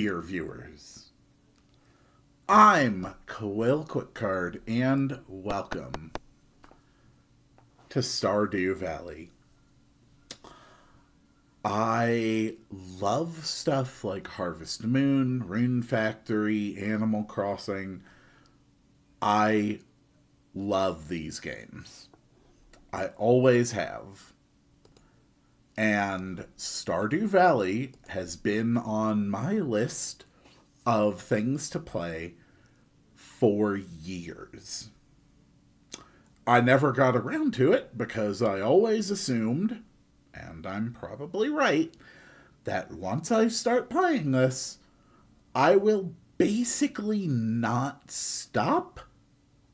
Dear viewers. I'm Quill Quickcard, and welcome to Stardew Valley. I love stuff like Harvest Moon, Rune Factory, Animal Crossing. I love these games. I always have. And Stardew Valley has been on my list of things to play for years. I never got around to it because I always assumed, and I'm probably right, that once I start playing this, I will basically not stop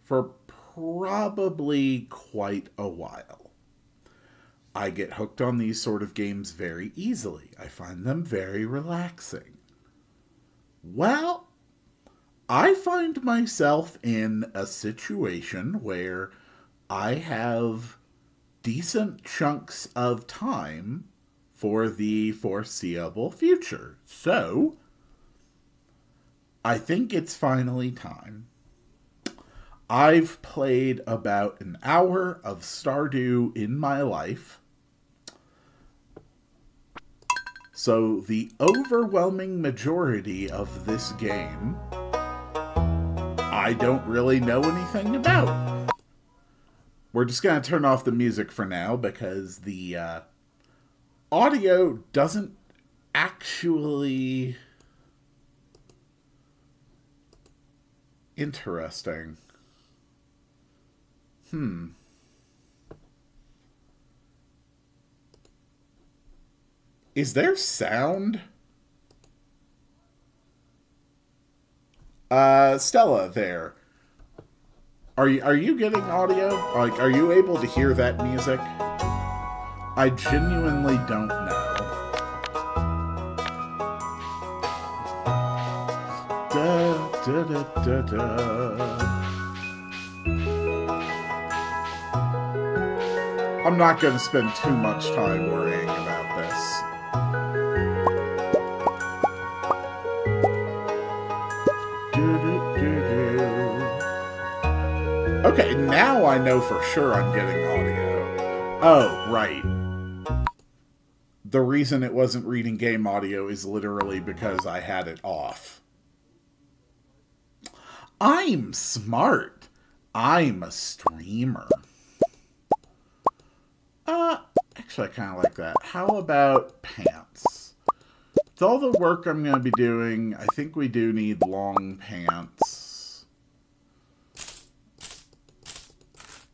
for probably quite a while. I get hooked on these sort of games very easily. I find them very relaxing. Well, I find myself in a situation where I have decent chunks of time for the foreseeable future. So, I think it's finally time. I've played about an hour of Stardew in my life. So the overwhelming majority of this game, I don't really know anything about. We're just going to turn off the music for now because the uh, audio doesn't actually... Interesting. Hmm. Is there sound? Uh, Stella, there. Are you are you getting audio? Like, are you able to hear that music? I genuinely don't know. Da, da, da. I'm not going to spend too much time worrying I know for sure I'm getting audio. Oh, right. The reason it wasn't reading game audio is literally because I had it off. I'm smart. I'm a streamer. Uh, actually, I kind of like that. How about pants? With all the work I'm going to be doing, I think we do need long pants.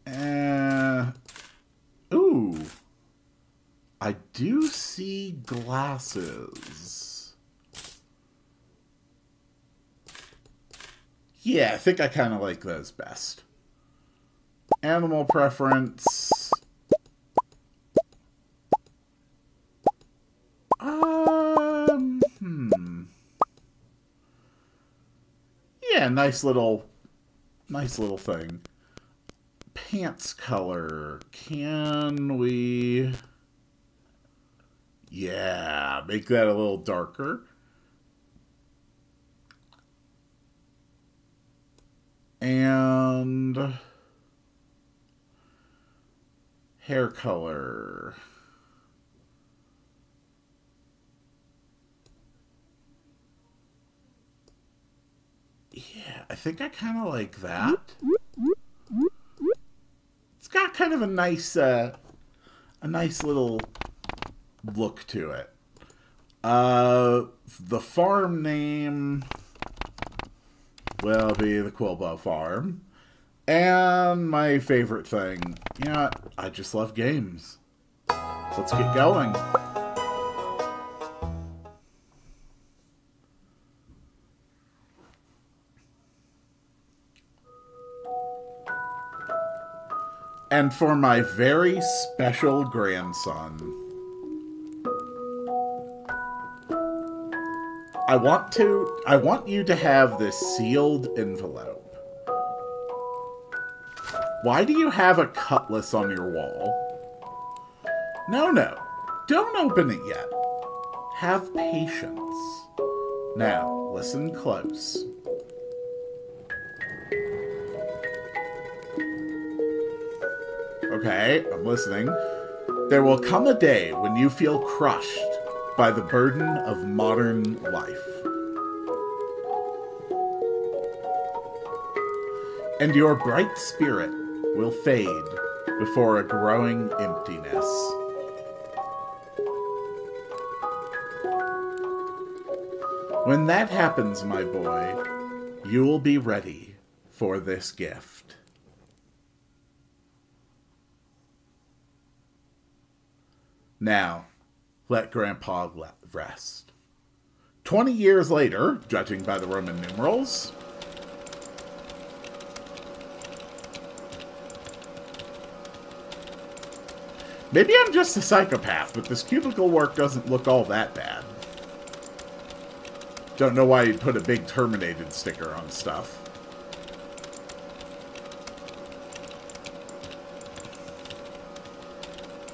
Uh, ooh. I do see glasses. Yeah, I think I kind of like those best. Animal preference. Um, hmm. Yeah, nice little, nice little thing pants color. Can we... Yeah, make that a little darker. And hair color. Yeah, I think I kind of like that got kind of a nice, uh, a nice little look to it. Uh, the farm name will be the Quilbo Farm. And my favorite thing, you know, I just love games. Let's get going. And for my very special grandson. I want to I want you to have this sealed envelope. Why do you have a cutlass on your wall? No, no. Don't open it yet. Have patience. Now, listen close. Okay, I'm listening. There will come a day when you feel crushed by the burden of modern life. And your bright spirit will fade before a growing emptiness. When that happens, my boy, you will be ready for this gift. Now, let Grandpa rest. Twenty years later, judging by the Roman numerals, Maybe I'm just a psychopath, but this cubicle work doesn't look all that bad. Don't know why you'd put a big terminated sticker on stuff.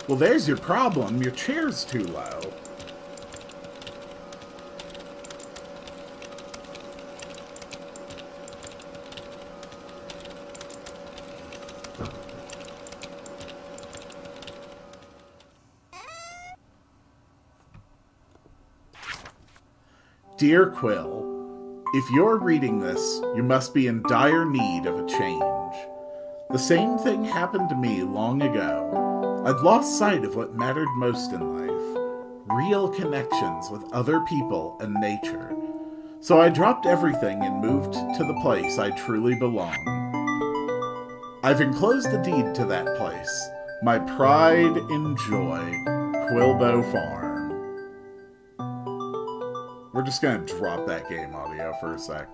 Well, there's your problem. Your chair's too low. Dear Quill, if you're reading this, you must be in dire need of a change. The same thing happened to me long ago. I'd lost sight of what mattered most in life real connections with other people and nature. So I dropped everything and moved to the place I truly belong. I've enclosed the deed to that place, my pride and joy, Quilbo Farm. We're just to drop that game audio for a sec.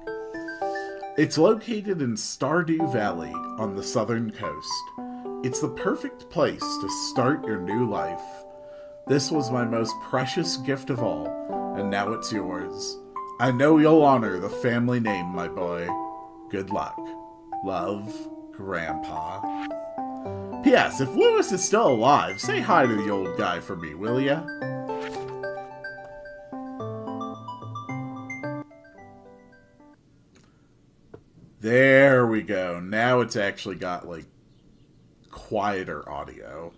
It's located in Stardew Valley on the southern coast. It's the perfect place to start your new life. This was my most precious gift of all, and now it's yours. I know you'll honor the family name, my boy. Good luck. Love, Grandpa. P.S. If Lewis is still alive, say hi to the old guy for me, will ya? There we go. Now it's actually got like quieter audio.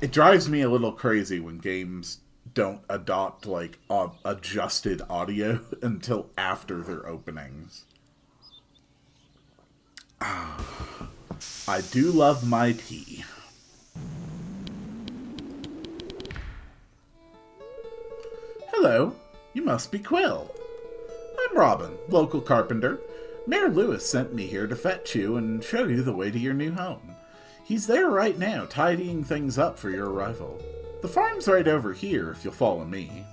It drives me a little crazy when games don't adopt like uh, adjusted audio until after their openings. I do love my tea. Hello, you must be Quill. I'm Robin, local carpenter. Mayor Lewis sent me here to fetch you and show you the way to your new home. He's there right now, tidying things up for your arrival. The farm's right over here if you'll follow me.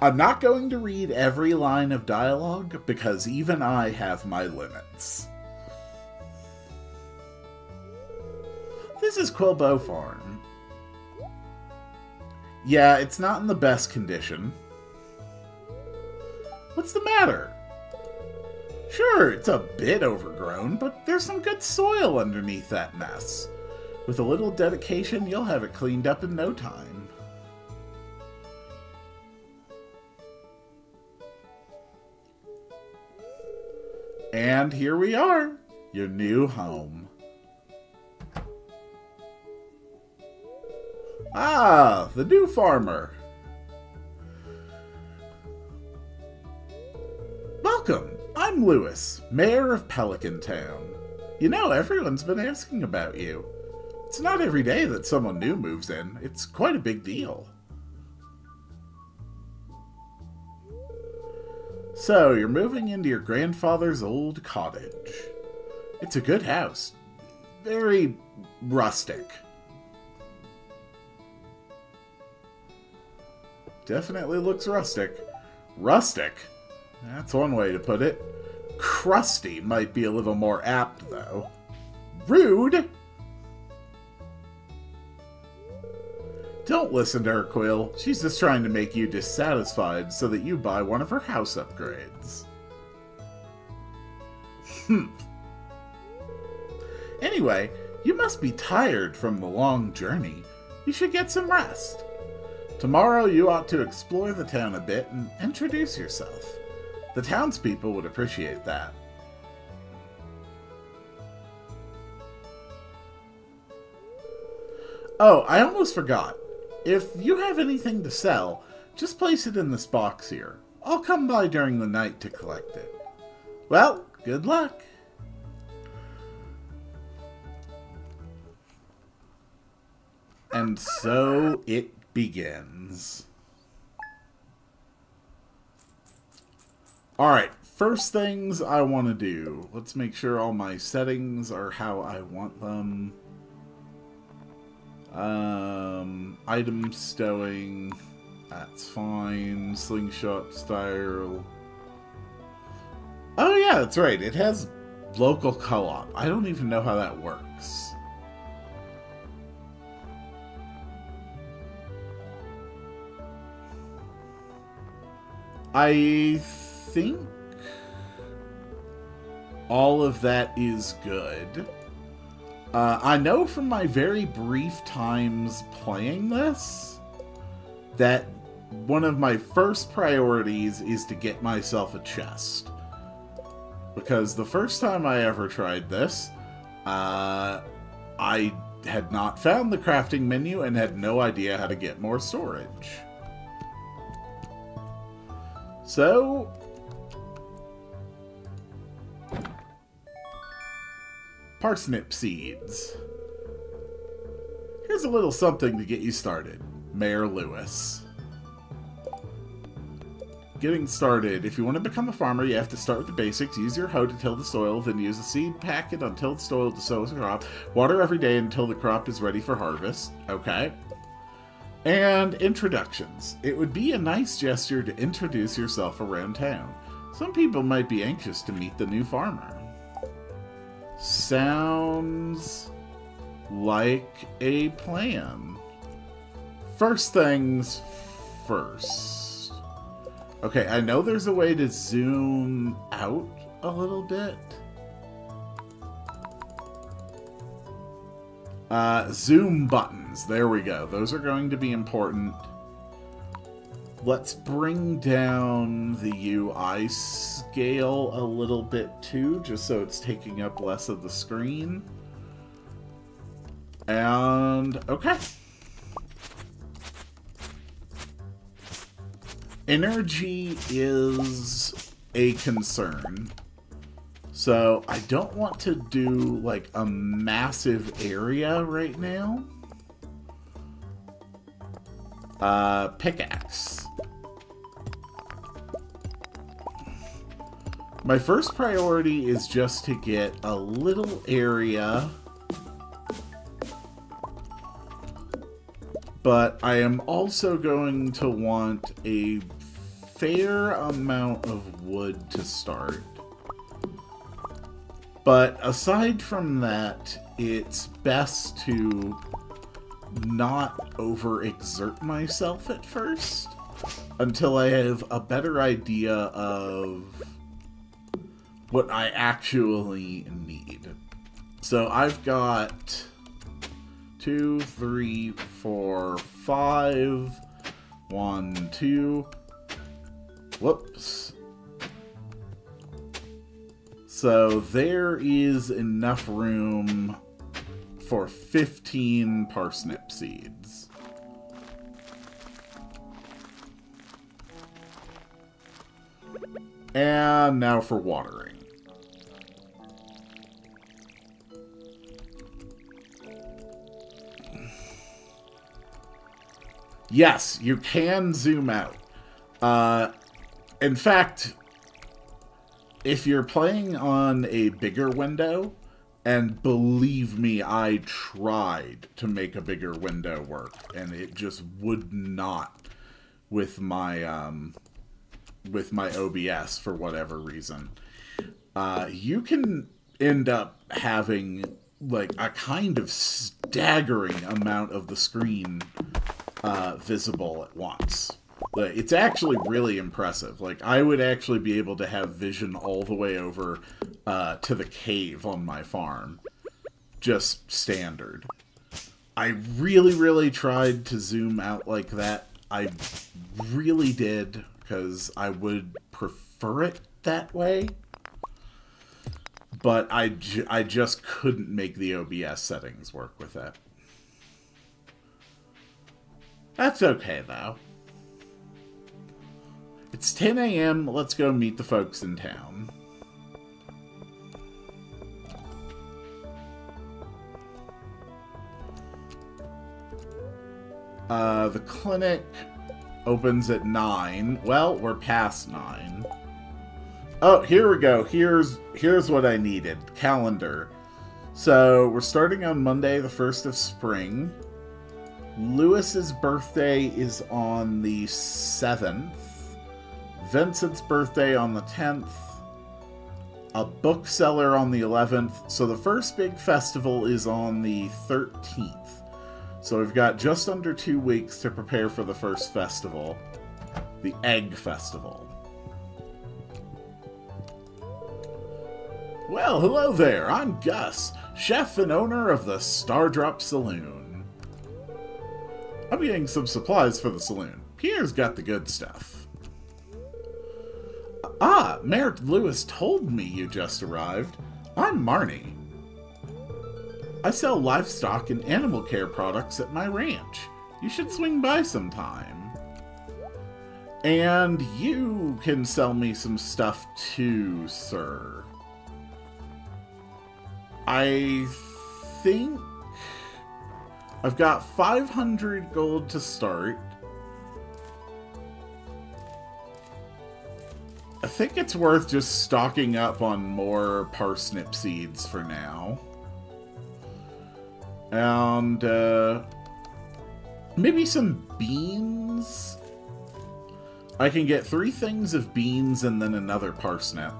I'm not going to read every line of dialogue because even I have my limits. This is Quilbo Farm. Yeah, it's not in the best condition. What's the matter? Sure, it's a bit overgrown, but there's some good soil underneath that mess. With a little dedication, you'll have it cleaned up in no time. And here we are, your new home. Ah, the new farmer. Welcome. I'm Lewis, mayor of Pelican Town. You know, everyone's been asking about you. It's not every day that someone new moves in. It's quite a big deal. So, you're moving into your grandfather's old cottage. It's a good house. Very rustic. Definitely looks rustic. Rustic? That's one way to put it. Crusty might be a little more apt, though. Rude! Don't listen to her, Quill. She's just trying to make you dissatisfied so that you buy one of her house upgrades. Hmm. anyway, you must be tired from the long journey. You should get some rest. Tomorrow you ought to explore the town a bit and introduce yourself. The townspeople would appreciate that. Oh, I almost forgot. If you have anything to sell, just place it in this box here. I'll come by during the night to collect it. Well, good luck. And so it begins. Alright, first things I want to do. Let's make sure all my settings are how I want them. Um, item stowing, that's fine. Slingshot style. Oh yeah, that's right. It has local co-op. I don't even know how that works. I think all of that is good. Uh, I know from my very brief times playing this that one of my first priorities is to get myself a chest. Because the first time I ever tried this, uh, I had not found the crafting menu and had no idea how to get more storage. So, parsnip seeds. Here's a little something to get you started. Mayor Lewis. Getting started. If you want to become a farmer, you have to start with the basics. Use your hoe to till the soil, then use a seed packet on tilled soil to sow a crop. Water every day until the crop is ready for harvest. Okay. And introductions. It would be a nice gesture to introduce yourself around town. Some people might be anxious to meet the new farmer. Sounds like a plan. First things first. Okay, I know there's a way to zoom out a little bit. Uh, zoom There we go. Those are going to be important. Let's bring down the UI scale a little bit too, just so it's taking up less of the screen. And, okay. Energy is a concern. So I don't want to do like a massive area right now. Uh, pickaxe. My first priority is just to get a little area. But I am also going to want a fair amount of wood to start. But aside from that, it's best to not overexert myself at first until I have a better idea of what I actually need. So I've got two, three, four, five, one, two. Whoops. So there is enough room for 15 parsnip seeds. And now for watering. Yes, you can zoom out. Uh, in fact, if you're playing on a bigger window, and believe me, I tried to make a bigger window work, and it just would not with my um, with my OBS for whatever reason. Uh, you can end up having like a kind of staggering amount of the screen uh, visible at once. But it's actually really impressive. Like, I would actually be able to have vision all the way over uh, to the cave on my farm. Just standard. I really, really tried to zoom out like that. I really did, because I would prefer it that way. But I, ju I just couldn't make the OBS settings work with that. That's okay, though. It's 10 a.m. Let's go meet the folks in town. Uh, the clinic opens at 9. Well, we're past 9. Oh, here we go. Here's here's what I needed. Calendar. So, we're starting on Monday, the 1st of spring. Lewis's birthday is on the 7th. Vincent's birthday on the 10th. A bookseller on the 11th. So the first big festival is on the 13th. So we've got just under two weeks to prepare for the first festival. The Egg Festival. Well, hello there. I'm Gus, chef and owner of the Stardrop Saloon. I'm getting some supplies for the saloon. Pierre's got the good stuff. Ah, Mayor Lewis told me you just arrived. I'm Marnie. I sell livestock and animal care products at my ranch. You should swing by sometime. And you can sell me some stuff too, sir. I think I've got 500 gold to start. I think it's worth just stocking up on more parsnip seeds for now. And, uh, maybe some beans? I can get three things of beans and then another parsnip.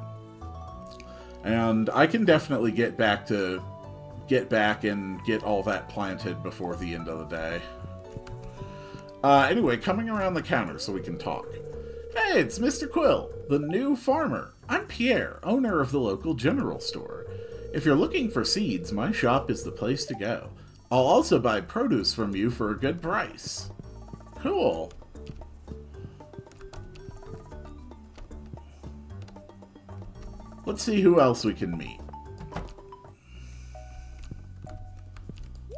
And I can definitely get back to get back and get all that planted before the end of the day. Uh, anyway, coming around the counter so we can talk. Hey, it's Mr. Quill, the new farmer. I'm Pierre, owner of the local general store. If you're looking for seeds, my shop is the place to go. I'll also buy produce from you for a good price. Cool. Let's see who else we can meet.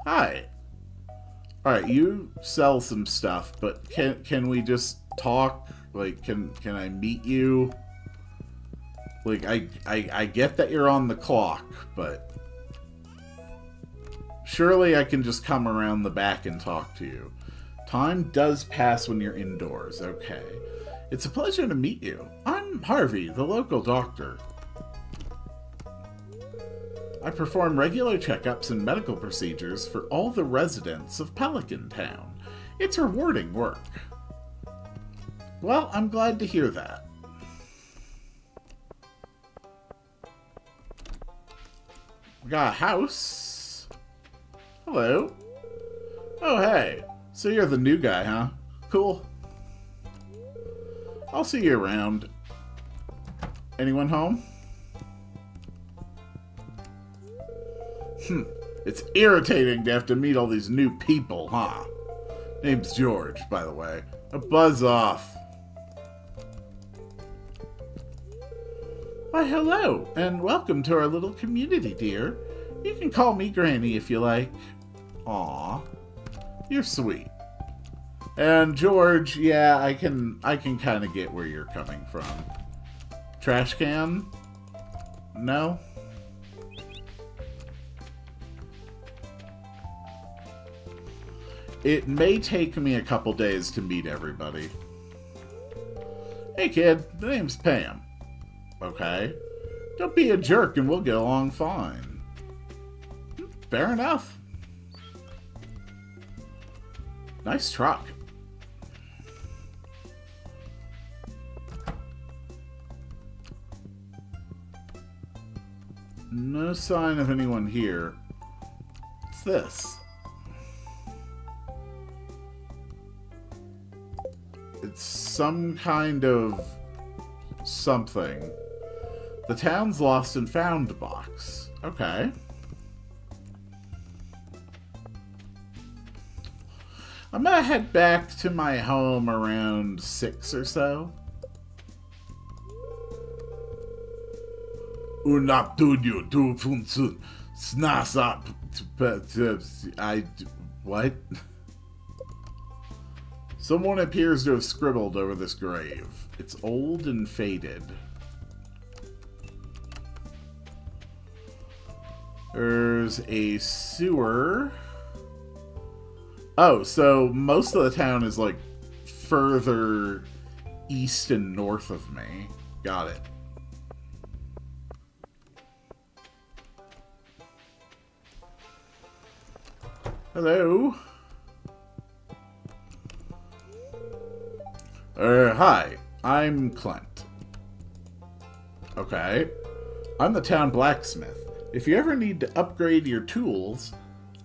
Hi. Alright, you sell some stuff, but can can we just talk? Like, can can I meet you? Like, I, I, I get that you're on the clock, but... Surely I can just come around the back and talk to you. Time does pass when you're indoors, okay. It's a pleasure to meet you. I'm Harvey, the local doctor. I perform regular checkups and medical procedures for all the residents of Pelican Town. It's rewarding work. Well, I'm glad to hear that. We got a house. Hello. Oh, hey. So you're the new guy, huh? Cool. I'll see you around. Anyone home? Hmm. It's irritating to have to meet all these new people, huh? Name's George, by the way. A buzz off. Why, hello, and welcome to our little community, dear. You can call me Granny if you like. Aw, you're sweet. And George, yeah, I can I can kind of get where you're coming from. Trash can? No? It may take me a couple days to meet everybody. Hey kid, the name's Pam. Okay. Don't be a jerk and we'll get along fine. Fair enough. Nice truck. No sign of anyone here. What's this? It's some kind of something. The town's lost and found box. Okay. I'm gonna head back to my home around 6 or so. Unaptunyo tu funsun snasap I what? Someone appears to have scribbled over this grave. It's old and faded. There's a sewer. Oh, so most of the town is like further east and north of me. Got it. Hello? Uh, hi, I'm Clint. Okay. I'm the town blacksmith. If you ever need to upgrade your tools,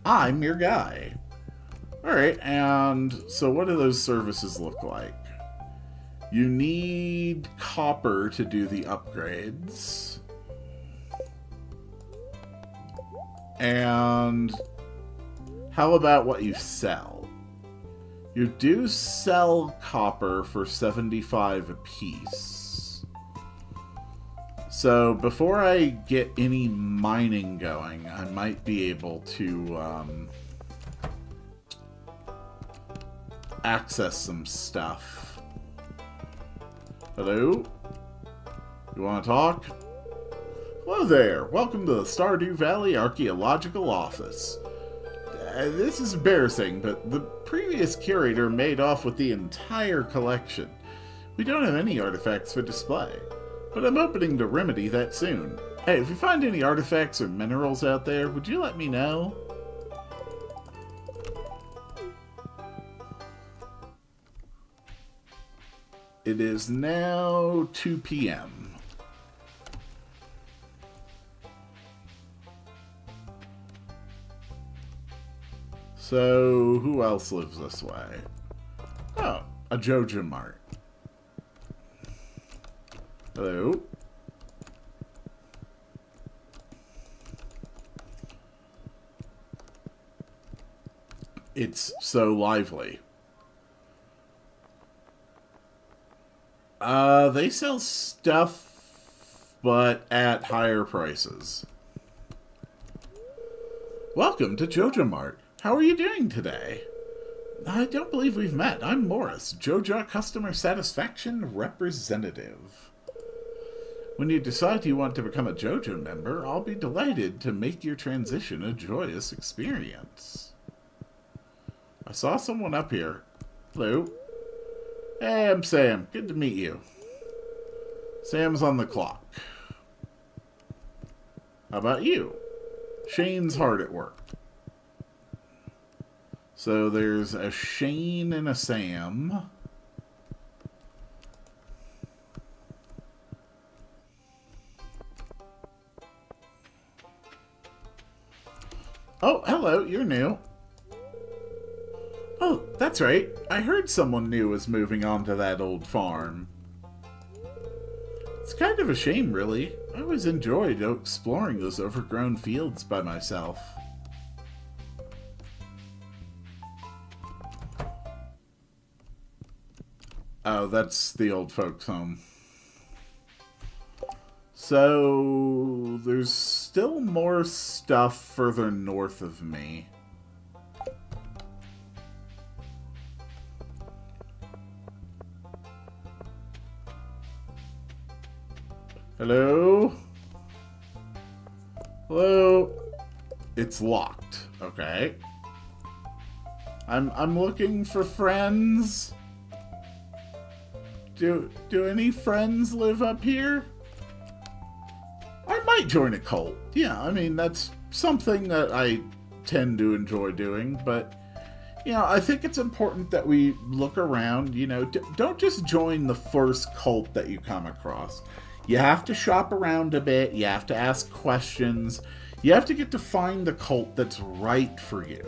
I'm your guy. Alright, and so what do those services look like? You need copper to do the upgrades. And how about what you sell? You do sell copper for 75 apiece. So before I get any mining going, I might be able to um, access some stuff. Hello? You want to talk? Hello there. Welcome to the Stardew Valley Archaeological Office. Uh, this is embarrassing, but the previous curator made off with the entire collection. We don't have any artifacts for display, but I'm hoping to remedy that soon. Hey, if you find any artifacts or minerals out there, would you let me know? It is now 2 p.m. So, who else lives this way? Oh, a Joja Mart. Hello? It's so lively. Uh, they sell stuff, but at higher prices. Welcome to Joja Mart. How are you doing today? I don't believe we've met. I'm Morris, Jojo Customer Satisfaction Representative. When you decide you want to become a Joja member, I'll be delighted to make your transition a joyous experience. I saw someone up here. Hello. Hey, I'm Sam. Good to meet you. Sam's on the clock. How about you? Shane's hard at work. So there's a Shane and a Sam. Oh, hello, you're new. Oh, that's right. I heard someone new was moving on to that old farm. It's kind of a shame, really. I always enjoyed exploring those overgrown fields by myself. Oh, that's the old folks' home. So, there's still more stuff further north of me. Hello? Hello? It's locked. Okay. I'm I'm looking for friends. Do do any friends live up here? I might join a cult. Yeah, I mean that's something that I tend to enjoy doing, but you know, I think it's important that we look around, you know, don't just join the first cult that you come across. You have to shop around a bit, you have to ask questions. You have to get to find the cult that's right for you.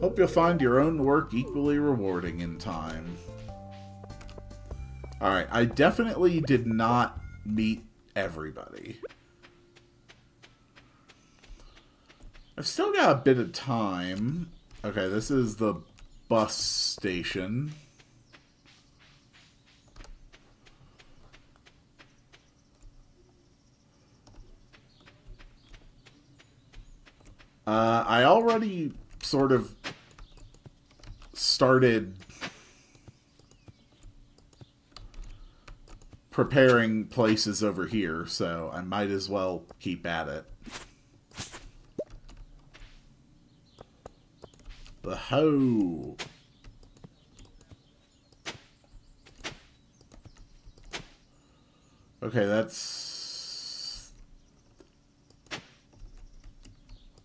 Hope you'll find your own work equally rewarding in time. Alright, I definitely did not meet everybody. I've still got a bit of time. Okay, this is the bus station. Uh, I already sort of started preparing places over here, so I might as well keep at it. The hoe. Okay, that's...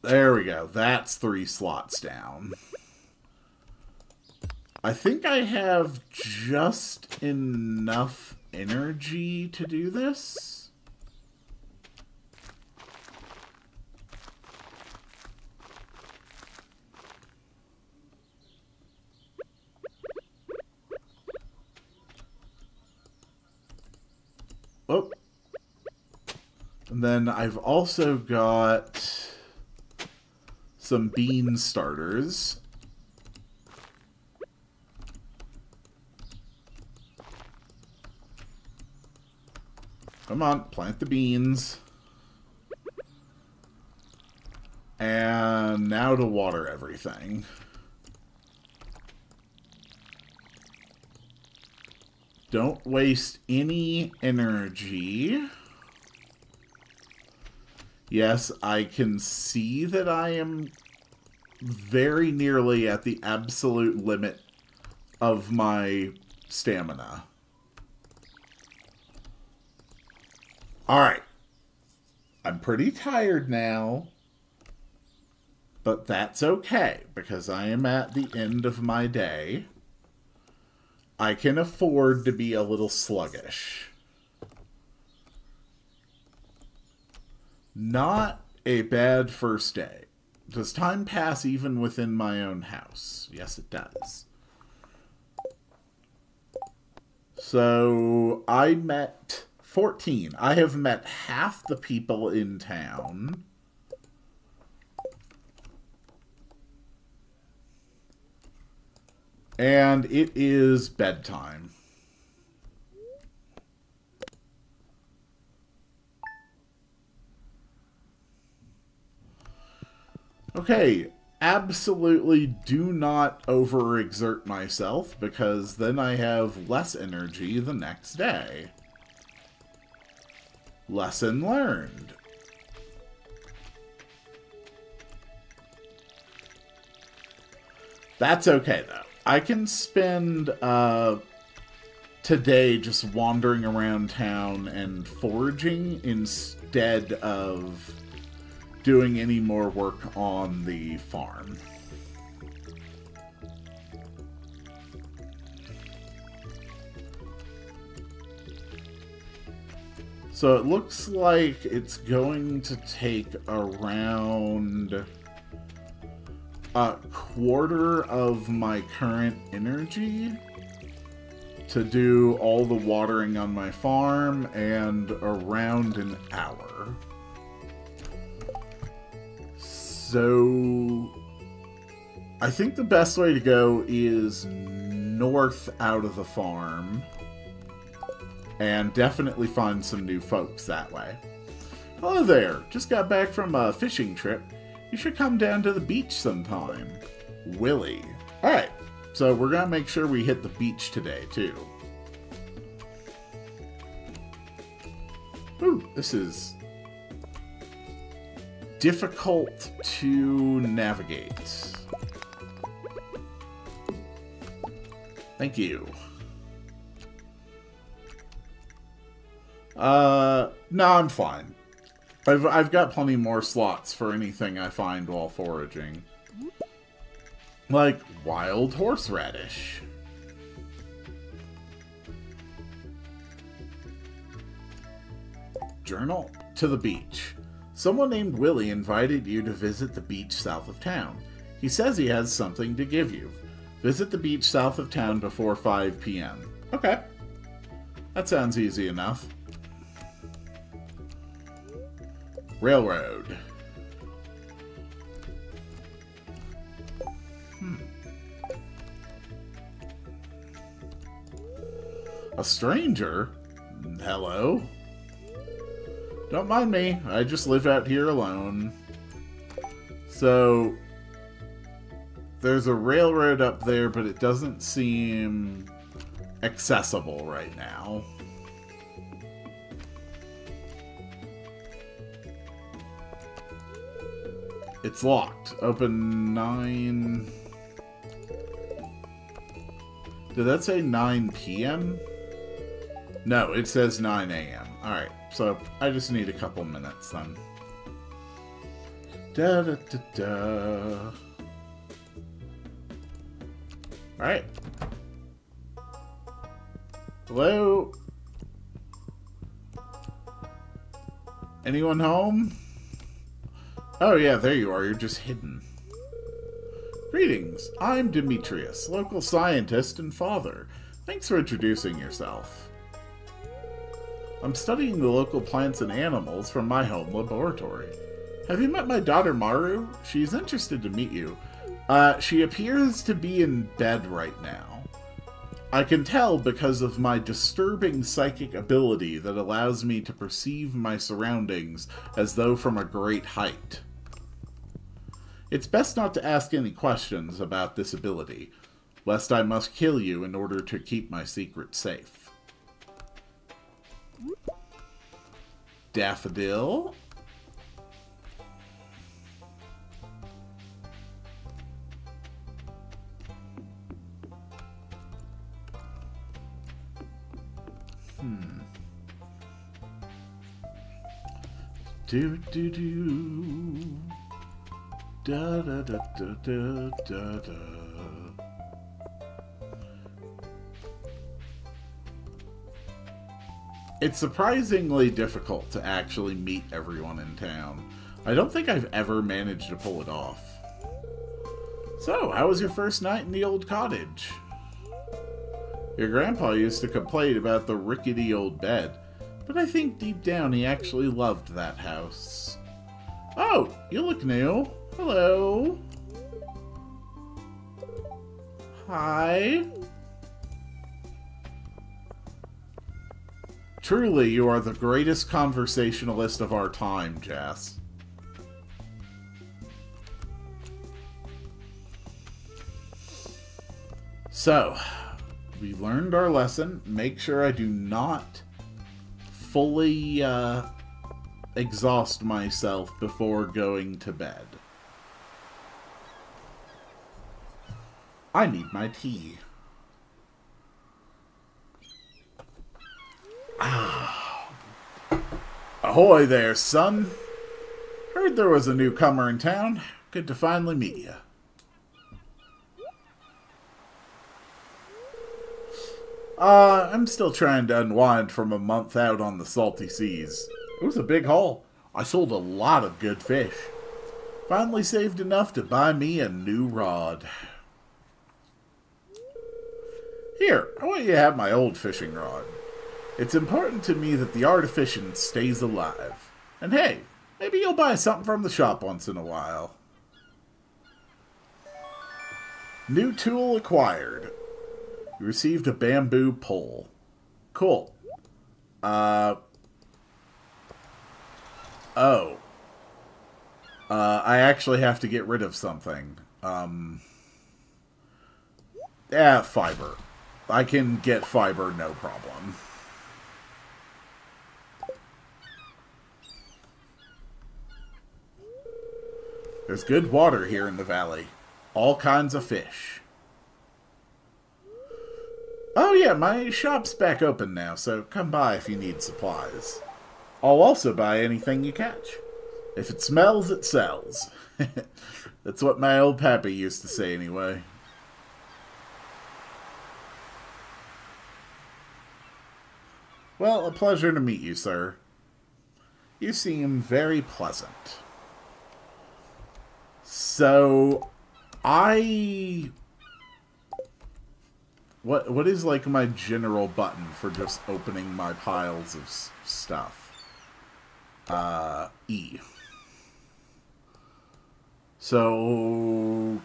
There we go. That's three slots down. I think I have just enough energy to do this. Oh. And then I've also got some bean starters. Come on, plant the beans. And now to water everything. Don't waste any energy. Yes, I can see that I am very nearly at the absolute limit of my stamina. Alright. I'm pretty tired now. But that's okay, because I am at the end of my day. I can afford to be a little sluggish. Not a bad first day. Does time pass even within my own house? Yes, it does. So, I met 14. I have met half the people in town. And it is bedtime. Okay, absolutely do not overexert myself because then I have less energy the next day. Lesson learned. That's okay, though. I can spend uh, today just wandering around town and foraging instead of doing any more work on the farm. So it looks like it's going to take around a quarter of my current energy to do all the watering on my farm and around an hour. So I think the best way to go is north out of the farm and definitely find some new folks that way. Hello there, just got back from a fishing trip. You should come down to the beach sometime. Willy. Alright, so we're gonna make sure we hit the beach today, too. Ooh, this is difficult to navigate. Thank you. Uh, no, I'm fine. I've, I've got plenty more slots for anything I find while foraging. Like wild horseradish. Journal to the beach. Someone named Willy invited you to visit the beach south of town. He says he has something to give you. Visit the beach south of town before 5 p.m. Okay. That sounds easy enough. Railroad. Hmm. A stranger? Hello? Don't mind me. I just live out here alone. So, there's a railroad up there, but it doesn't seem accessible right now. It's locked. Open 9... Did that say 9 p.m.? No, it says 9 a.m. Alright, so I just need a couple minutes then. Da da da da. Alright. Hello? Anyone home? Oh yeah, there you are. You're just hidden. Greetings. I'm Demetrius, local scientist and father. Thanks for introducing yourself. I'm studying the local plants and animals from my home laboratory. Have you met my daughter Maru? She's interested to meet you. Uh, she appears to be in bed right now. I can tell because of my disturbing psychic ability that allows me to perceive my surroundings as though from a great height. It's best not to ask any questions about this ability, lest I must kill you in order to keep my secret safe. Daffodil. Hmm. Do do do. Da da da da da da. It's surprisingly difficult to actually meet everyone in town. I don't think I've ever managed to pull it off. So, how was your first night in the old cottage? Your grandpa used to complain about the rickety old bed, but I think deep down he actually loved that house. Oh, you look new. Hello. Hi. Truly, you are the greatest conversationalist of our time, Jas. So, we learned our lesson. Make sure I do not fully uh, exhaust myself before going to bed. I need my tea. Ahoy there, son. Heard there was a newcomer in town. Good to finally meet you. Uh, I'm still trying to unwind from a month out on the salty seas. It was a big haul. I sold a lot of good fish. Finally saved enough to buy me a new rod. Here, I want you to have my old fishing rod. It's important to me that the artificient stays alive. And hey, maybe you'll buy something from the shop once in a while. New tool acquired. You received a bamboo pole. Cool. Uh. Oh. Uh, I actually have to get rid of something. Um. Yeah, fiber. I can get fiber, no problem. There's good water here in the valley. All kinds of fish. Oh yeah, my shop's back open now, so come by if you need supplies. I'll also buy anything you catch. If it smells, it sells. That's what my old pappy used to say anyway. Well, a pleasure to meet you, sir. You seem very pleasant. So, I What what is like my general button for just opening my piles of stuff? Uh, E. So,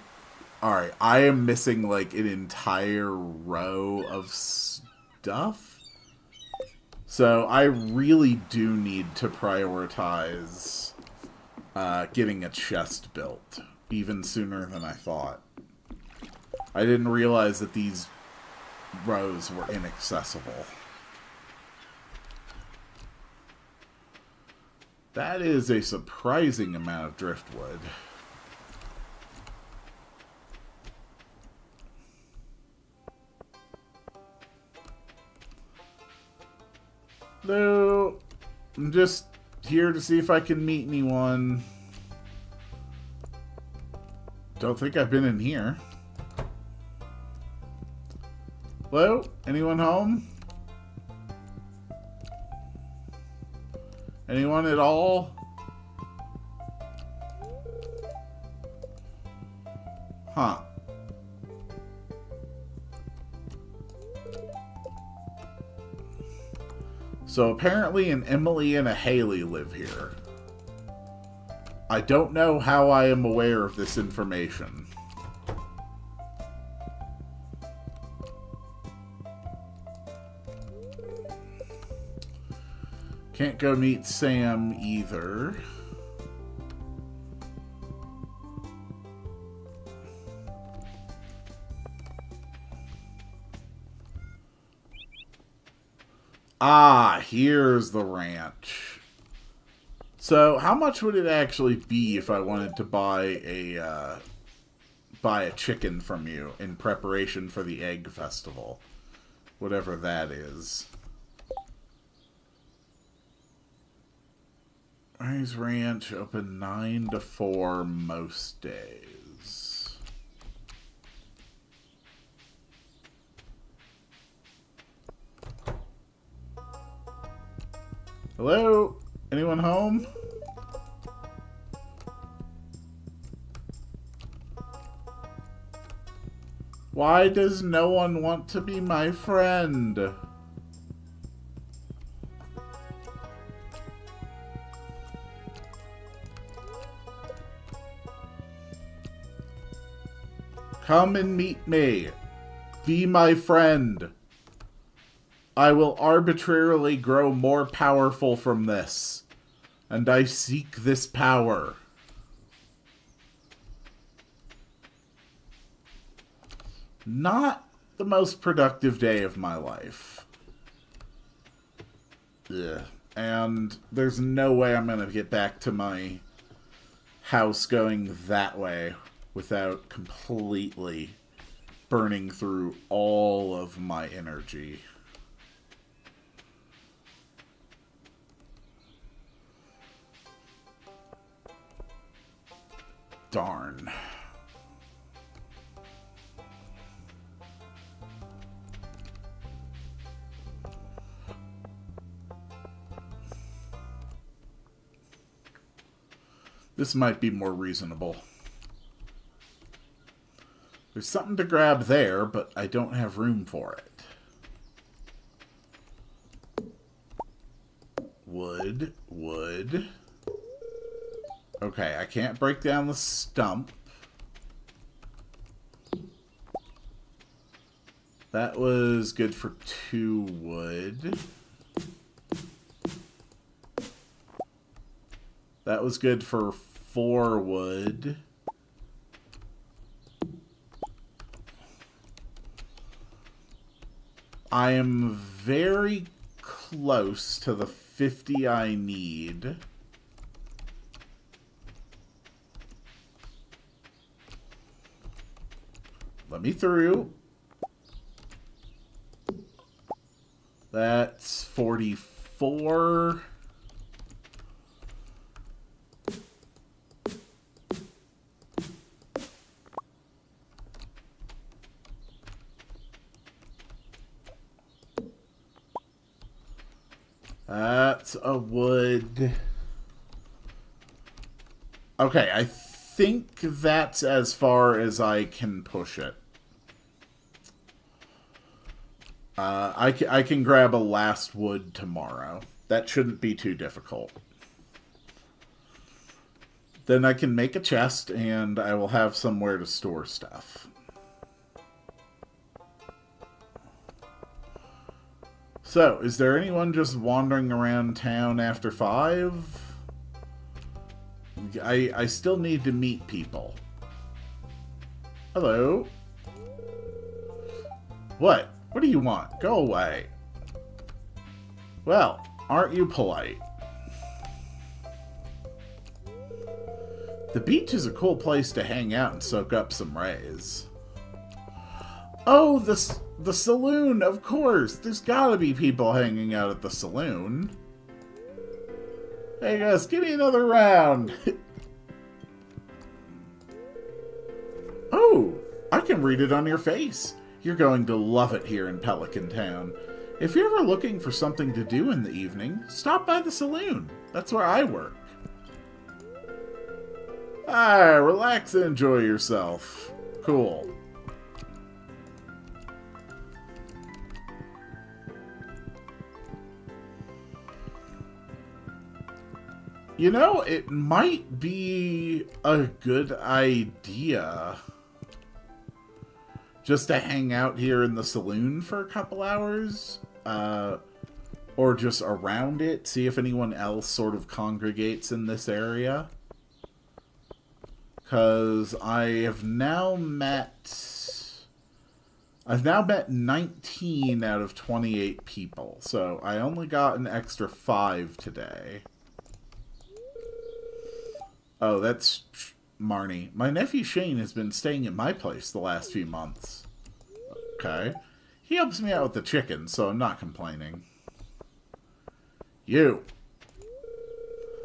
all right, I am missing like an entire row of stuff. So I really do need to prioritize uh, getting a chest built even sooner than I thought. I didn't realize that these rows were inaccessible. That is a surprising amount of driftwood. No, I'm just here to see if I can meet anyone. Don't think I've been in here. Hello? Anyone home? Anyone at all? Huh. So apparently an Emily and a Haley live here. I don't know how I am aware of this information. Can't go meet Sam either. Ah, here's the ranch. So, how much would it actually be if I wanted to buy a uh, buy a chicken from you in preparation for the egg festival, whatever that is? Rise Ranch open nine to four most days. Hello? Anyone home? Why does no one want to be my friend? Come and meet me. Be my friend. I will arbitrarily grow more powerful from this, and I seek this power. Not the most productive day of my life. Yeah. And there's no way I'm going to get back to my house going that way without completely burning through all of my energy. Darn. This might be more reasonable. There's something to grab there, but I don't have room for it. Wood, wood. Okay, I can't break down the stump. That was good for two wood. That was good for four wood. I am very close to the 50 I need. Let me through. That's 44. That's a wood. Okay, I think that's as far as I can push it. Uh, I, I can grab a last wood tomorrow. That shouldn't be too difficult. Then I can make a chest and I will have somewhere to store stuff. So, is there anyone just wandering around town after five? I, I still need to meet people. Hello? What? What do you want? Go away. Well, aren't you polite? The beach is a cool place to hang out and soak up some rays. Oh, the, the saloon, of course. There's gotta be people hanging out at the saloon. Hey guys, give me another round. oh, I can read it on your face. You're going to love it here in Pelican Town. If you're ever looking for something to do in the evening, stop by the saloon. That's where I work. Ah, relax and enjoy yourself. Cool. You know, it might be a good idea just to hang out here in the saloon for a couple hours. Uh, or just around it, see if anyone else sort of congregates in this area. Because I have now met... I've now met 19 out of 28 people, so I only got an extra 5 today. Oh, that's Marnie. My nephew Shane has been staying at my place the last few months. Okay. He helps me out with the chicken, so I'm not complaining. You.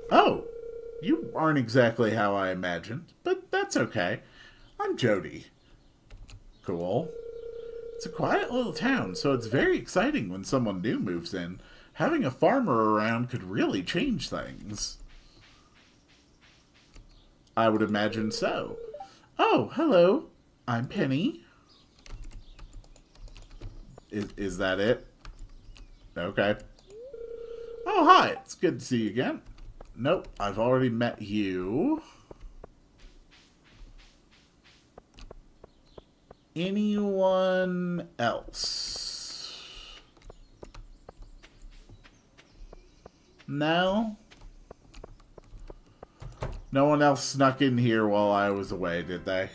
Oh, you aren't exactly how I imagined, but that's okay. I'm Jodi. Cool. It's a quiet little town, so it's very exciting when someone new moves in. Having a farmer around could really change things. I would imagine so. Oh, hello. I'm Penny. Is, is that it? Okay. Oh, hi. It's good to see you again. Nope, I've already met you. Anyone else? No? No one else snuck in here while I was away, did they?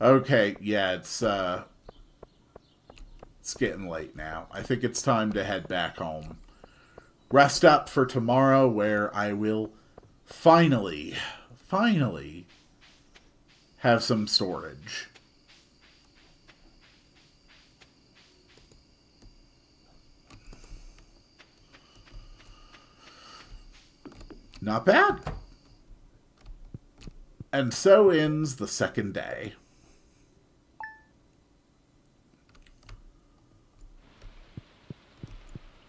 Okay, yeah, it's, uh... It's getting late now. I think it's time to head back home. Rest up for tomorrow where I will finally, finally have some storage. Not bad. And so ends the second day.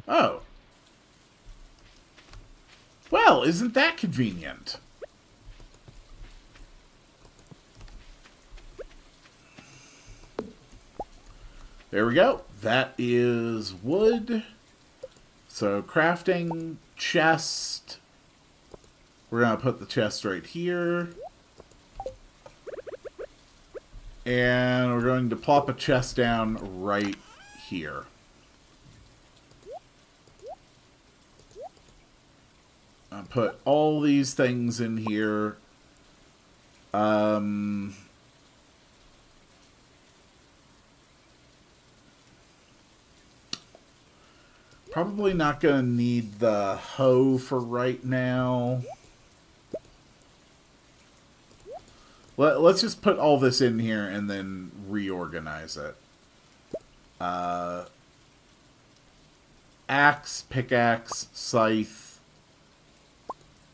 Oh. Well, isn't that convenient? There we go. That is wood. So crafting, chest. We're going to put the chest right here. And we're going to plop a chest down right here. I put all these things in here. Um, probably not going to need the hoe for right now. Let, let's just put all this in here and then reorganize it. Uh, axe, pickaxe, scythe,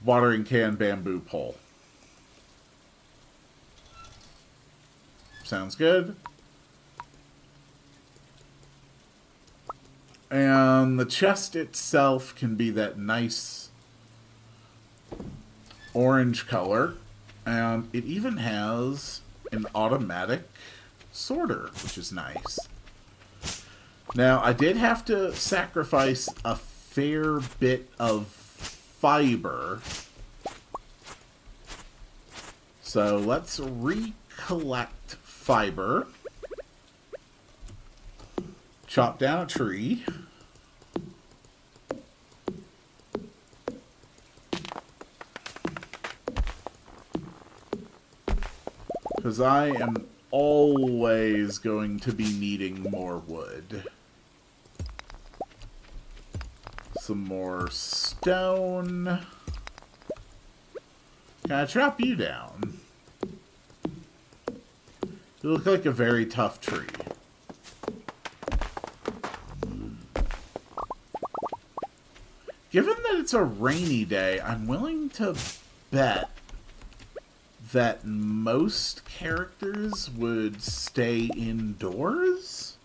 watering can, bamboo pole. Sounds good. And the chest itself can be that nice orange color. And it even has an automatic sorter, which is nice. Now, I did have to sacrifice a fair bit of fiber. So let's recollect fiber. Chop down a tree. Because I am always going to be needing more wood. Some more stone. Can I chop you down? You look like a very tough tree. Given that it's a rainy day, I'm willing to bet that most characters would stay indoors.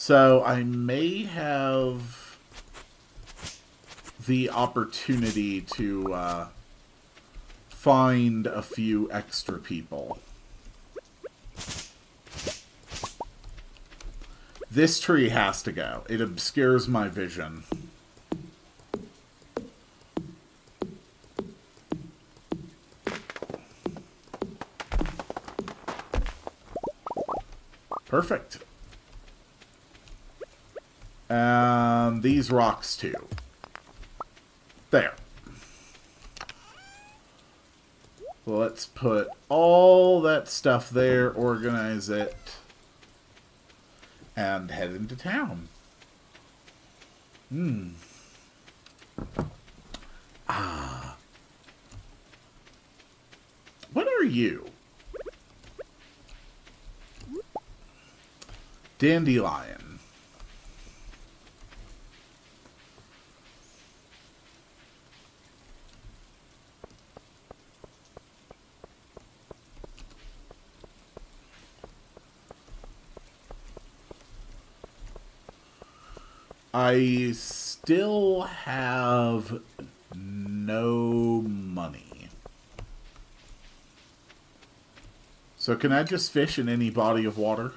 So I may have the opportunity to uh, find a few extra people. This tree has to go. It obscures my vision. Perfect. And these rocks too. There. Let's put all that stuff there, organize it, and head into town. Hmm. Ah. What are you? Dandelion. I still have no money. So can I just fish in any body of water?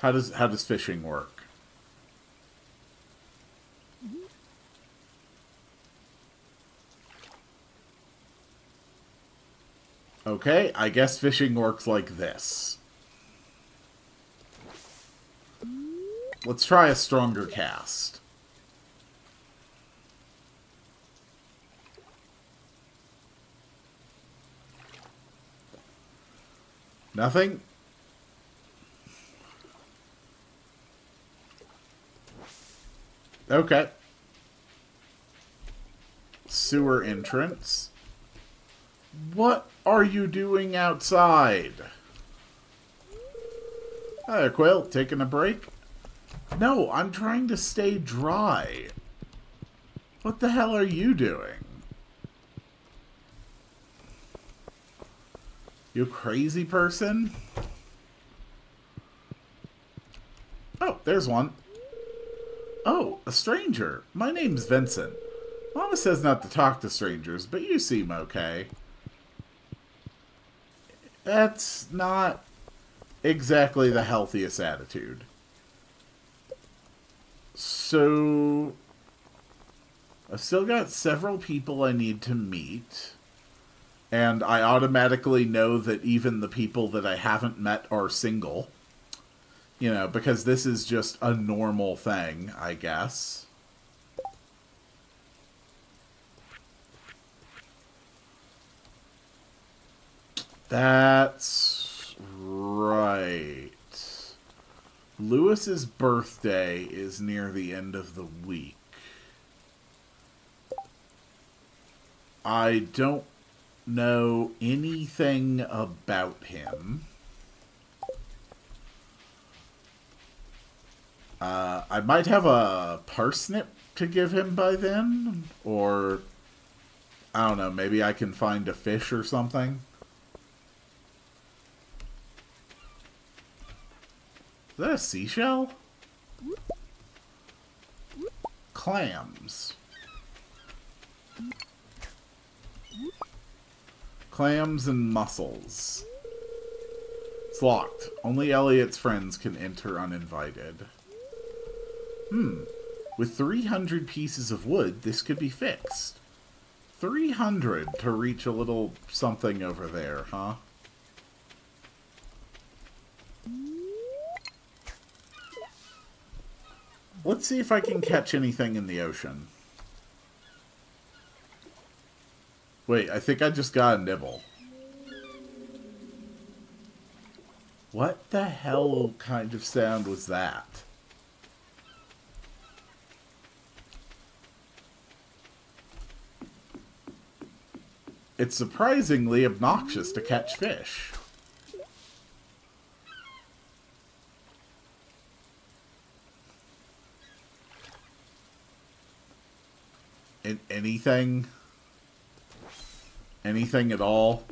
How does how does fishing work? Okay, I guess fishing works like this. Let's try a stronger cast. Nothing? Okay. Sewer entrance. What are you doing outside? Hi, Quill. Taking a break? No, I'm trying to stay dry. What the hell are you doing? You crazy person? Oh, there's one. Oh, a stranger. My name's Vincent. Mama says not to talk to strangers, but you seem okay. That's not exactly the healthiest attitude. So, I've still got several people I need to meet. And I automatically know that even the people that I haven't met are single. You know, because this is just a normal thing, I guess. That's right. Lewis's birthday is near the end of the week. I don't know anything about him. Uh, I might have a parsnip to give him by then, or I don't know, maybe I can find a fish or something. Is that a seashell? Clams. Clams and mussels. It's locked. Only Elliott's friends can enter uninvited. Hmm. With 300 pieces of wood, this could be fixed. 300 to reach a little something over there, huh? Let's see if I can catch anything in the ocean. Wait, I think I just got a nibble. What the hell kind of sound was that? It's surprisingly obnoxious to catch fish. In anything? Anything at all?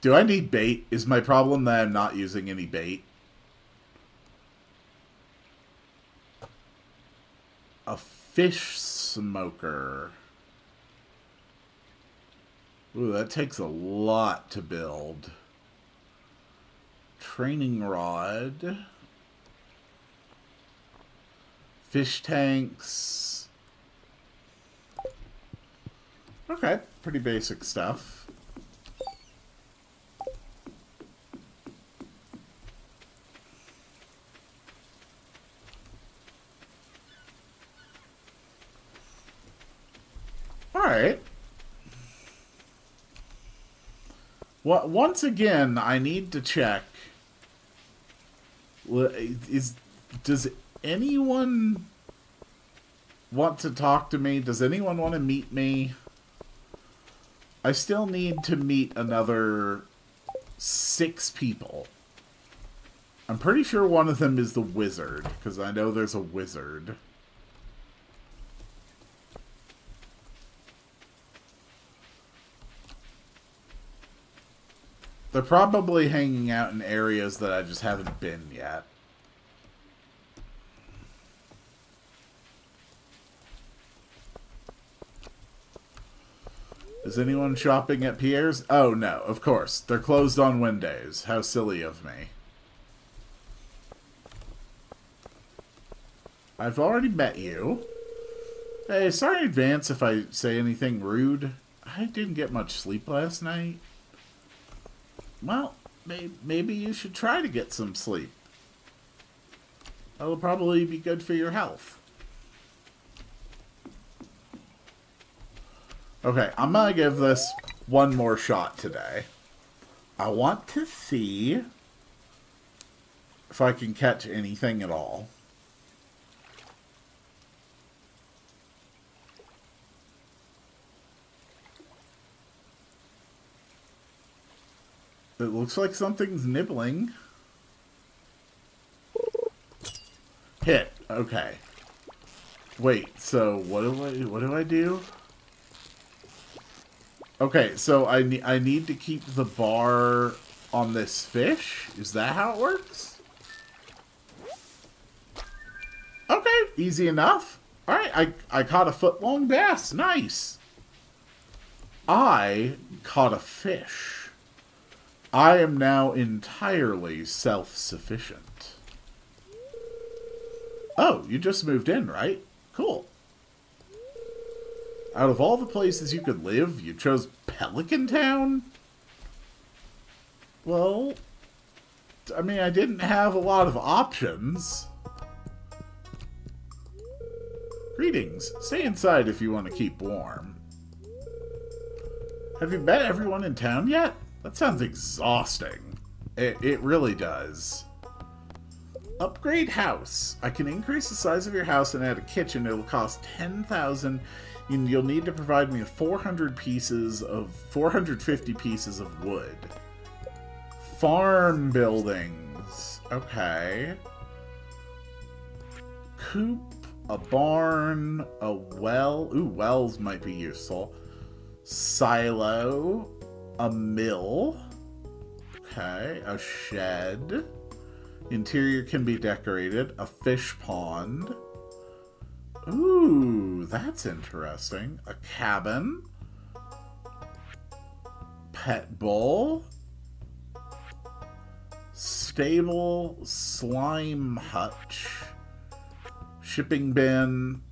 Do I need bait? Is my problem that I'm not using any bait? A fish smoker. Ooh, that takes a lot to build. Training rod. Fish tanks. Okay, pretty basic stuff. Alright. Well, once again, I need to check. Is does anyone want to talk to me? Does anyone want to meet me? I still need to meet another six people. I'm pretty sure one of them is the wizard, because I know there's a wizard. They're probably hanging out in areas that I just haven't been yet. Is anyone shopping at Pierre's? Oh, no, of course. They're closed on Wednesdays. How silly of me. I've already met you. Hey, sorry in advance if I say anything rude. I didn't get much sleep last night. Well, may maybe you should try to get some sleep. That'll probably be good for your health. Okay, I'm gonna give this one more shot today. I want to see if I can catch anything at all. It looks like something's nibbling. Hit. Okay. Wait, so what do I what do I do? Okay, so I need I need to keep the bar on this fish? Is that how it works? Okay, easy enough. Alright, I, I caught a foot long bass. Nice. I caught a fish. I am now entirely self-sufficient. Oh, you just moved in, right? Cool. Out of all the places you could live, you chose Pelican Town? Well, I mean, I didn't have a lot of options. Greetings. Stay inside if you want to keep warm. Have you met everyone in town yet? That sounds exhausting. It, it really does. Upgrade house. I can increase the size of your house and add a kitchen. It'll cost 10,000 you'll need to provide me 400 pieces of 450 pieces of wood. Farm buildings. Okay. Coop, a barn, a well. Ooh, wells might be useful. Silo, a mill. Okay, a shed. Interior can be decorated. A fish pond. Ooh, that's interesting. A cabin. Pet bowl. stable, slime hutch, shipping bin.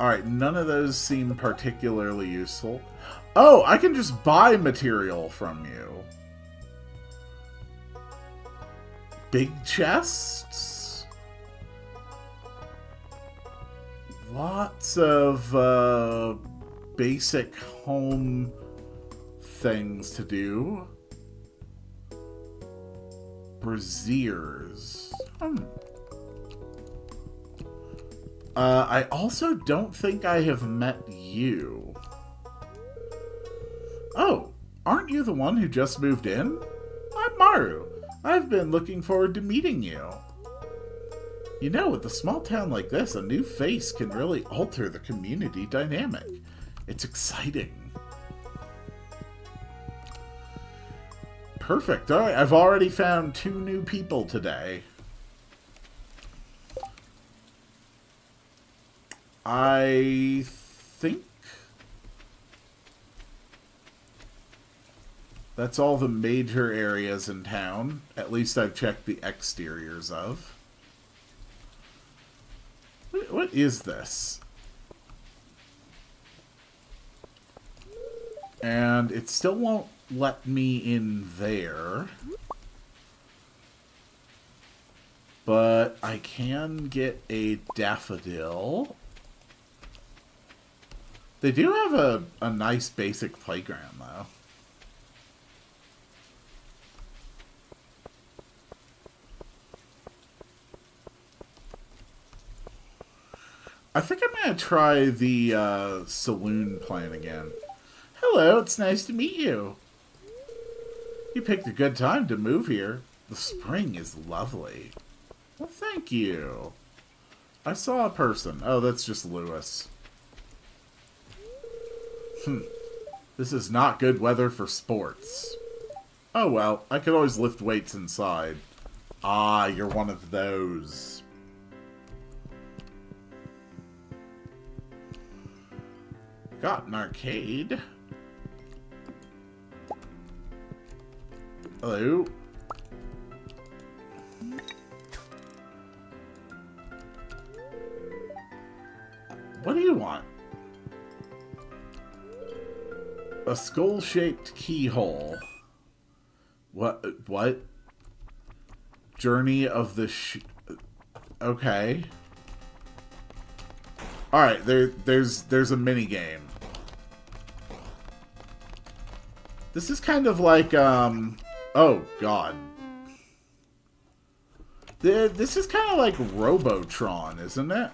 Alright, none of those seem particularly useful. Oh, I can just buy material from you. Big chests? Lots of uh, basic home things to do. Braziers. Hmm. Uh, I also don't think I have met you. Oh, aren't you the one who just moved in? I'm Maru. I've been looking forward to meeting you. You know, with a small town like this, a new face can really alter the community dynamic. It's exciting. Perfect. All right, I've already found two new people today. I think that's all the major areas in town. At least I've checked the exteriors of. What is this? And it still won't let me in there. But I can get a daffodil. They do have a, a nice basic playground, though. I think I'm going to try the uh, saloon plan again. Hello, it's nice to meet you. You picked a good time to move here. The spring is lovely. Well, thank you. I saw a person. Oh, that's just Lewis. Hmm. This is not good weather for sports. Oh well, I could always lift weights inside. Ah, you're one of those. Got an arcade. Hello. What do you want? A skull-shaped keyhole. What? What? Journey of the sh... Okay. Alright, there, there's, there's a mini game. This is kind of like, um... Oh, God. This is kind of like Robotron, isn't it?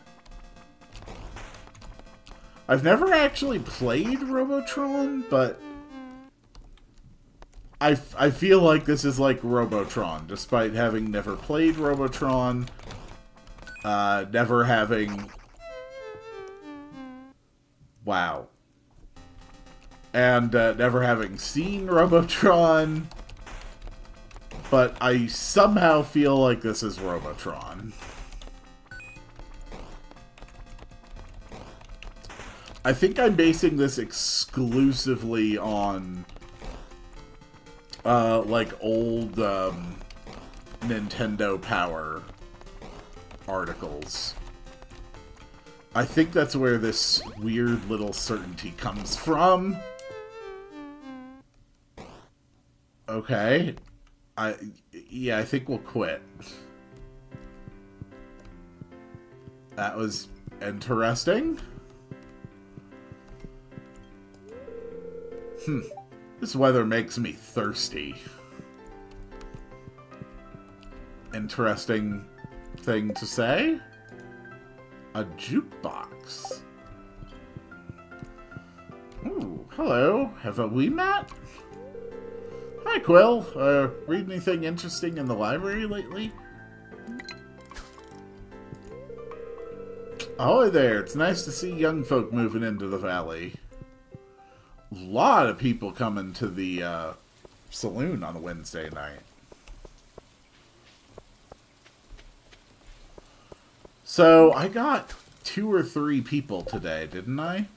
I've never actually played Robotron, but I, I feel like this is like Robotron, despite having never played Robotron, uh, never having... Wow. And uh, never having seen Robotron, but I somehow feel like this is Robotron. I think I'm basing this exclusively on uh, like old um, Nintendo Power articles. I think that's where this weird little certainty comes from. Okay. I yeah, I think we'll quit. That was interesting. Hmm. This weather makes me thirsty. Interesting thing to say. A jukebox. Ooh, hello. Have a we met? Hi, Quill. Uh, read anything interesting in the library lately? Oh, there. It's nice to see young folk moving into the valley A lot of people coming to the uh, saloon on a Wednesday night. So I got two or three people today, didn't I?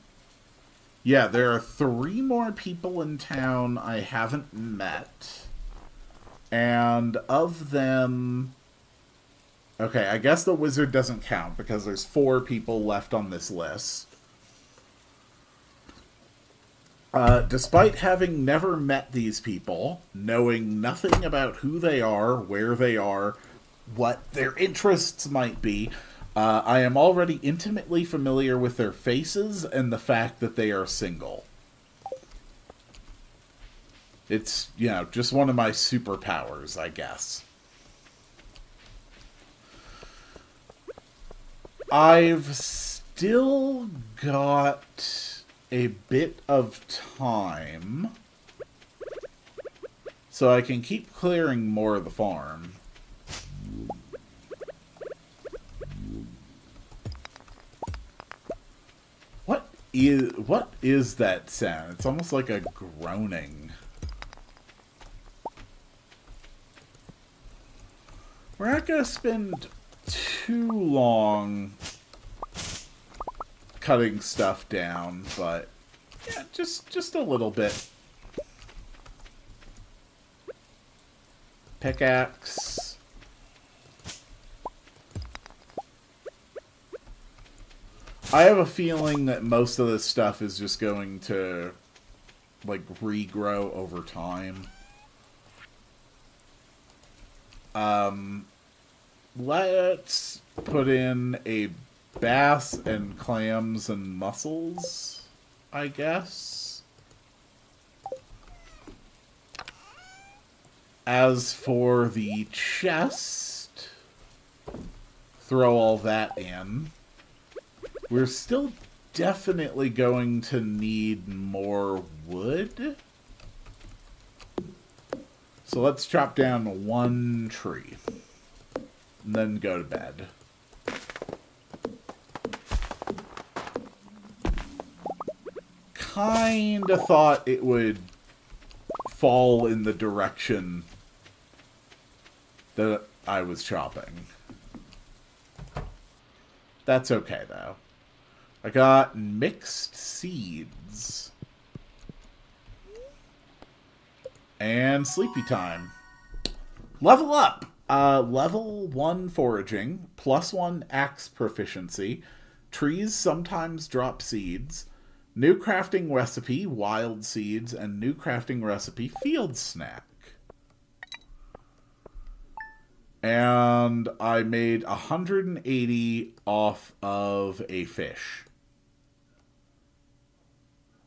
Yeah, there are three more people in town I haven't met. And of them. Okay, I guess the wizard doesn't count because there's four people left on this list. Uh, despite having never met these people, knowing nothing about who they are, where they are, what their interests might be, uh, I am already intimately familiar with their faces and the fact that they are single. It's, you know, just one of my superpowers, I guess. I've still got a bit of time. So I can keep clearing more of the farm. Is what is that sound? It's almost like a groaning. We're not going to spend too long cutting stuff down, but yeah, just just a little bit. Pickaxe. I have a feeling that most of this stuff is just going to like regrow over time. Um, let's put in a bass and clams and mussels, I guess. As for the chest, throw all that in. We're still definitely going to need more wood. So let's chop down one tree. And then go to bed. Kinda thought it would fall in the direction that I was chopping. That's okay, though. I got mixed seeds. And sleepy time. Level up! Uh, level 1 foraging, plus 1 axe proficiency. Trees sometimes drop seeds. New crafting recipe, wild seeds, and new crafting recipe, field snack. And I made 180 off of a fish.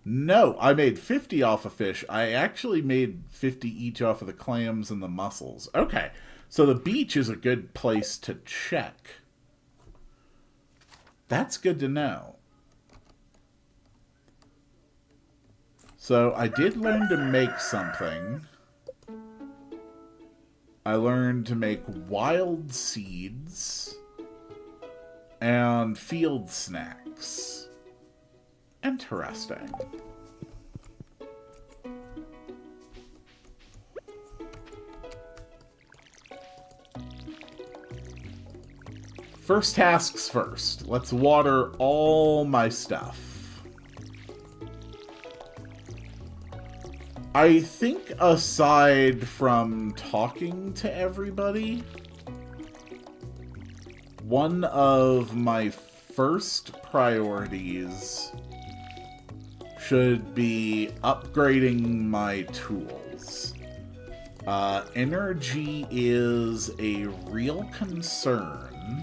No, I made 50 off a fish. I actually made 50 each off of the clams and the mussels. Okay, so the beach is a good place to check. That's good to know. So I did learn to make something. I learned to make wild seeds and field snacks. Interesting. First tasks first. Let's water all my stuff. I think aside from talking to everybody, one of my first priorities should be upgrading my tools. Uh, energy is a real concern.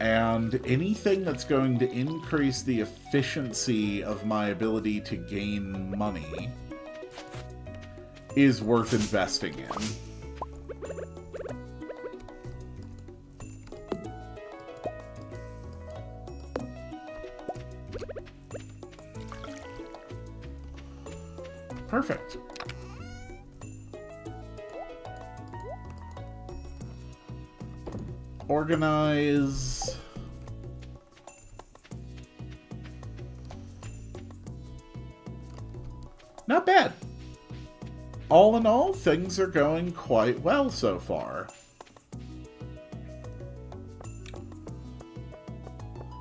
And anything that's going to increase the efficiency of my ability to gain money is worth investing in. Perfect. Organize... Not bad. All in all, things are going quite well so far.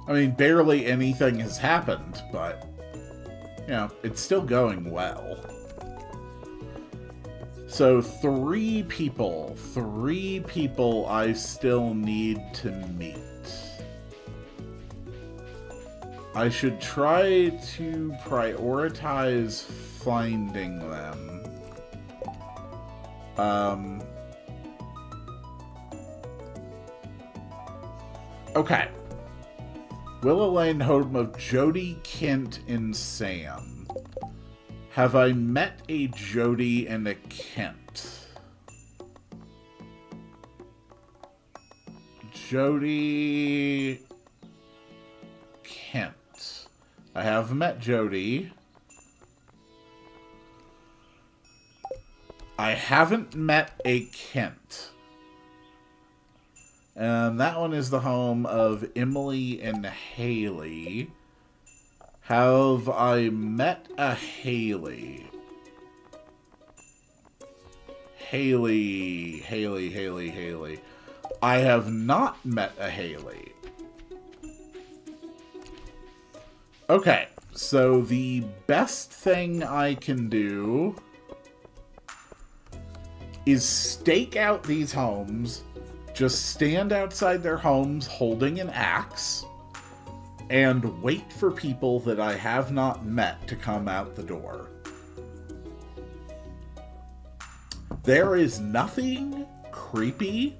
I mean, barely anything has happened, but, you know, it's still going well. So three people, three people I still need to meet. I should try to prioritize finding them. Um, okay. Willow Lane, home of Jodi, Kent, and Sam. Have I met a Jodi and a Kent? Jodi Kent. I have met Jodi. I haven't met a Kent. And that one is the home of Emily and Haley. Have I met a Haley? Haley, Haley, Haley, Haley. I have not met a Haley. Okay, so the best thing I can do is stake out these homes, just stand outside their homes holding an axe, and wait for people that I have not met to come out the door. There is nothing creepy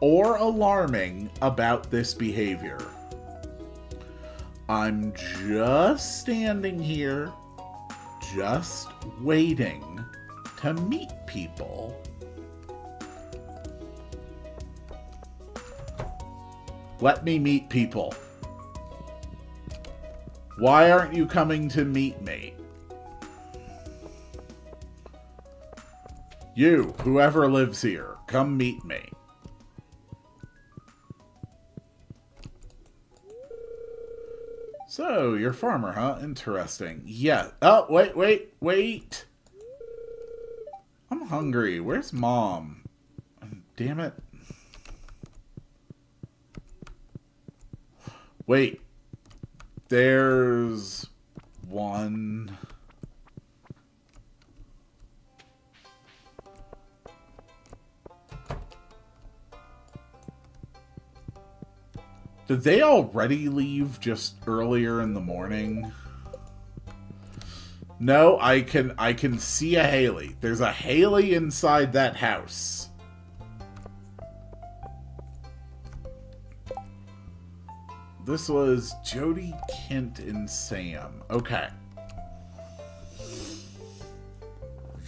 or alarming about this behavior. I'm just standing here, just waiting to meet people. Let me meet people. Why aren't you coming to meet me? You, whoever lives here, come meet me. So, you're a farmer, huh? Interesting. Yeah. Oh, wait, wait, wait. I'm hungry. Where's mom? Damn it. Wait. There's one. Did they already leave just earlier in the morning? No, I can I can see a Haley. There's a Haley inside that house. This was Jodi, Kent, and Sam. Okay.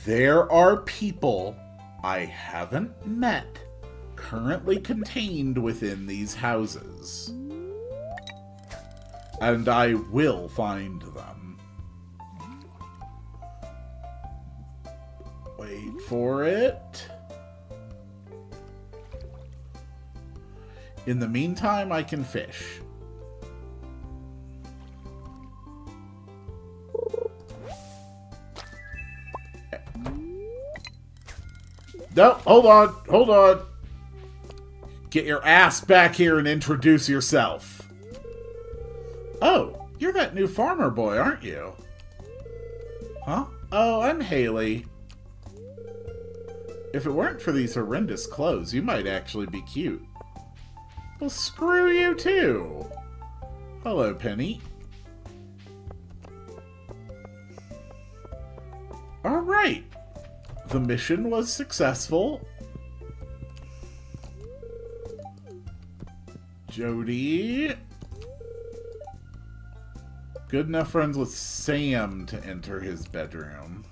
There are people I haven't met currently contained within these houses. And I will find them. Wait for it. In the meantime, I can fish. No, hold on, hold on. Get your ass back here and introduce yourself. Oh, you're that new farmer boy, aren't you? Huh? Oh, I'm Haley. If it weren't for these horrendous clothes, you might actually be cute. Well, screw you too. Hello, Penny. Alright. The mission was successful, Jodi. Good enough friends with Sam to enter his bedroom.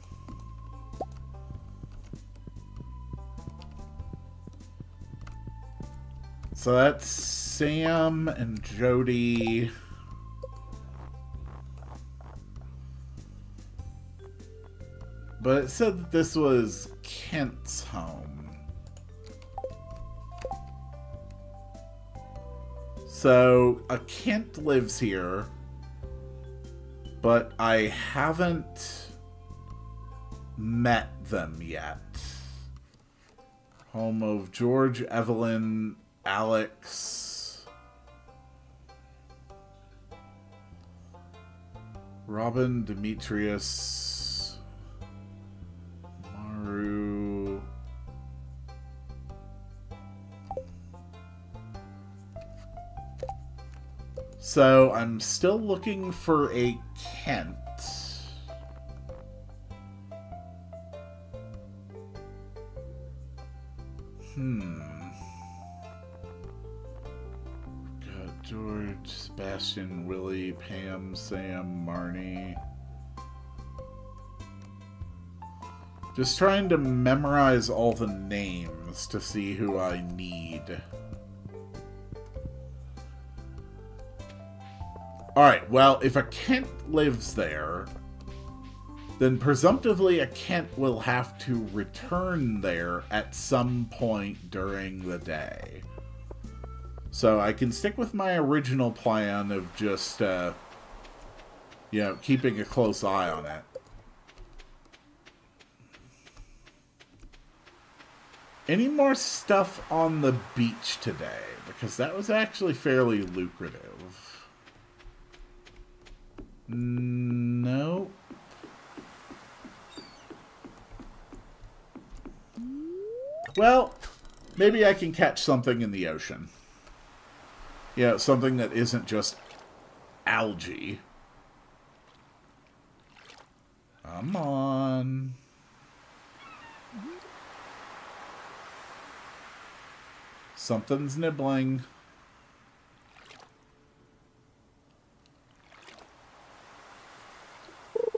So that's Sam and Jodi. But it said that this was Kent's home. So, a Kent lives here, but I haven't met them yet. Home of George, Evelyn, Alex, Robin, Demetrius, So I'm still looking for a Kent. Hmm. Got George, Sebastian, Willy, Pam, Sam, Marnie. Just trying to memorize all the names to see who I need. Alright, well, if a Kent lives there, then presumptively a Kent will have to return there at some point during the day. So I can stick with my original plan of just, uh, you know, keeping a close eye on it. Any more stuff on the beach today? Because that was actually fairly lucrative. No. Well, maybe I can catch something in the ocean. Yeah, something that isn't just algae. Come on. Something's nibbling.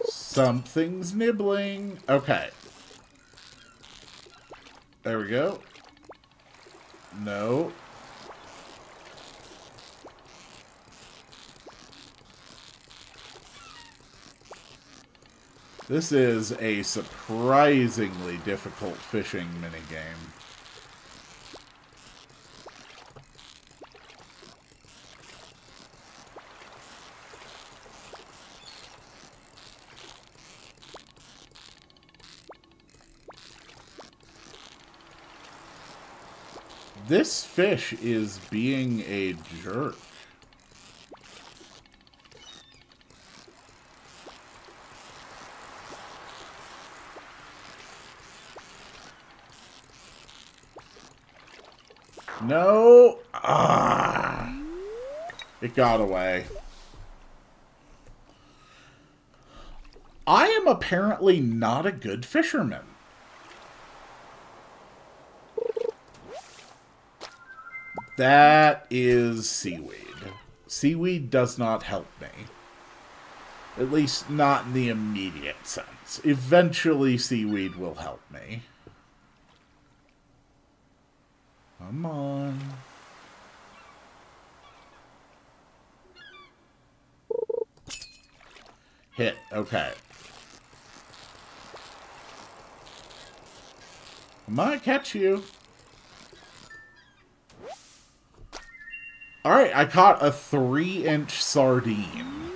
Something's nibbling. Okay. There we go. No. This is a surprisingly difficult fishing minigame. This fish is being a jerk. No! Ah! It got away. I am apparently not a good fisherman. That is seaweed. Seaweed does not help me. At least not in the immediate sense. Eventually seaweed will help me. Come on. Hit. Okay. I might catch you. Alright, I caught a three-inch sardine.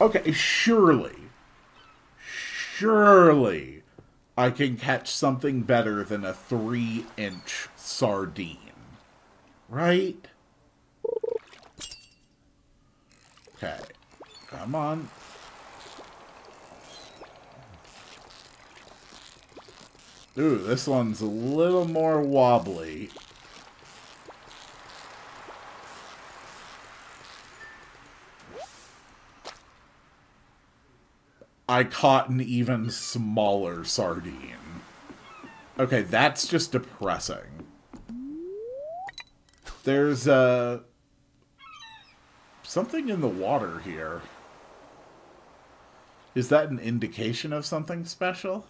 Okay, surely, surely I can catch something better than a three-inch sardine. Right? Okay, come on. Ooh, this one's a little more wobbly. I caught an even smaller sardine. Okay, that's just depressing. There's, uh... Something in the water here. Is that an indication of something special?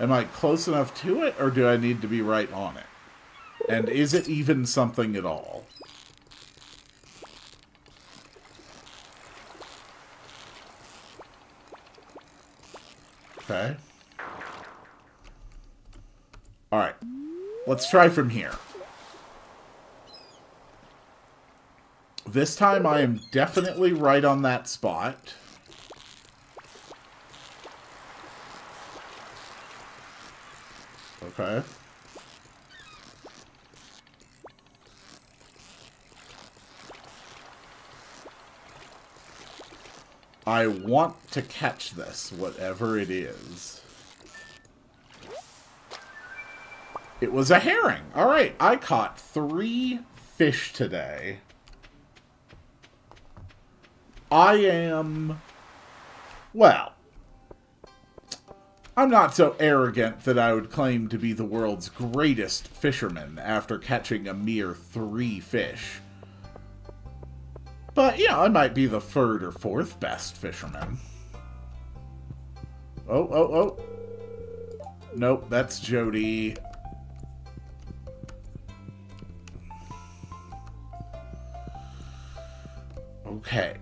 Am I close enough to it, or do I need to be right on it? And is it even something at all? Okay. Alright. Let's try from here. This time I am definitely right on that spot. Okay. I want to catch this, whatever it is. It was a herring. All right, I caught three fish today. I am, well, I'm not so arrogant that I would claim to be the world's greatest fisherman after catching a mere three fish. But, you know, I might be the third or fourth best fisherman. Oh, oh, oh. Nope, that's Jodi. Okay.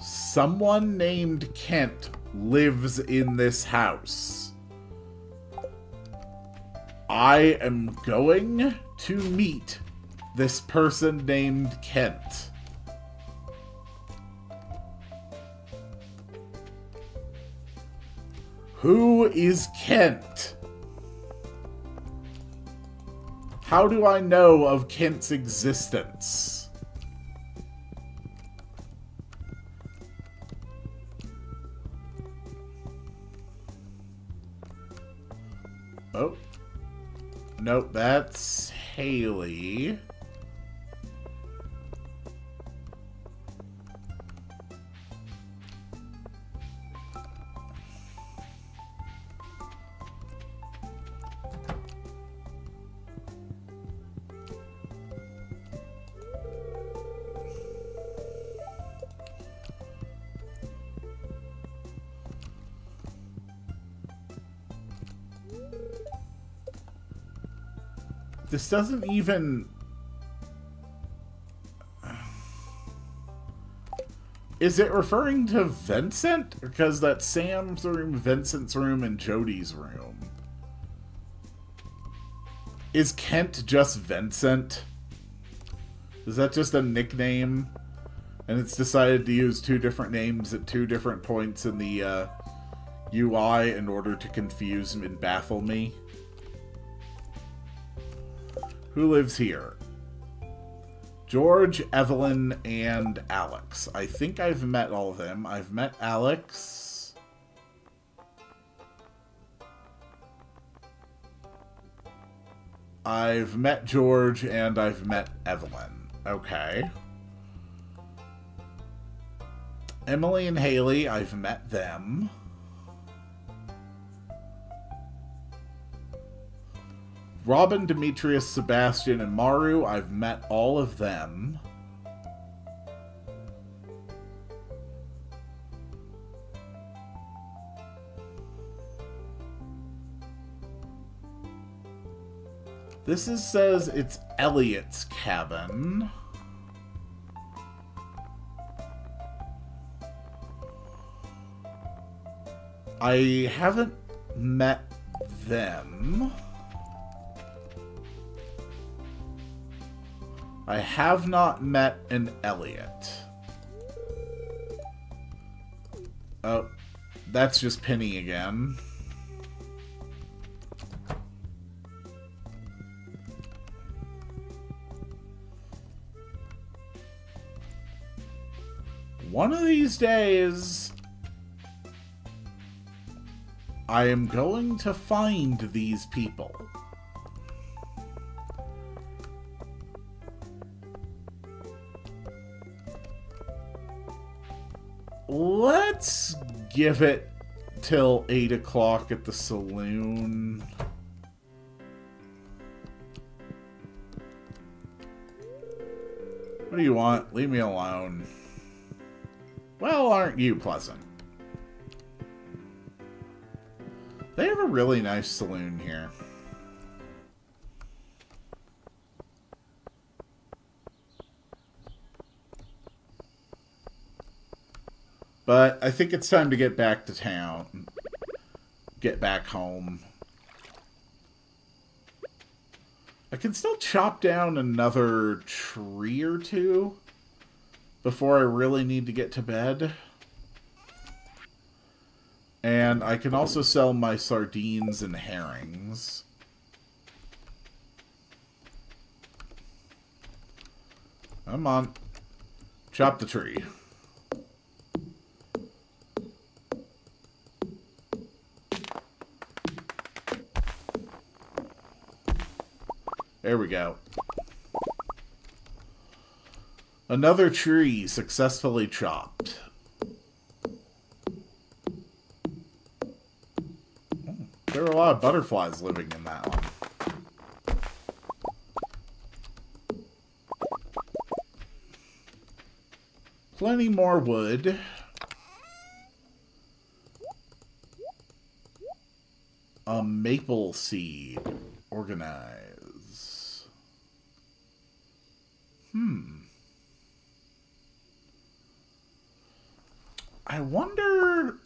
Someone named Kent lives in this house. I am going to meet this person named Kent. Who is Kent? How do I know of Kent's existence? Nope, that's Haley. This doesn't even... Is it referring to Vincent? Because that's Sam's room, Vincent's room, and Jodi's room. Is Kent just Vincent? Is that just a nickname? And it's decided to use two different names at two different points in the uh, UI in order to confuse and baffle me? Who lives here? George, Evelyn, and Alex. I think I've met all of them. I've met Alex. I've met George, and I've met Evelyn. Okay. Emily and Haley, I've met them. Robin, Demetrius, Sebastian, and Maru, I've met all of them. This is, says it's Elliott's cabin. I haven't met them. I have not met an Elliott. Oh, that's just Penny again. One of these days, I am going to find these people. Let's give it till 8 o'clock at the saloon. What do you want? Leave me alone. Well, aren't you pleasant? They have a really nice saloon here. But I think it's time to get back to town. Get back home. I can still chop down another tree or two before I really need to get to bed. And I can also sell my sardines and herrings. Come on. Chop the tree. There we go. Another tree successfully chopped. Hmm, there are a lot of butterflies living in that one. Plenty more wood. A maple seed. Organize. Hmm. I wonder...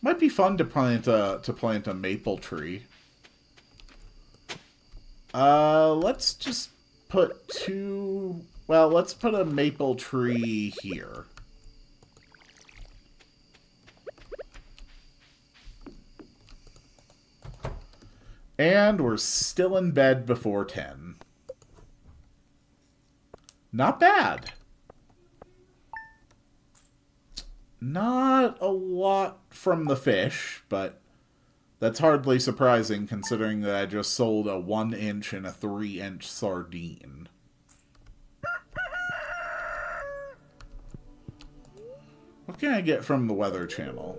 Might be fun to plant a to plant a maple tree. Uh, let's just put two. Well, let's put a maple tree here. And we're still in bed before 10. Not bad. Not a lot from the fish, but that's hardly surprising considering that I just sold a 1 inch and a 3 inch sardine. What can I get from the Weather Channel?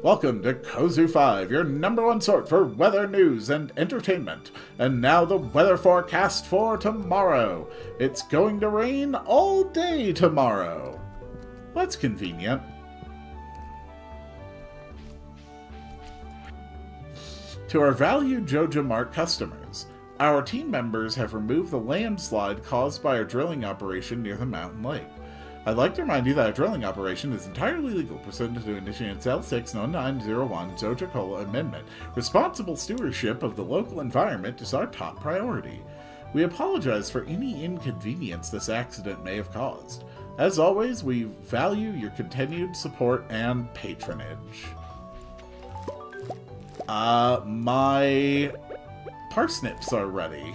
Welcome to Kozu 5, your number one source for weather news and entertainment. And now the weather forecast for tomorrow. It's going to rain all day tomorrow. That's convenient. To our valued Joja Mart customers, our team members have removed the landslide caused by our drilling operation near the mountain lake. I'd like to remind you that a drilling operation is entirely legal pursuant to Initiative L61901 Joja Cola Amendment. Responsible stewardship of the local environment is our top priority. We apologize for any inconvenience this accident may have caused. As always, we value your continued support and patronage. Uh, my parsnips are ready.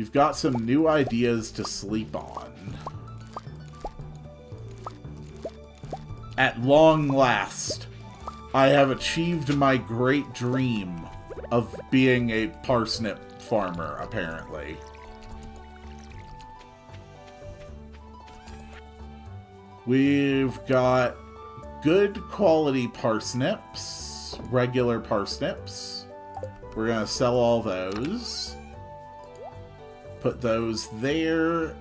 You've got some new ideas to sleep on. At long last, I have achieved my great dream of being a parsnip farmer, apparently. We've got good quality parsnips, regular parsnips. We're going to sell all those. Put those there.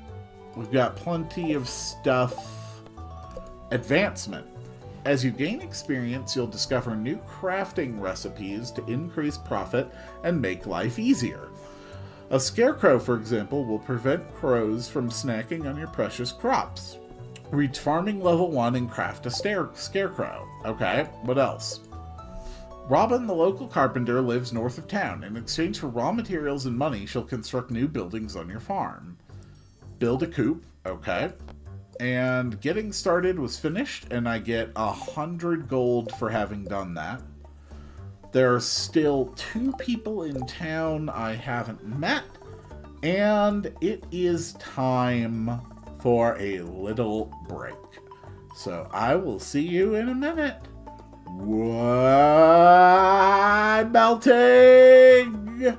We've got plenty of stuff. Advancement. As you gain experience, you'll discover new crafting recipes to increase profit and make life easier. A scarecrow, for example, will prevent crows from snacking on your precious crops. Reach farming level 1 and craft a scarecrow. Okay, what else? Robin, the local carpenter, lives north of town. In exchange for raw materials and money, she'll construct new buildings on your farm. Build a coop. Okay. And getting started was finished, and I get a hundred gold for having done that. There are still two people in town I haven't met, and it is time for a little break. So I will see you in a minute. What melting?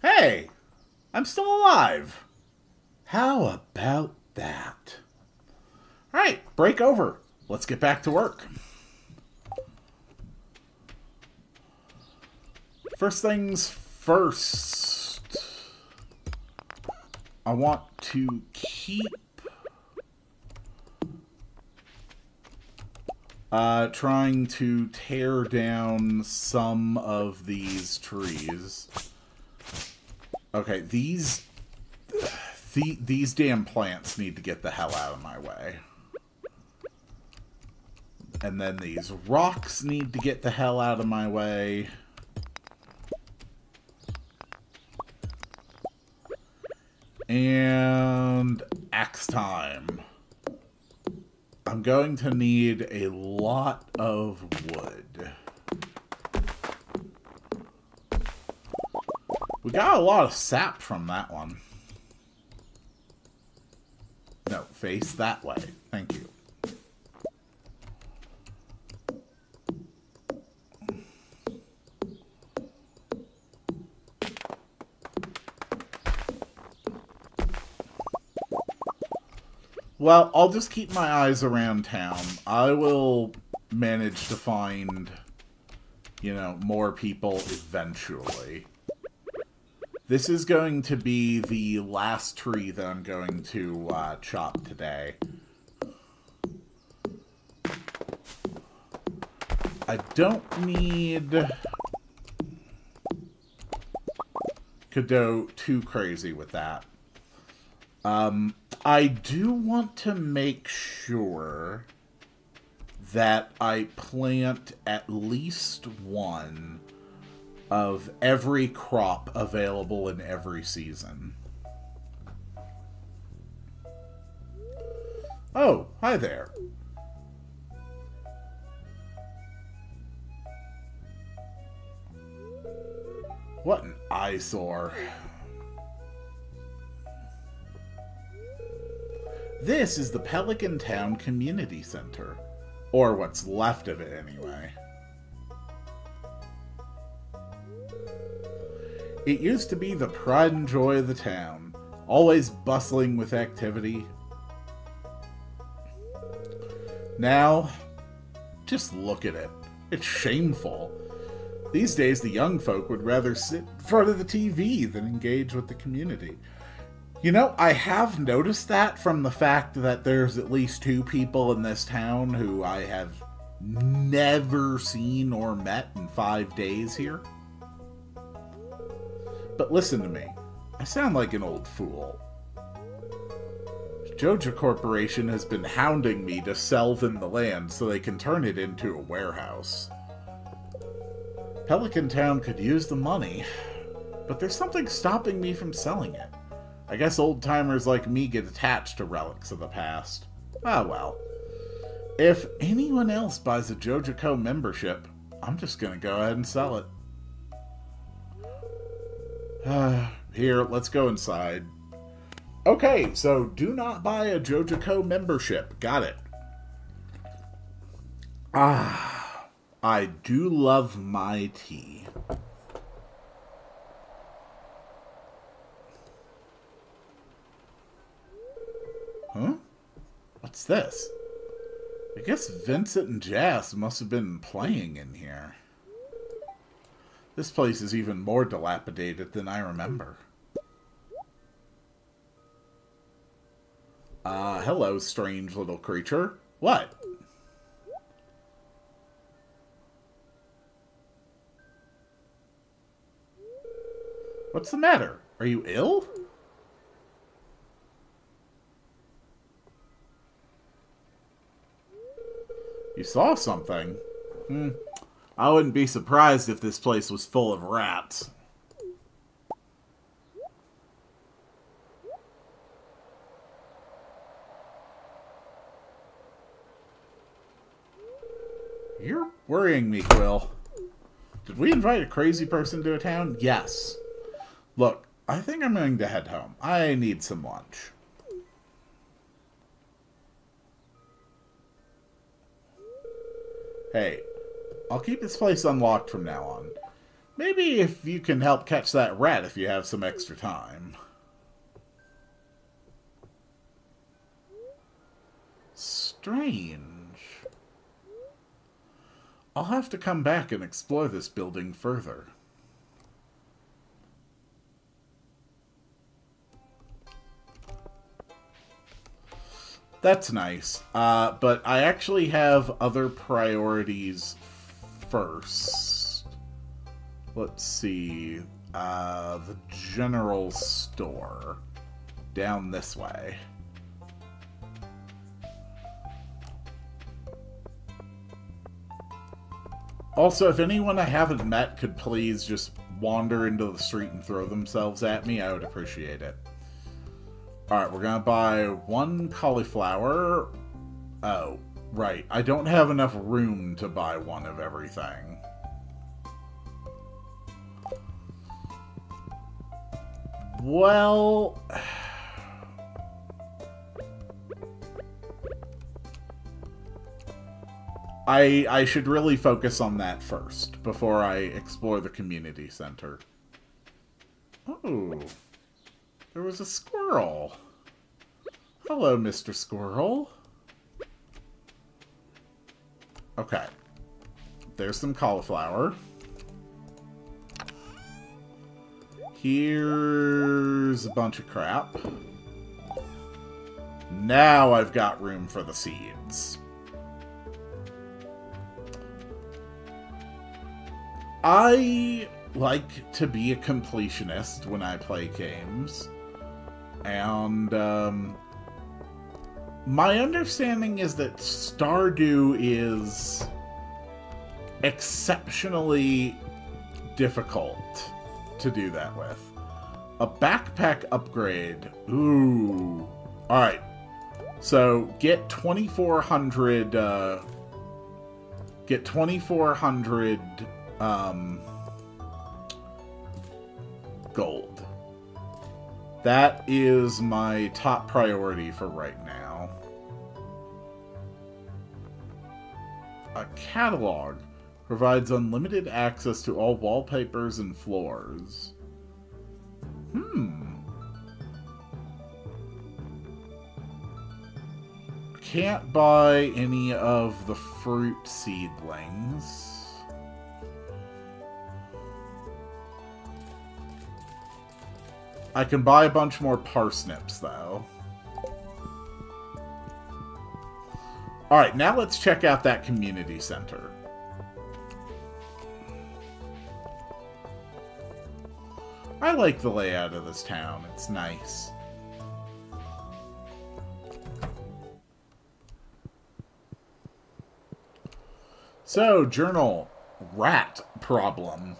Hey, I'm still alive. How about that? All right, break over. Let's get back to work. First things first. I want to keep uh, trying to tear down some of these trees. Okay, these the, these damn plants need to get the hell out of my way. And then these rocks need to get the hell out of my way. And axe time. I'm going to need a lot of wood. We got a lot of sap from that one. No, face that way. Thank you. Well, I'll just keep my eyes around town. I will manage to find, you know, more people eventually. This is going to be the last tree that I'm going to uh, chop today. I don't need go too crazy with that. Um, I do want to make sure that I plant at least one of every crop available in every season. Oh, hi there. What an eyesore. This is the Pelican Town Community Center. Or what's left of it, anyway. It used to be the pride and joy of the town, always bustling with activity. Now, just look at it. It's shameful. These days, the young folk would rather sit in front of the TV than engage with the community. You know, I have noticed that from the fact that there's at least two people in this town who I have never seen or met in five days here. But listen to me. I sound like an old fool. Joja Corporation has been hounding me to sell them the land so they can turn it into a warehouse. Pelican Town could use the money, but there's something stopping me from selling it. I guess old timers like me get attached to relics of the past. Ah well. If anyone else buys a JojaCo membership, I'm just gonna go ahead and sell it. Here, let's go inside. Okay, so do not buy a JojaCo membership. Got it. Ah, I do love my tea. Huh? What's this? I guess Vincent and Jas must have been playing in here. This place is even more dilapidated than I remember. Uh, hello, strange little creature. What? What's the matter? Are you ill? You saw something? Hmm. I wouldn't be surprised if this place was full of rats. You're worrying me, Quill. Did we invite a crazy person to a town? Yes. Look, I think I'm going to head home. I need some lunch. Hey, I'll keep this place unlocked from now on. Maybe if you can help catch that rat if you have some extra time. Strange. I'll have to come back and explore this building further. That's nice. Uh, but I actually have other priorities first. Let's see. Uh, the general store. Down this way. Also, if anyone I haven't met could please just wander into the street and throw themselves at me, I would appreciate it. Alright, we're gonna buy one cauliflower. Oh, right. I don't have enough room to buy one of everything. Well... I I should really focus on that first before I explore the community center. Oh, there was a squirrel. Hello, Mr. Squirrel. Okay. There's some cauliflower. Here's a bunch of crap. Now I've got room for the seeds. I like to be a completionist when I play games. And, um, my understanding is that Stardew is exceptionally difficult to do that with. A backpack upgrade. Ooh. Alright. So, get 2,400, uh, get 2,400 um, gold. That is my top priority for right now. A catalog provides unlimited access to all wallpapers and floors. Hmm. Can't buy any of the fruit seedlings. I can buy a bunch more parsnips, though. Alright, now let's check out that community center. I like the layout of this town. It's nice. So, journal. Rat problem.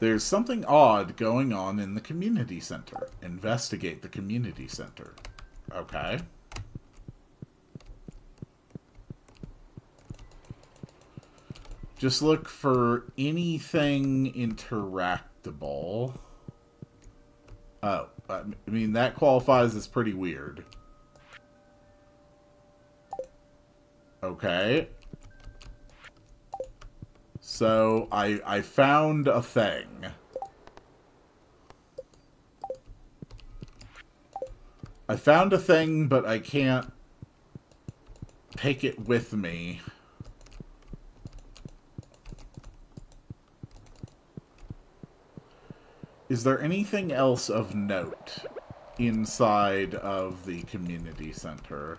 There's something odd going on in the community center. Investigate the community center. Okay. Just look for anything interactable. Oh, I mean, that qualifies as pretty weird. Okay. So I I found a thing. I found a thing, but I can't take it with me. Is there anything else of note inside of the community center?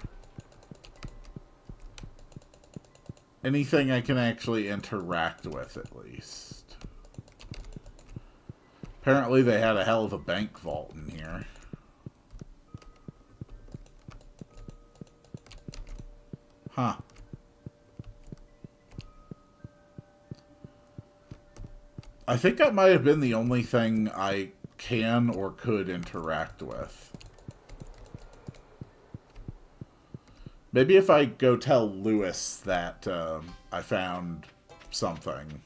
Anything I can actually interact with, at least. Apparently they had a hell of a bank vault in here. Huh. I think that might have been the only thing I can or could interact with. Maybe if I go tell Lewis that um, I found something.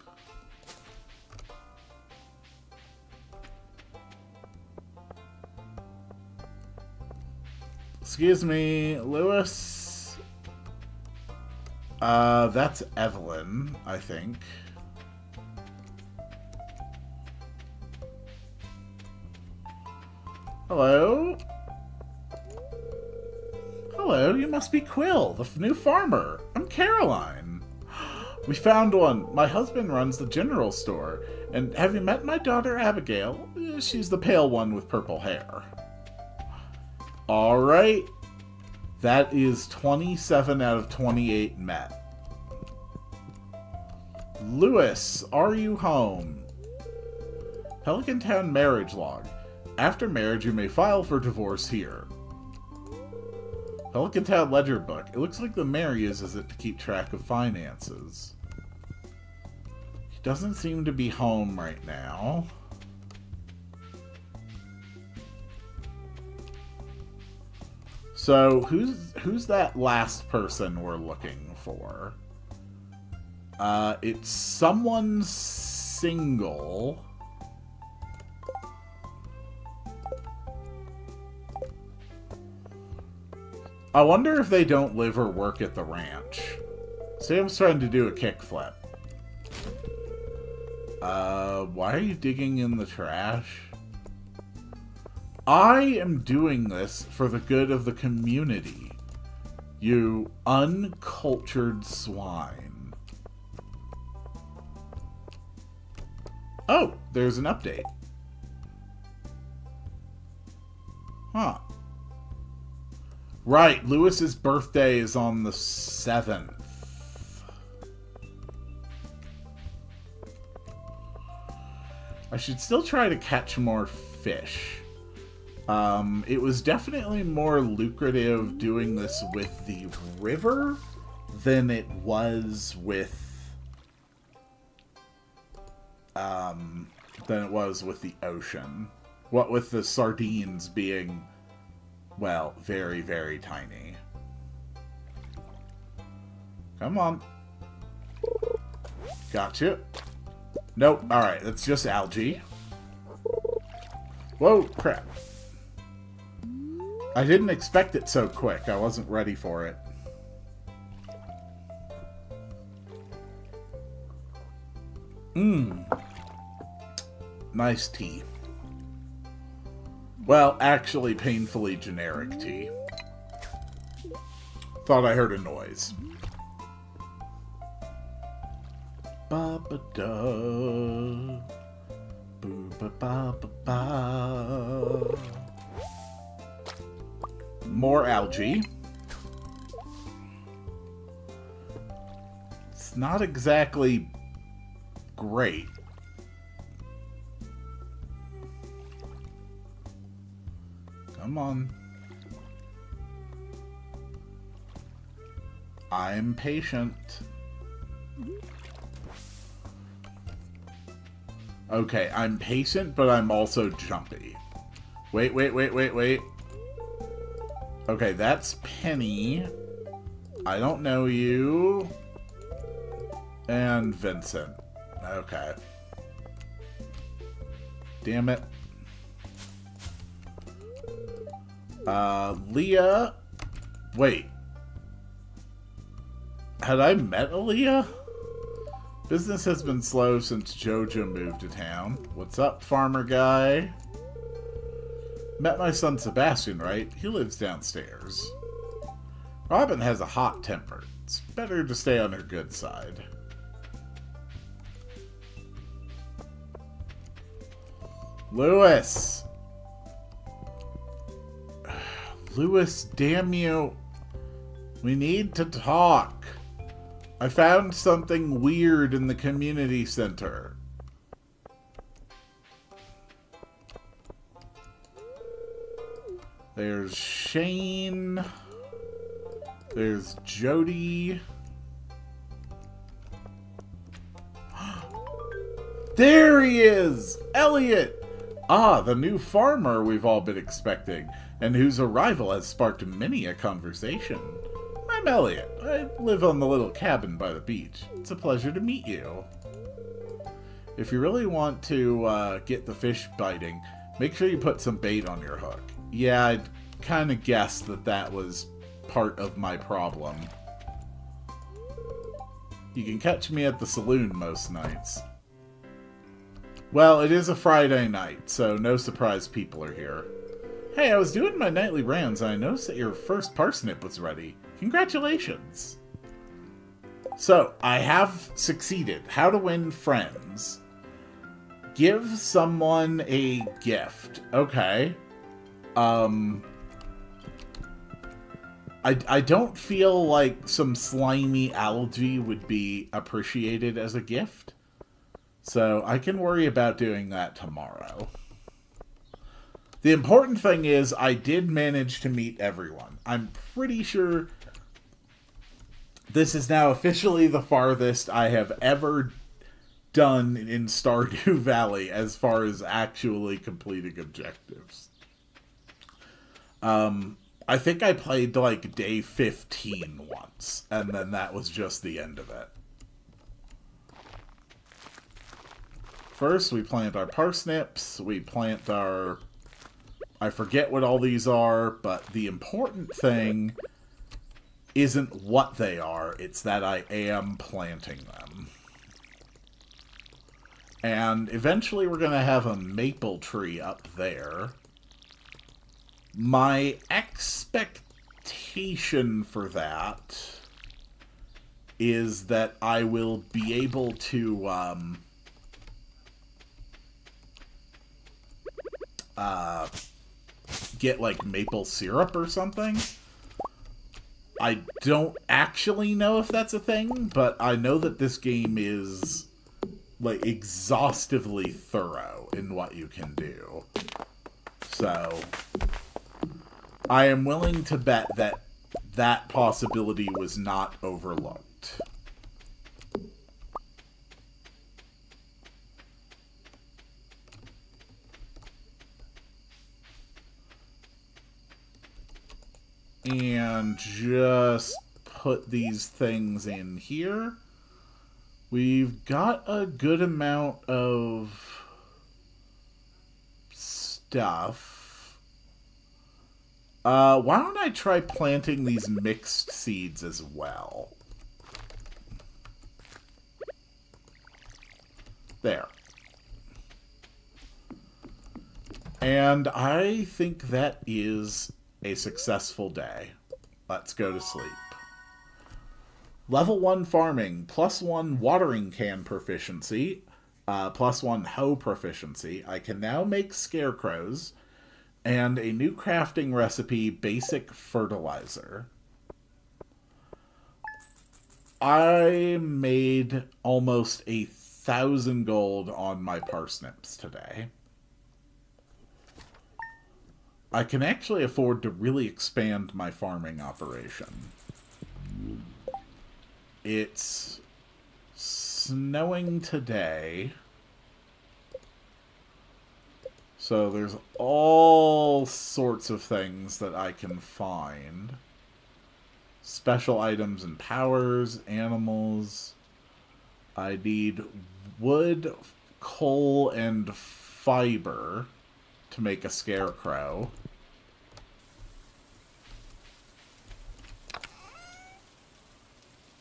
Excuse me, Lewis? Uh, that's Evelyn, I think. Hello? Hello, you must be Quill, the new farmer. I'm Caroline. We found one. My husband runs the general store. And have you met my daughter Abigail? Eh, she's the pale one with purple hair. Alright. That is 27 out of 28 met. Lewis, are you home? Pelican Town marriage log. After marriage, you may file for divorce here. Pelican that ledger book. It looks like the mayor uses it to keep track of finances. He doesn't seem to be home right now. So who's who's that last person we're looking for? Uh, it's someone single. I wonder if they don't live or work at the ranch. Sam's trying to do a kickflip. Uh, why are you digging in the trash? I am doing this for the good of the community. You uncultured swine. Oh, there's an update. Huh. Right, Lewis's birthday is on the 7th. I should still try to catch more fish. Um, it was definitely more lucrative doing this with the river than it was with um, than it was with the ocean. What with the sardines being well, very, very tiny. Come on. Gotcha. Nope. Alright, that's just algae. Whoa, crap. I didn't expect it so quick. I wasn't ready for it. Mmm. Nice tea. Well, actually painfully generic tea. Thought I heard a noise. Ba ba da. Boo ba ba ba ba. More algae. It's not exactly great. Come on. I'm patient. Okay, I'm patient, but I'm also jumpy. Wait, wait, wait, wait, wait. Okay, that's Penny. I don't know you. And Vincent. Okay. Damn it. Uh, Leah. Wait. Had I met Aaliyah? Business has been slow since Joja moved to town. What's up, farmer guy? Met my son Sebastian, right? He lives downstairs. Robin has a hot temper. It's better to stay on her good side. Lewis! Lewis, damn you. We need to talk. I found something weird in the community center. There's Shane. There's Jodi. there he is! Elliott! Ah, the new farmer we've all been expecting and whose arrival has sparked many a conversation. I'm Elliott. I live on the little cabin by the beach. It's a pleasure to meet you. If you really want to uh, get the fish biting, make sure you put some bait on your hook. Yeah, I kind of guessed that that was part of my problem. You can catch me at the saloon most nights. Well, it is a Friday night, so no surprise people are here. Hey, I was doing my nightly rounds and I noticed that your first parsnip was ready. Congratulations! So, I have succeeded. How to win friends. Give someone a gift. Okay. Um... I, I don't feel like some slimy algae would be appreciated as a gift. So I can worry about doing that tomorrow. The important thing is I did manage to meet everyone. I'm pretty sure this is now officially the farthest I have ever done in Stardew Valley as far as actually completing objectives. Um, I think I played like day 15 once, and then that was just the end of it. First, we plant our parsnips, we plant our... I forget what all these are, but the important thing isn't what they are, it's that I am planting them. And eventually we're going to have a maple tree up there. My expectation for that is that I will be able to... Um, uh, get like maple syrup or something. I don't actually know if that's a thing, but I know that this game is like exhaustively thorough in what you can do. So I am willing to bet that that possibility was not overlooked. And just put these things in here. We've got a good amount of stuff. Uh, why don't I try planting these mixed seeds as well? There. And I think that is a successful day. Let's go to sleep. Level 1 farming, plus 1 watering can proficiency, uh, plus 1 hoe proficiency. I can now make scarecrows, and a new crafting recipe, basic fertilizer. I made almost a thousand gold on my parsnips today. I can actually afford to really expand my farming operation. It's snowing today. So there's all sorts of things that I can find. Special items and powers, animals. I need wood, coal, and fiber to make a scarecrow.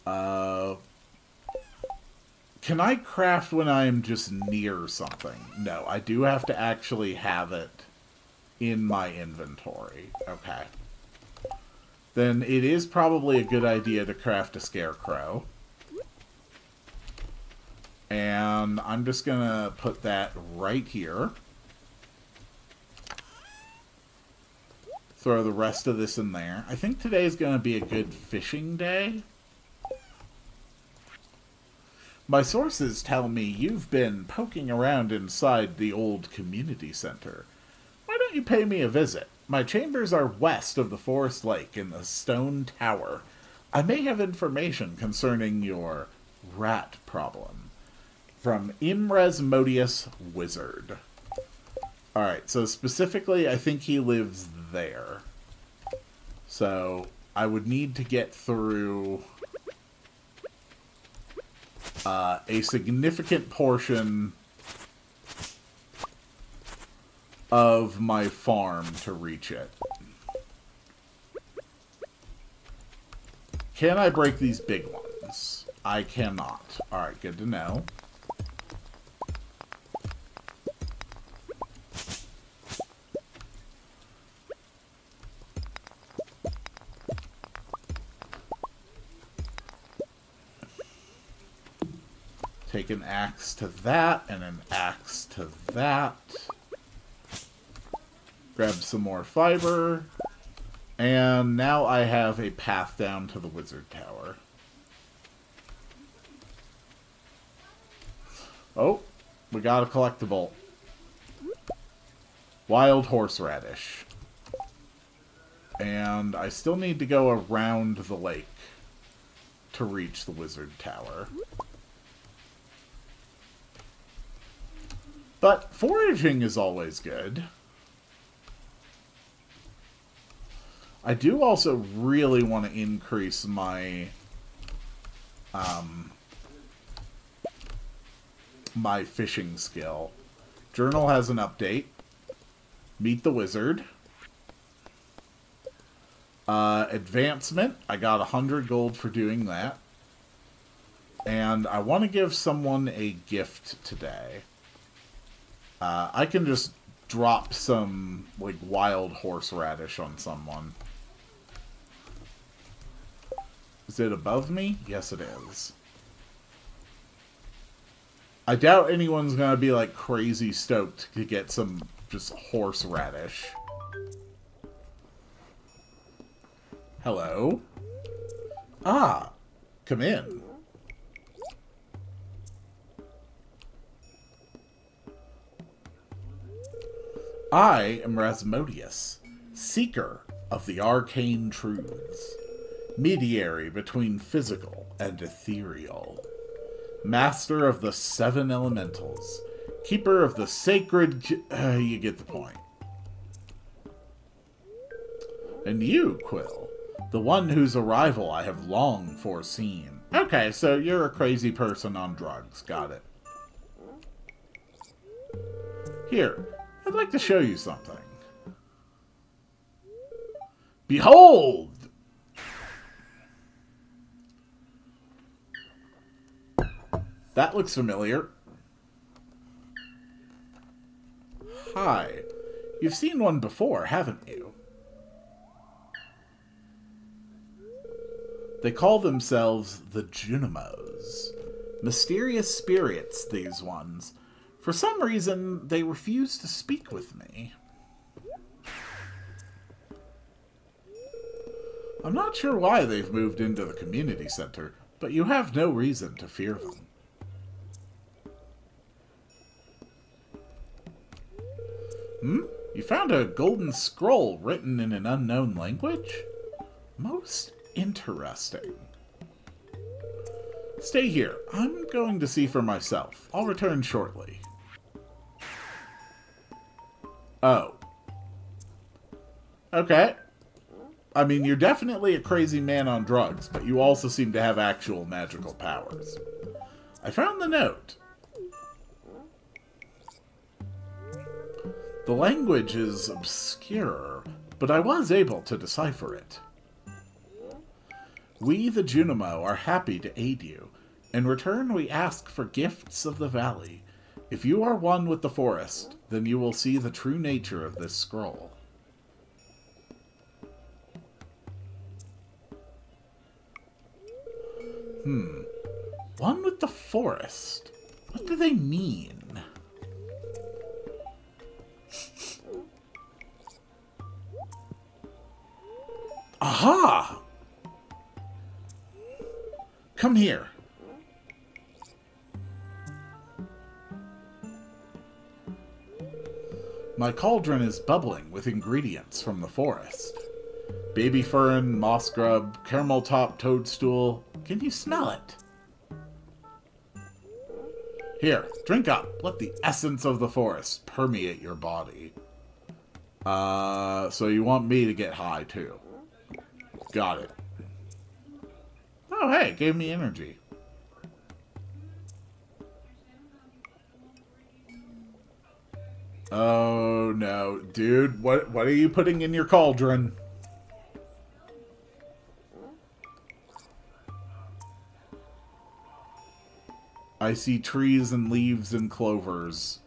Uh, can I craft when I'm just near something? No, I do have to actually have it in my inventory. Okay. Then it is probably a good idea to craft a scarecrow. And I'm just going to put that right here. Throw the rest of this in there. I think today is going to be a good fishing day. My sources tell me you've been poking around inside the old community center. Why don't you pay me a visit? My chambers are west of the Forest Lake in the Stone Tower. I may have information concerning your rat problem. From M. Rasmodius Wizard. Alright, so specifically, I think he lives there. So, I would need to get through uh, a significant portion of my farm to reach it. Can I break these big ones? I cannot. Alright, good to know. Take an axe to that, and an axe to that. Grab some more fiber. And now I have a path down to the wizard tower. Oh, we got a collectible. Wild horseradish. And I still need to go around the lake to reach the wizard tower. But foraging is always good. I do also really want to increase my um, my fishing skill. Journal has an update. Meet the wizard. Uh, advancement. I got 100 gold for doing that. And I want to give someone a gift today. Uh, I can just drop some, like, wild horseradish on someone. Is it above me? Yes, it is. I doubt anyone's gonna be, like, crazy stoked to get some just horseradish. Hello? Ah, come in. I am Rasmodius, seeker of the arcane truths, mediary between physical and ethereal, master of the seven elementals, keeper of the sacred. Uh, you get the point. And you, Quill, the one whose arrival I have long foreseen. Okay, so you're a crazy person on drugs. Got it. Here, I'd like to show you something. Behold! That looks familiar. Hi. You've seen one before, haven't you? They call themselves the Junimos. Mysterious spirits, these ones for some reason, they refuse to speak with me. I'm not sure why they've moved into the community center, but you have no reason to fear them. Hmm? You found a golden scroll written in an unknown language? Most interesting. Stay here. I'm going to see for myself. I'll return shortly. Oh. Okay. I mean, you're definitely a crazy man on drugs, but you also seem to have actual magical powers. I found the note. The language is obscure, but I was able to decipher it. We, the Junimo, are happy to aid you. In return, we ask for gifts of the valley, if you are one with the forest, then you will see the true nature of this scroll. Hmm. One with the forest. What do they mean? Aha! Come here. My cauldron is bubbling with ingredients from the forest. Baby fern, moss grub, caramel top toadstool. Can you smell it? Here, drink up. Let the essence of the forest permeate your body. Uh, so you want me to get high too. Got it. Oh, hey, gave me energy. Oh no, dude, what what are you putting in your cauldron? I see trees and leaves and clovers.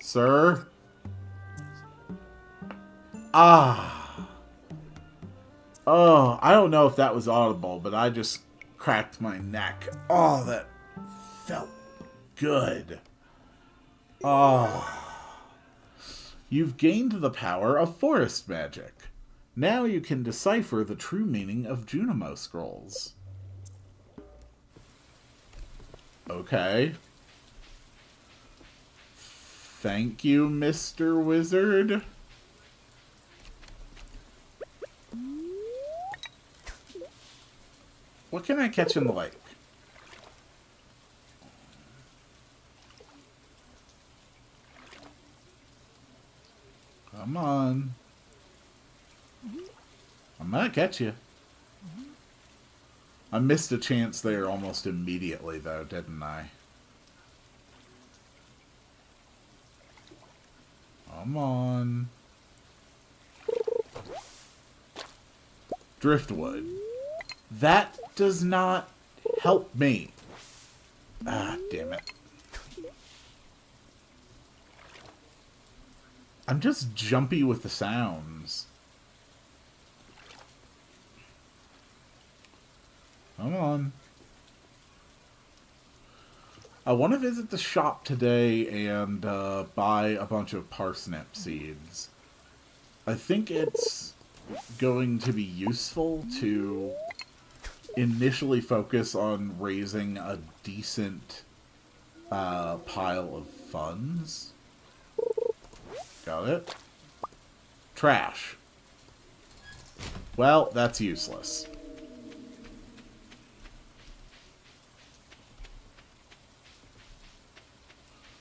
Sir? Ah. Oh, I don't know if that was audible, but I just cracked my neck. Oh, that felt good. Oh. You've gained the power of forest magic. Now you can decipher the true meaning of Junimo scrolls. Okay. Thank you, Mr. Wizard. What can I catch in the lake? Come on. I'm gonna catch you. I missed a chance there almost immediately, though, didn't I? Come on. Driftwood. That does not help me. Ah, damn it. I'm just jumpy with the sounds. Come on. I want to visit the shop today and uh, buy a bunch of parsnip seeds. I think it's going to be useful to initially focus on raising a decent uh, pile of funds. Got it. Trash. Well, that's useless.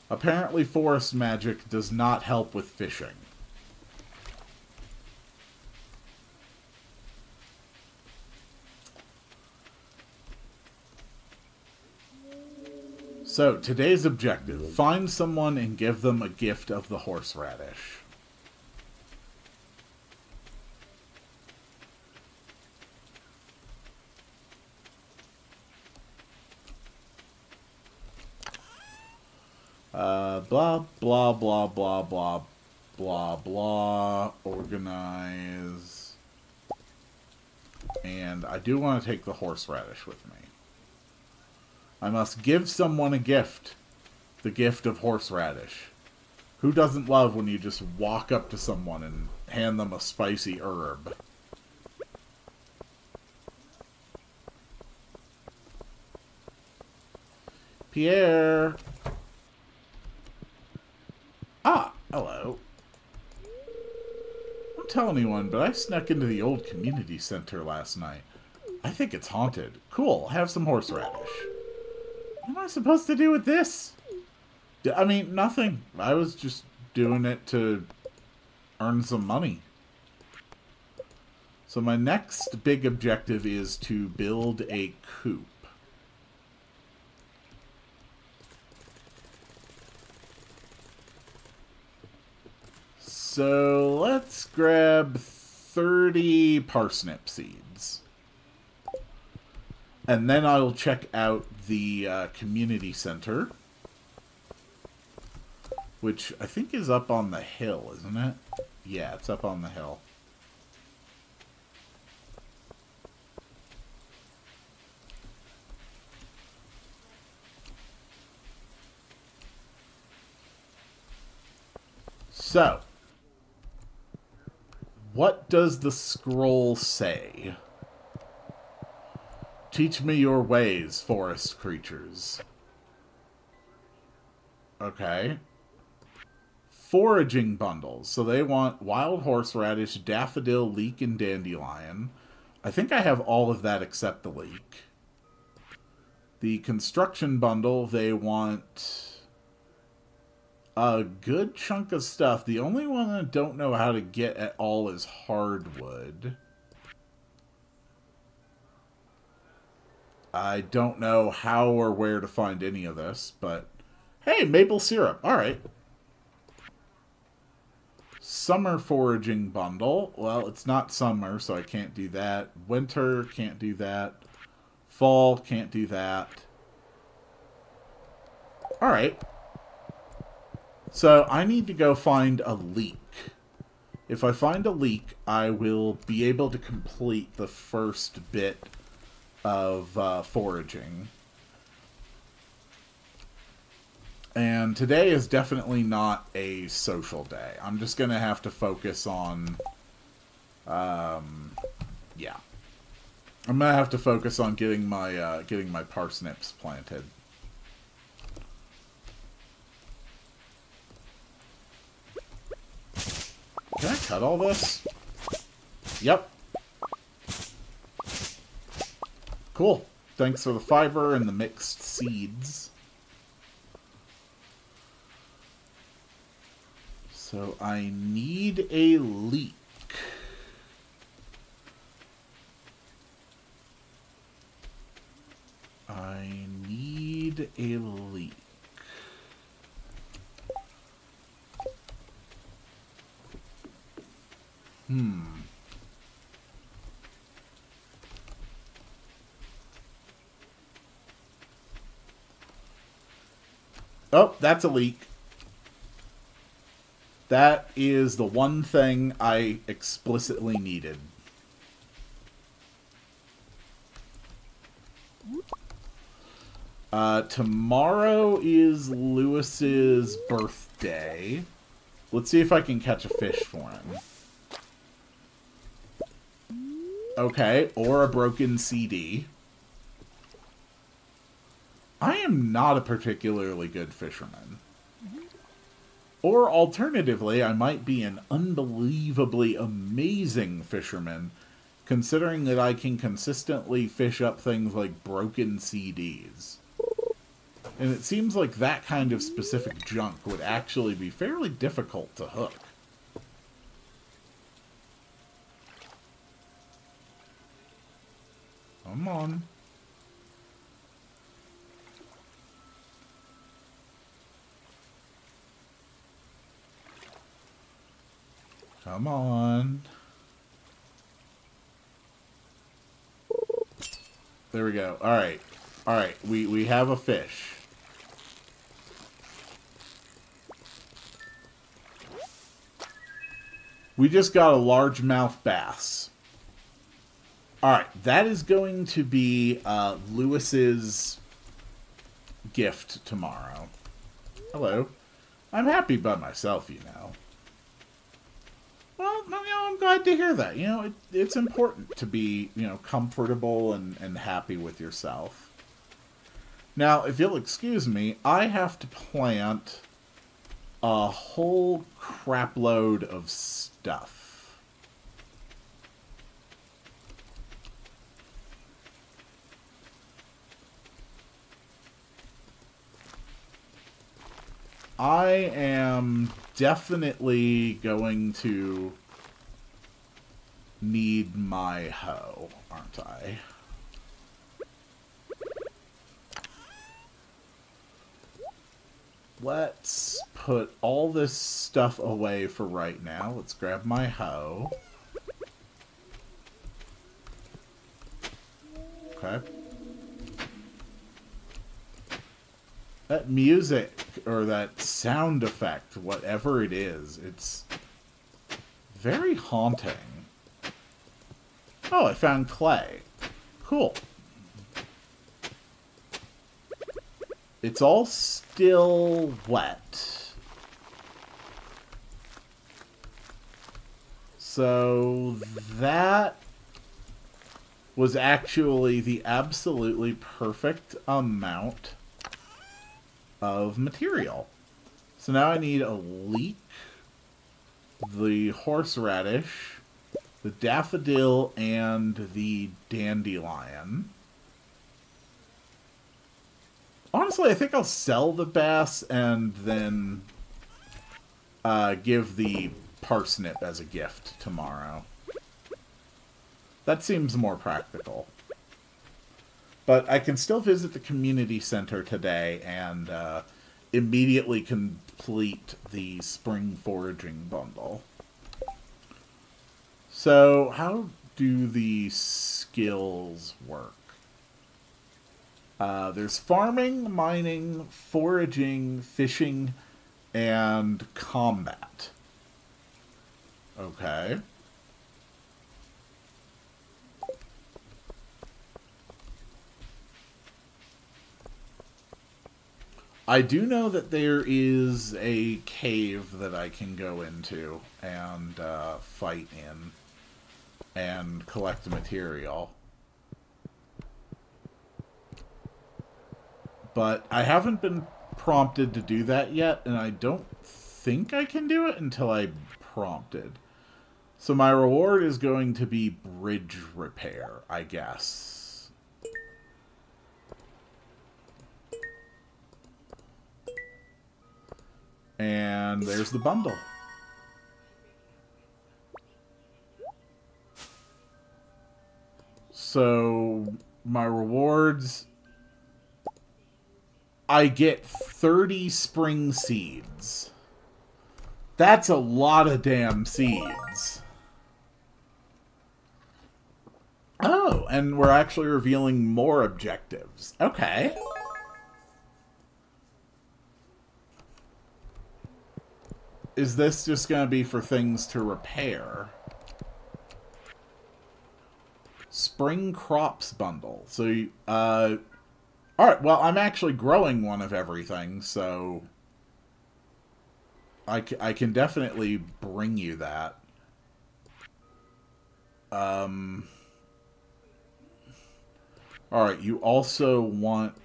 Apparently forest magic does not help with fishing. So, today's objective. Find someone and give them a gift of the horseradish. Uh, blah, blah, blah, blah, blah, blah, blah, organize. And I do want to take the horseradish with me. I must give someone a gift. The gift of horseradish. Who doesn't love when you just walk up to someone and hand them a spicy herb? Pierre! Ah, hello. Don't tell anyone, but I snuck into the old community center last night. I think it's haunted. Cool, have some horseradish. What am I supposed to do with this? I mean, nothing. I was just doing it to earn some money. So my next big objective is to build a coop. So let's grab 30 parsnip seeds. And then I'll check out the uh, community center, which I think is up on the hill, isn't it? Yeah, it's up on the hill. So, what does the scroll say? Teach me your ways, forest creatures. Okay. Foraging bundles. So they want wild horseradish, daffodil, leek, and dandelion. I think I have all of that except the leek. The construction bundle, they want a good chunk of stuff. The only one I don't know how to get at all is hardwood. I don't know how or where to find any of this, but hey, maple syrup. All right. Summer foraging bundle. Well, it's not summer, so I can't do that. Winter, can't do that. Fall, can't do that. Alright. So I need to go find a leek. If I find a leek, I will be able to complete the first bit of uh, foraging. And today is definitely not a social day. I'm just going to have to focus on... Um, yeah. I'm going to have to focus on getting my, uh, getting my parsnips planted. Can I cut all this? Yep. Cool. Thanks for the fiber and the mixed seeds. So I need a leek. I need a leek. Hmm. Oh, that's a leek. That is the one thing I explicitly needed. Uh, tomorrow is Lewis's birthday. Let's see if I can catch a fish for him. Okay, or a broken CD. I am not a particularly good fisherman. Or alternatively, I might be an unbelievably amazing fisherman, considering that I can consistently fish up things like broken CDs. And it seems like that kind of specific junk would actually be fairly difficult to hook. Come on. Come on. There we go. All right. All right. We, we have a fish. We just got a largemouth bass. All right, that is going to be uh, Lewis's gift tomorrow. Hello. I'm happy by myself, you know. Well, you know, I'm glad to hear that. You know, it, it's important to be, you know, comfortable and, and happy with yourself. Now, if you'll excuse me, I have to plant a whole crapload of stuff. I am definitely going to need my hoe, aren't I? Let's put all this stuff away for right now. Let's grab my hoe. Okay. That music or that sound effect, whatever it is, it's very haunting. Oh, I found clay. Cool. It's all still wet. So that was actually the absolutely perfect amount of material. So now I need a leek, the horseradish, the daffodil, and the dandelion. Honestly, I think I'll sell the bass and then uh, give the parsnip as a gift tomorrow. That seems more practical. But I can still visit the community center today and uh, immediately complete the spring foraging bundle. So, how do the skills work? Uh, there's farming, mining, foraging, fishing, and combat. Okay. I do know that there is a cave that I can go into and uh, fight in and collect material. But I haven't been prompted to do that yet, and I don't think I can do it until I'm prompted. So my reward is going to be bridge repair, I guess. And there's the bundle. So my rewards I get 30 spring seeds. That's a lot of damn seeds. Oh, and we're actually revealing more objectives. Okay. Is this just going to be for things to repair? Spring crops bundle. So, uh, alright, well, I'm actually growing one of everything, so I, I can definitely bring you that. Um, alright, you also want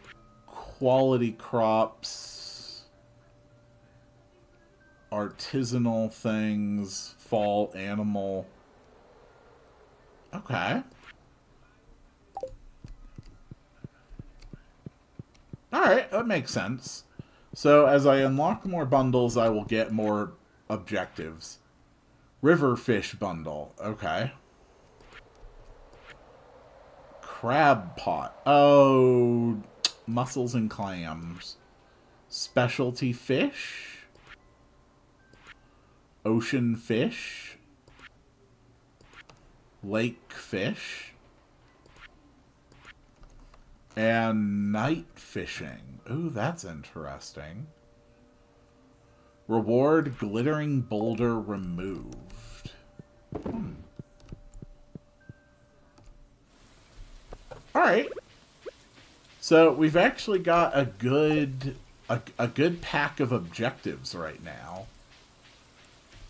quality crops artisanal things, fall animal. Okay. Alright, that makes sense. So as I unlock more bundles, I will get more objectives. River fish bundle. Okay. Crab pot. Oh, mussels and clams. Specialty fish ocean fish, lake fish, and night fishing. Ooh, that's interesting. Reward glittering boulder removed. Hmm. Alright. So we've actually got a good a, a good pack of objectives right now.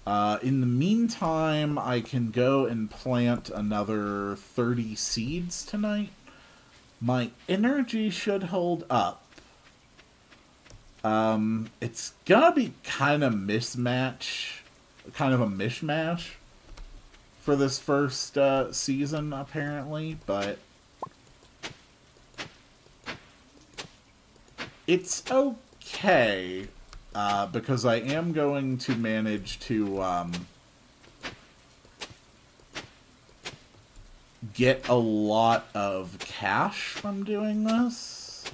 Uh, in the meantime, I can go and plant another 30 seeds tonight. My energy should hold up. Um, it's gonna be kind of mismatch, kind of a mishmash for this first uh, season, apparently, but it's okay uh, because I am going to manage to um, get a lot of cash from doing this.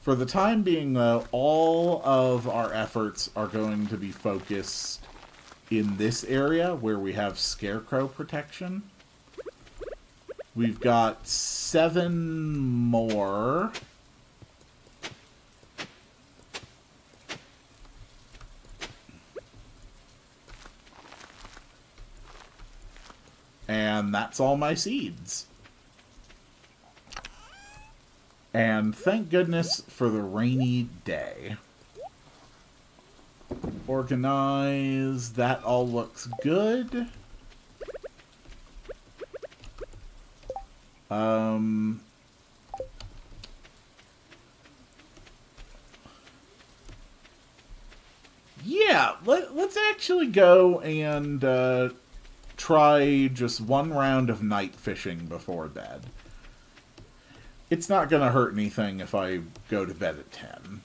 For the time being, though, all of our efforts are going to be focused in this area where we have scarecrow protection. We've got seven more And that's all my seeds. And thank goodness for the rainy day. Organize. That all looks good. Um... Yeah, let, let's actually go and uh, try just one round of night fishing before bed. It's not going to hurt anything if I go to bed at 10,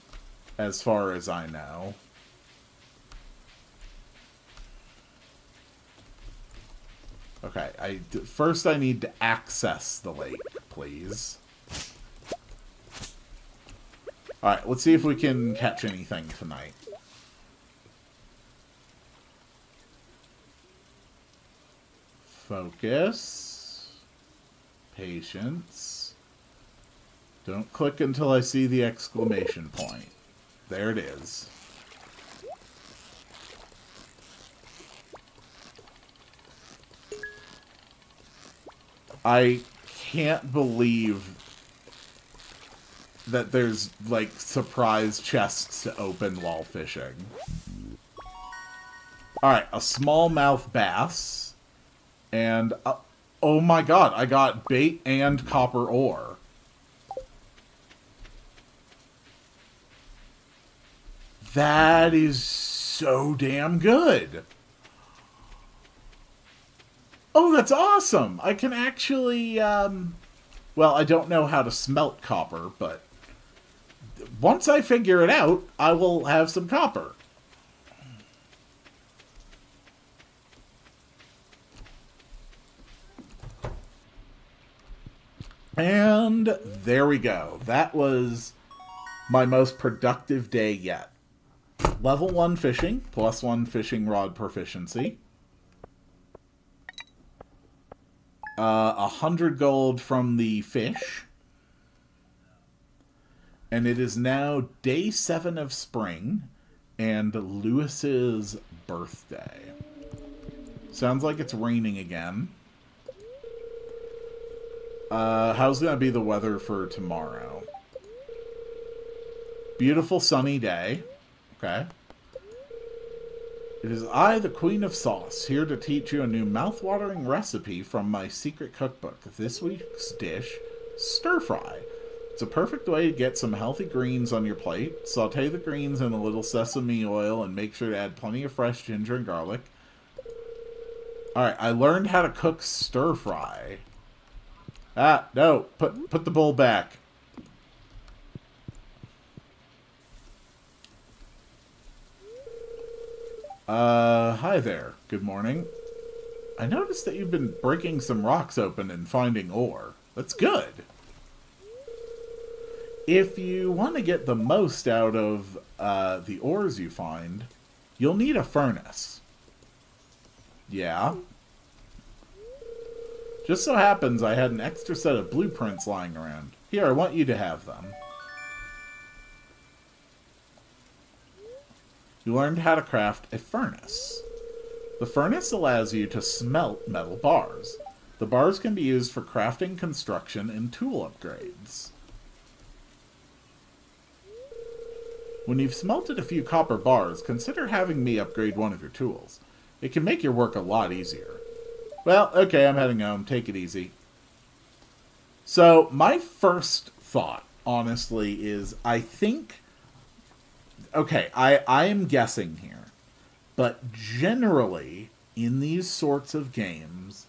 as far as I know. Okay, I, first I need to access the lake, please. Alright, let's see if we can catch anything tonight. Focus. Patience. Don't click until I see the exclamation point. There it is. I can't believe that there's like surprise chests to open while fishing. Alright, a smallmouth bass. And, uh, oh my god, I got bait and copper ore. That is so damn good. Oh, that's awesome! I can actually, um... Well, I don't know how to smelt copper, but... Once I figure it out, I will have some copper. And there we go. That was my most productive day yet. Level 1 fishing, plus 1 fishing rod proficiency. Uh, 100 gold from the fish. And it is now day 7 of spring and Lewis's birthday. Sounds like it's raining again. Uh, how's going to be the weather for tomorrow? Beautiful sunny day. Okay. It is I, the Queen of Sauce, here to teach you a new mouth-watering recipe from my secret cookbook. This week's dish, stir fry. It's a perfect way to get some healthy greens on your plate. Saute the greens in a little sesame oil and make sure to add plenty of fresh ginger and garlic. Alright, I learned how to cook stir fry. Ah, no, put put the bowl back. Uh, hi there. Good morning. I noticed that you've been breaking some rocks open and finding ore. That's good. If you want to get the most out of uh, the ores you find, you'll need a furnace. Yeah. Just so happens I had an extra set of blueprints lying around. Here, I want you to have them. you learned how to craft a furnace. The furnace allows you to smelt metal bars. The bars can be used for crafting, construction, and tool upgrades. When you've smelted a few copper bars, consider having me upgrade one of your tools. It can make your work a lot easier. Well, okay, I'm heading home. Take it easy. So, my first thought, honestly, is I think okay, I, I am guessing here, but generally in these sorts of games,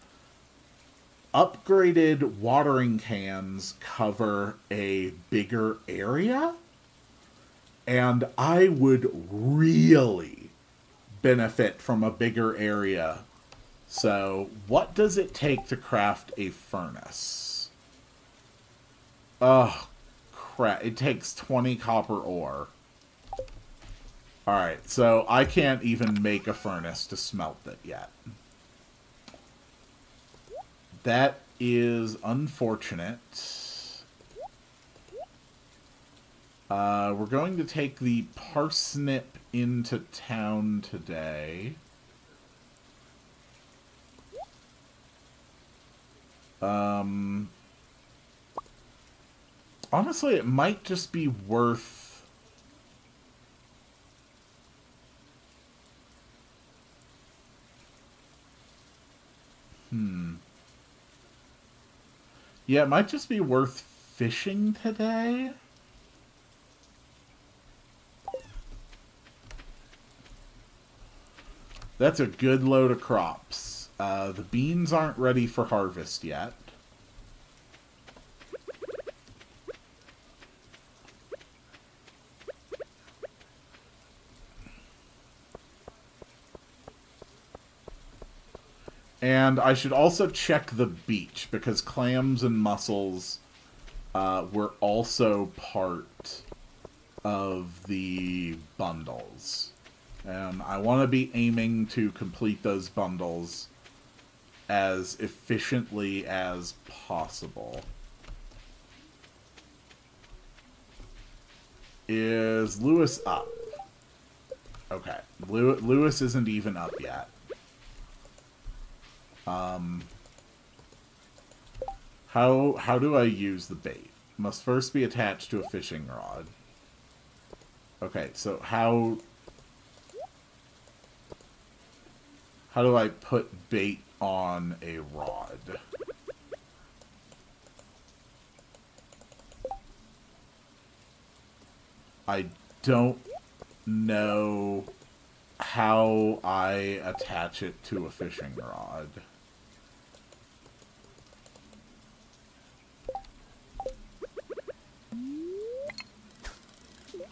upgraded watering cans cover a bigger area. And I would really benefit from a bigger area. So, what does it take to craft a furnace? Oh, crap. It takes 20 copper ore. Alright, so I can't even make a furnace to smelt it yet. That is unfortunate. Uh, we're going to take the parsnip into town today. Um, honestly, it might just be worth Hmm. Yeah, it might just be worth fishing today. That's a good load of crops. Uh, the beans aren't ready for harvest yet. And I should also check the beach because clams and mussels uh, were also part of the bundles. And I want to be aiming to complete those bundles as efficiently as possible. Is Lewis up? Okay. Lewis isn't even up yet. Um, how how do I use the bait? Must first be attached to a fishing rod. Okay, so how how do I put bait on a rod? I don't know how I attach it to a fishing rod.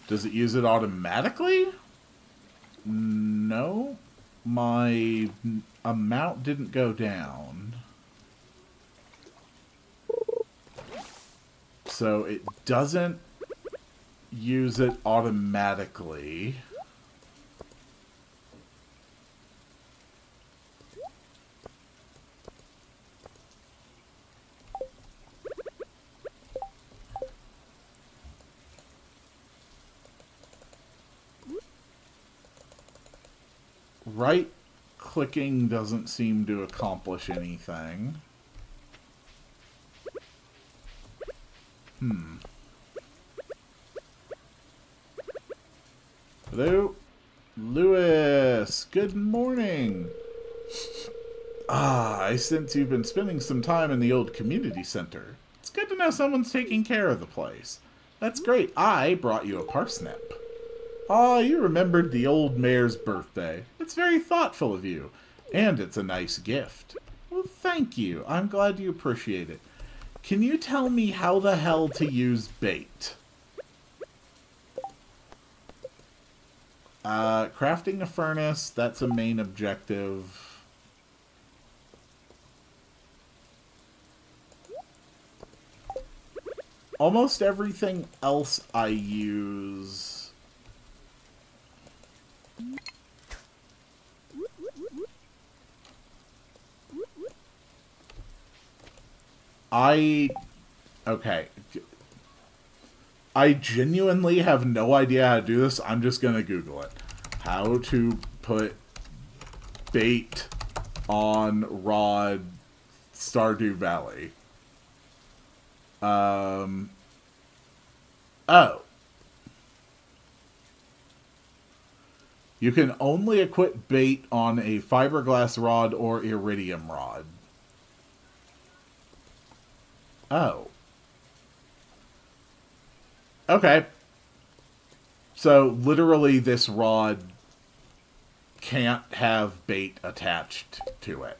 Does it use it automatically? No. My amount didn't go down. So it doesn't use it automatically. right clicking doesn't seem to accomplish anything. Hmm. Hello? Lewis, good morning. Ah, I sense you've been spending some time in the old community center. It's good to know someone's taking care of the place. That's great. I brought you a parsnip. Ah, you remembered the old mayor's birthday. It's very thoughtful of you. And it's a nice gift. Well, thank you. I'm glad you appreciate it. Can you tell me how the hell to use bait? Uh, crafting a furnace, that's a main objective. Almost everything else I use I okay. I genuinely have no idea how to do this. I'm just gonna Google it. How to put bait on rod Stardew Valley. Um. Oh. You can only equip bait on a fiberglass rod or iridium rod. Oh. Okay. So, literally, this rod can't have bait attached to it.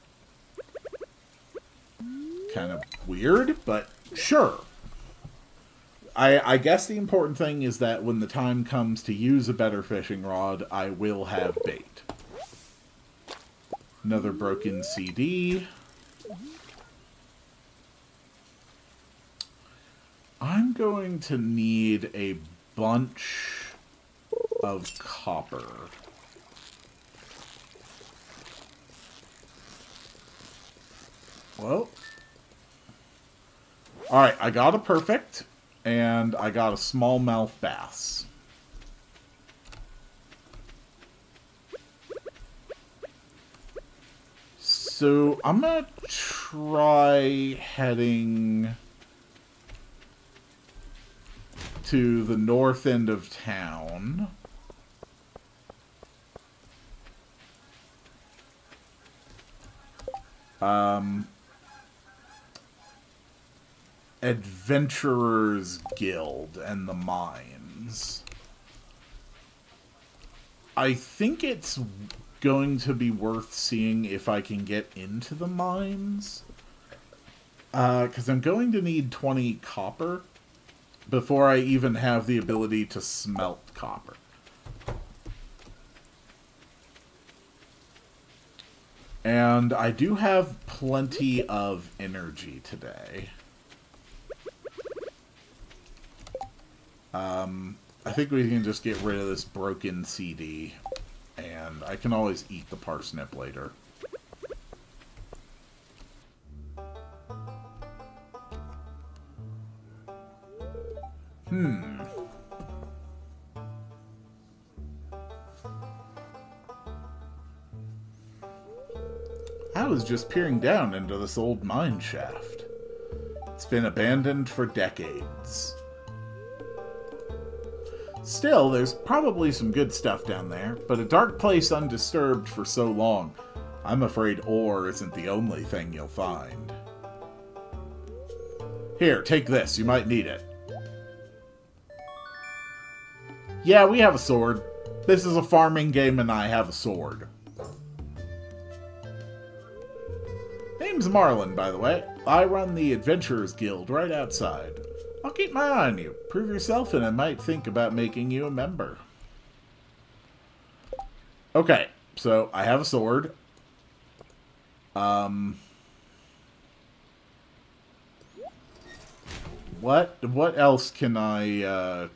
Kind of weird, but sure. I, I guess the important thing is that when the time comes to use a better fishing rod, I will have bait. Another broken CD. I'm going to need a bunch of copper. Well. Alright, I got a perfect, and I got a smallmouth bass. So, I'm gonna try heading to the north end of town. Um, Adventurers Guild and the mines. I think it's going to be worth seeing if I can get into the mines. Because uh, I'm going to need 20 copper before I even have the ability to smelt copper. And I do have plenty of energy today. Um, I think we can just get rid of this broken CD, and I can always eat the parsnip later. Hmm. I was just peering down into this old mine shaft. It's been abandoned for decades. Still, there's probably some good stuff down there, but a dark place undisturbed for so long, I'm afraid ore isn't the only thing you'll find. Here, take this. You might need it. Yeah, we have a sword. This is a farming game and I have a sword. Name's Marlon, by the way. I run the Adventurers Guild right outside. I'll keep my eye on you. Prove yourself and I might think about making you a member. Okay, so I have a sword. Um... What what else can I uh,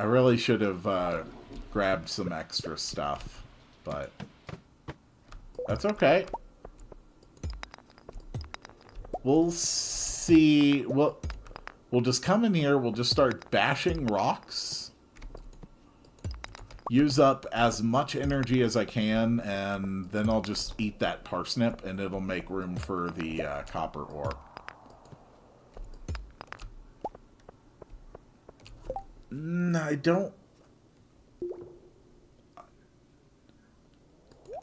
I really should have uh, grabbed some extra stuff, but that's okay. We'll see. See we'll, we'll just come in here. We'll just start bashing rocks. Use up as much energy as I can, and then I'll just eat that parsnip, and it'll make room for the uh, copper ore. I don't...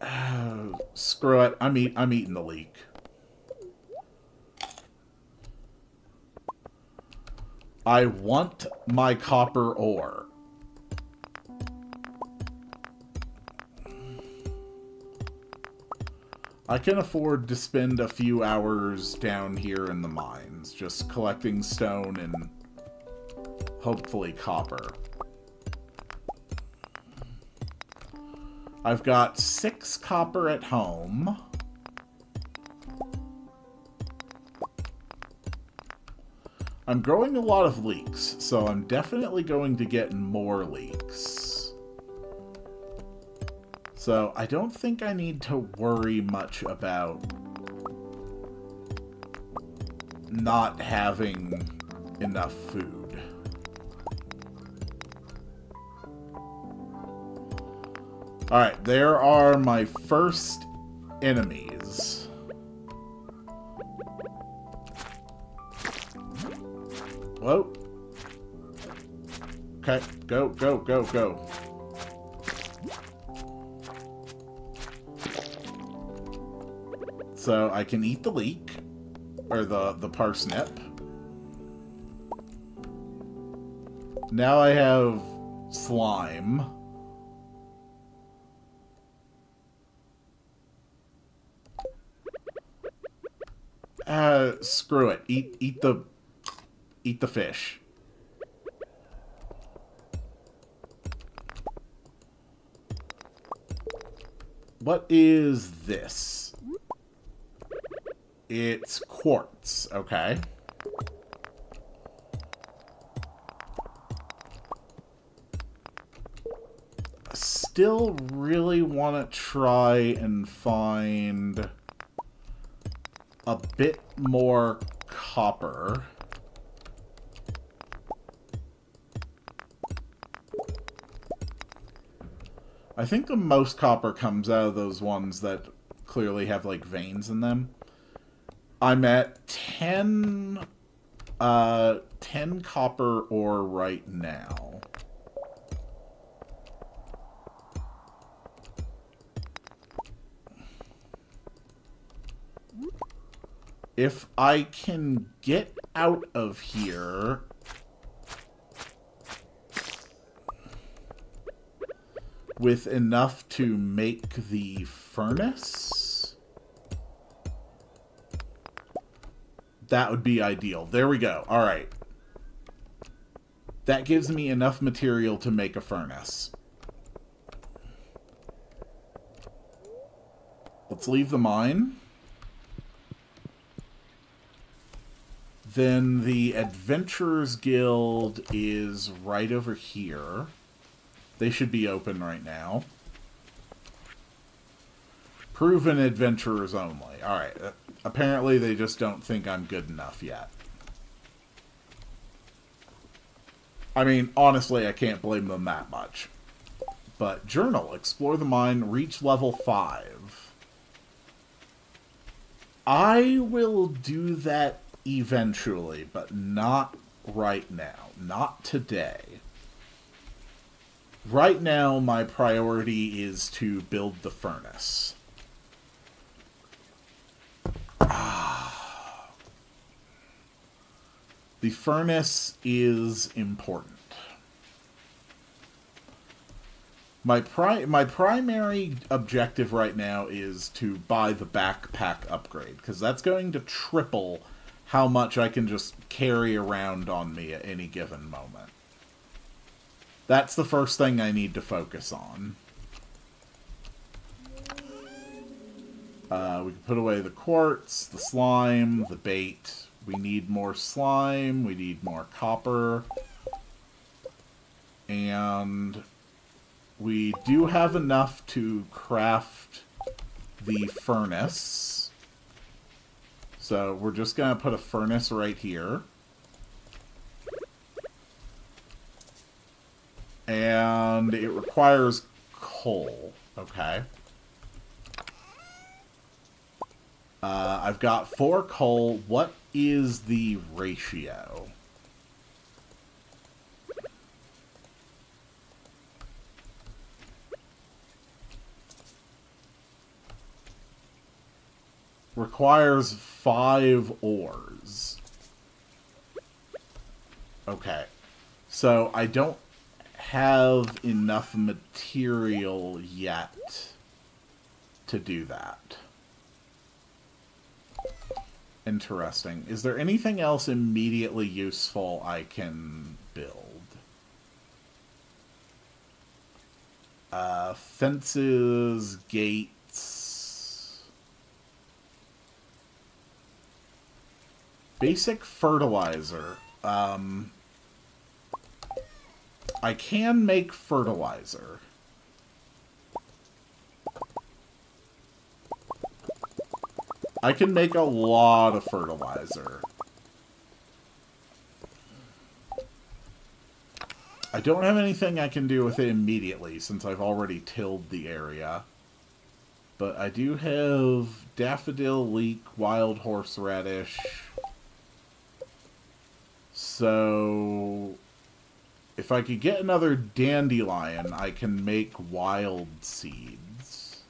Screw it. I'm, eat, I'm eating the leek. I want my copper ore. I can afford to spend a few hours down here in the mines, just collecting stone and hopefully copper. I've got six copper at home. I'm growing a lot of leeks, so I'm definitely going to get more leeks. So I don't think I need to worry much about not having enough food. Alright, there are my first enemies. Whoa. Okay, go, go, go, go. So I can eat the leek, or the, the parsnip. Now I have slime. Uh, screw it. Eat, eat the, eat the fish. What is this? It's quartz, okay. Still really want to try and find a bit more copper. I think the most copper comes out of those ones that clearly have, like, veins in them. I'm at 10, uh, 10 copper ore right now. if I can get out of here... with enough to make the furnace... That would be ideal. There we go. All right. That gives me enough material to make a furnace. Let's leave the mine. Then the Adventurers Guild is right over here. They should be open right now. Proven adventurers only. Alright. Uh, apparently they just don't think I'm good enough yet. I mean, honestly, I can't blame them that much. But journal. Explore the mine. Reach level 5. I will do that eventually, but not right now. Not today. Right now, my priority is to build the furnace. Ah. The furnace is important. My pri- my primary objective right now is to buy the backpack upgrade because that's going to triple how much I can just carry around on me at any given moment. That's the first thing I need to focus on. Uh, we can put away the quartz, the slime, the bait. We need more slime. We need more copper. And we do have enough to craft the furnace. So we're just going to put a furnace right here. And it requires coal. Okay. Uh, I've got four coal. What is the ratio? Requires five ores. Okay. So I don't have enough material yet to do that. Interesting. Is there anything else immediately useful I can build? Uh, fences, gates. Basic fertilizer. Um, I can make fertilizer. I can make a lot of fertilizer. I don't have anything I can do with it immediately since I've already tilled the area. But I do have daffodil, leek, wild horseradish. So if I could get another dandelion, I can make wild seeds.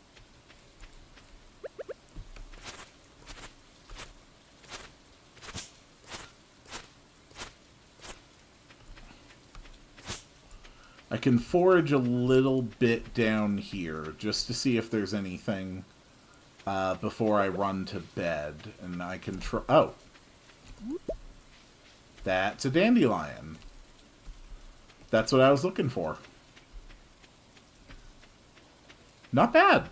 I can forage a little bit down here just to see if there's anything uh, before I run to bed. And I can try... Oh! That's a dandelion. That's what I was looking for. Not bad.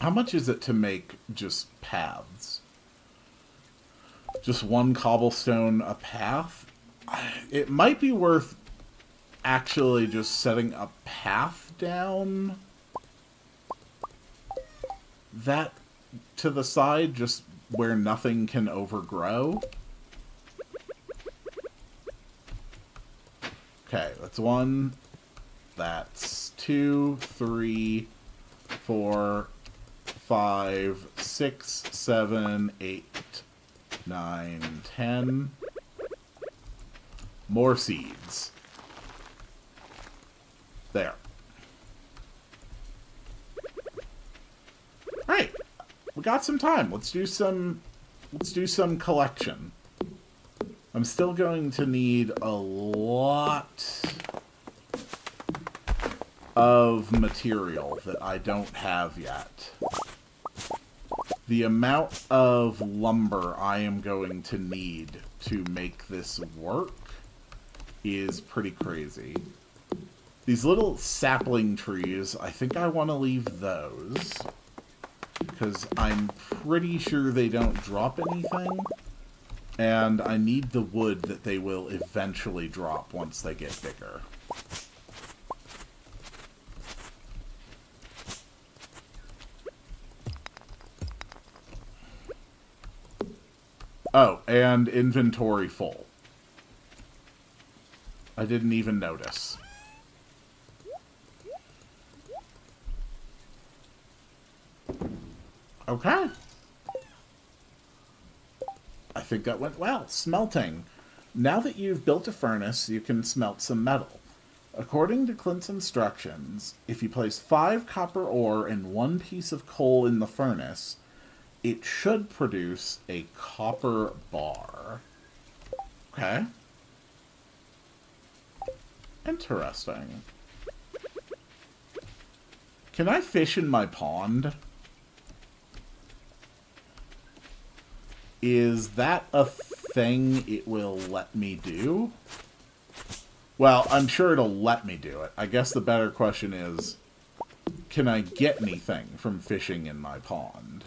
How much is it to make just paths? Just one cobblestone a path? it might be worth actually just setting a path down that to the side just where nothing can overgrow. Okay, that's one. That's two, three, four, five, six, seven, eight, nine, ten. More seeds. There. Alright. We got some time. Let's do some let's do some collection. I'm still going to need a lot of material that I don't have yet. The amount of lumber I am going to need to make this work is pretty crazy. These little sapling trees, I think I want to leave those. Because I'm pretty sure they don't drop anything. And I need the wood that they will eventually drop once they get bigger. Oh, and inventory full. I didn't even notice. Okay. I think that went well. Smelting. Now that you've built a furnace, you can smelt some metal. According to Clint's instructions, if you place five copper ore and one piece of coal in the furnace, it should produce a copper bar. Okay. Interesting. Can I fish in my pond? Is that a thing it will let me do? Well, I'm sure it'll let me do it. I guess the better question is, can I get anything from fishing in my pond?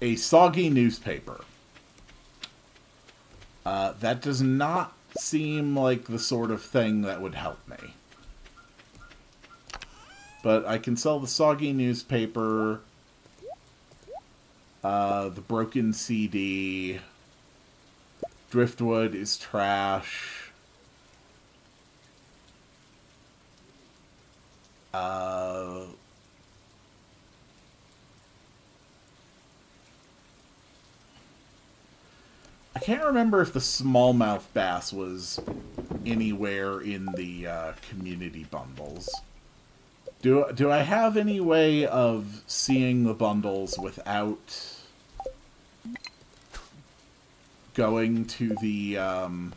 A soggy newspaper. Uh, that does not seem like the sort of thing that would help me. But I can sell the soggy newspaper, uh, the broken CD, driftwood is trash. Uh, I can't remember if the smallmouth bass was anywhere in the uh, community bundles. Do do I have any way of seeing the bundles without going to the um,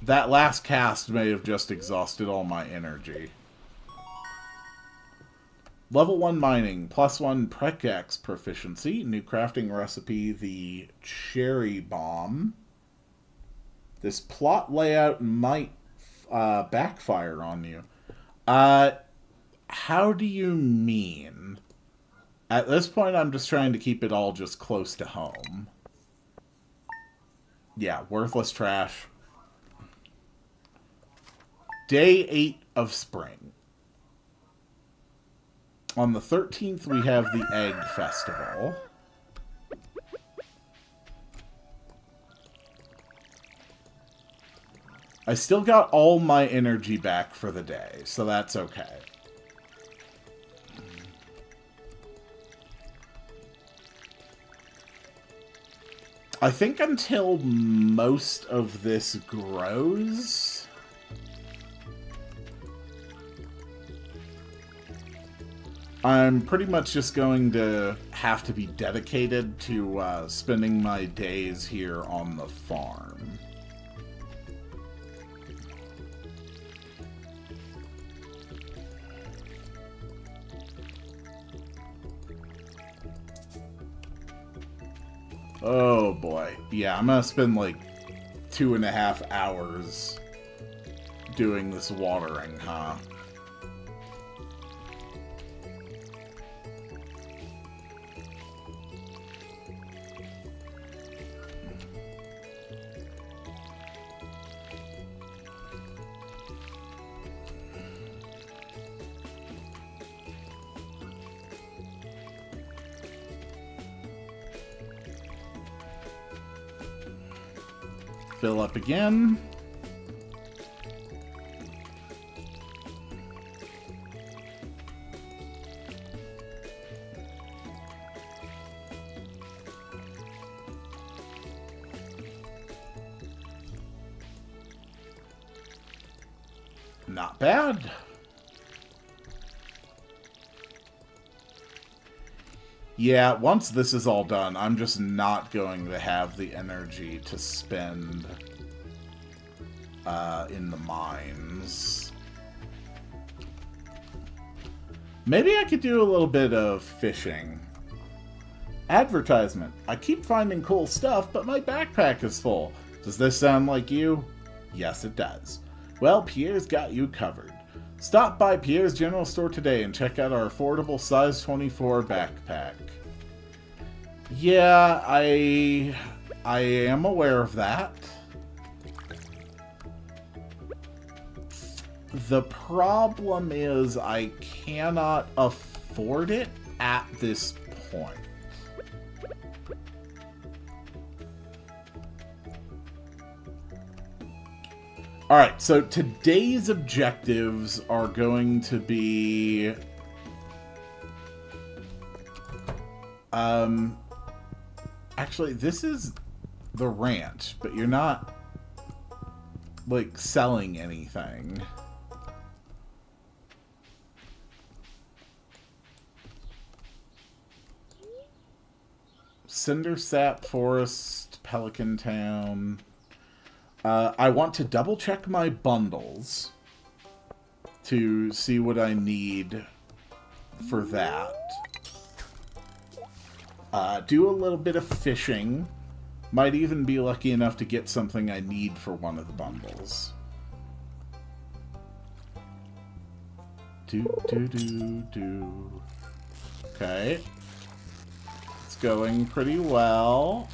that last cast may have just exhausted all my energy. Level 1 mining, plus 1 Pickaxe proficiency. New crafting recipe, the Cherry Bomb. This plot layout might uh, backfire on you. Uh, how do you mean? At this point, I'm just trying to keep it all just close to home. Yeah, worthless trash. Day 8 of spring. On the 13th, we have the Egg Festival. I still got all my energy back for the day, so that's okay. I think until most of this grows... I'm pretty much just going to have to be dedicated to uh, spending my days here on the farm. Oh boy. Yeah, I'm gonna spend like two and a half hours doing this watering, huh? Fill up again. Not bad. Yeah, once this is all done, I'm just not going to have the energy to spend uh, in the mines. Maybe I could do a little bit of fishing. Advertisement. I keep finding cool stuff, but my backpack is full. Does this sound like you? Yes, it does. Well, Pierre's got you covered. Stop by Pierre's General Store today and check out our affordable size 24 backpack. Yeah, I I am aware of that. The problem is I cannot afford it at this point. Alright, so today's objectives are going to be... Um, actually, this is the ranch, but you're not, like, selling anything. Cindersap Forest, Pelican Town... Uh, I want to double check my bundles to see what I need for that. Uh, do a little bit of fishing. Might even be lucky enough to get something I need for one of the bundles. Do, do, do, do. Okay. It's going pretty well.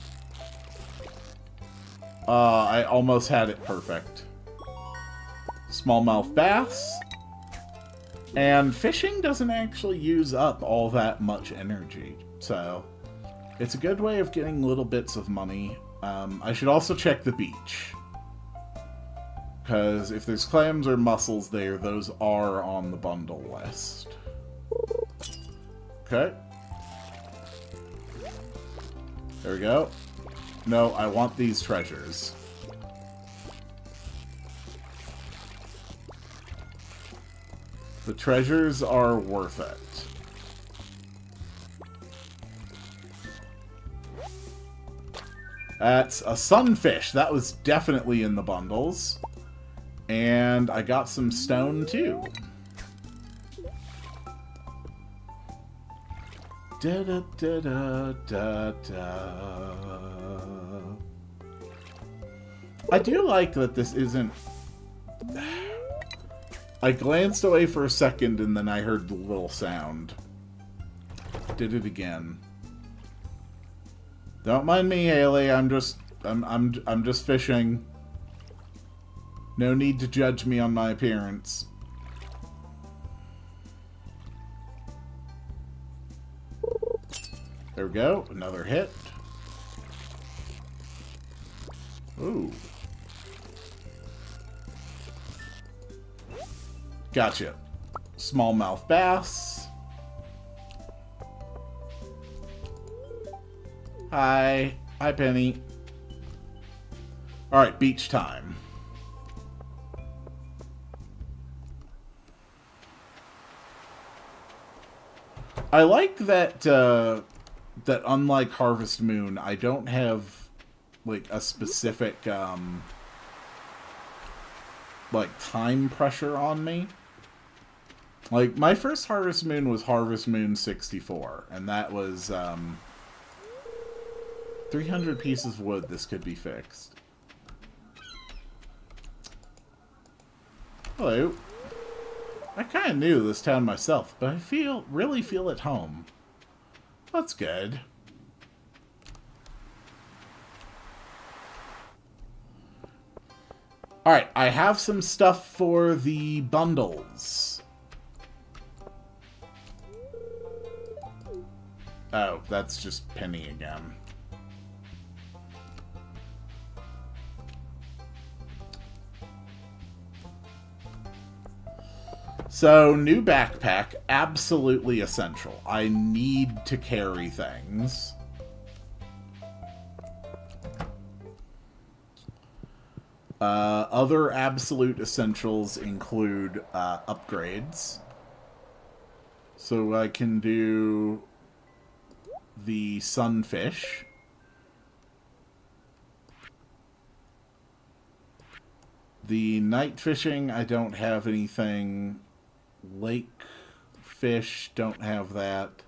Uh, I almost had it perfect. Smallmouth bass. And fishing doesn't actually use up all that much energy, so it's a good way of getting little bits of money. Um, I should also check the beach. Because if there's clams or mussels there, those are on the bundle list. Okay. There we go. No, I want these treasures. The treasures are worth it. That's a sunfish. That was definitely in the bundles. And I got some stone, too. Da da da da da da. I do like that this isn't. I glanced away for a second and then I heard the little sound. Did it again. Don't mind me, Haley. I'm just I'm I'm I'm just fishing. No need to judge me on my appearance. There we go. Another hit. Ooh. Gotcha. Smallmouth bass. Hi. Hi, Penny. Alright, beach time. I like that uh, that unlike Harvest Moon, I don't have like a specific um like time pressure on me. Like my first Harvest Moon was Harvest Moon 64 and that was um 300 pieces of wood this could be fixed. Hello. I kind of knew this town myself, but I feel really feel at home. That's good. Alright, I have some stuff for the bundles. Oh, that's just Penny again. So, new backpack, absolutely essential. I need to carry things. Uh, other absolute essentials include uh, upgrades. So I can do the sunfish. The night fishing, I don't have anything lake fish, don't have that.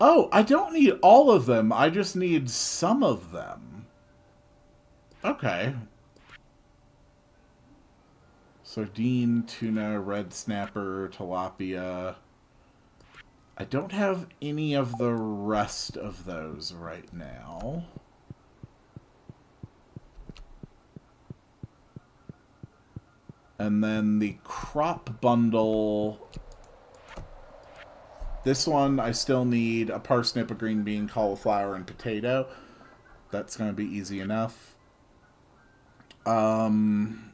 Oh, I don't need all of them. I just need some of them. Okay. Sardine, tuna, red snapper, tilapia. I don't have any of the rest of those right now. And then the crop bundle... This one, I still need a parsnip, a green bean, cauliflower, and potato. That's going to be easy enough. Um,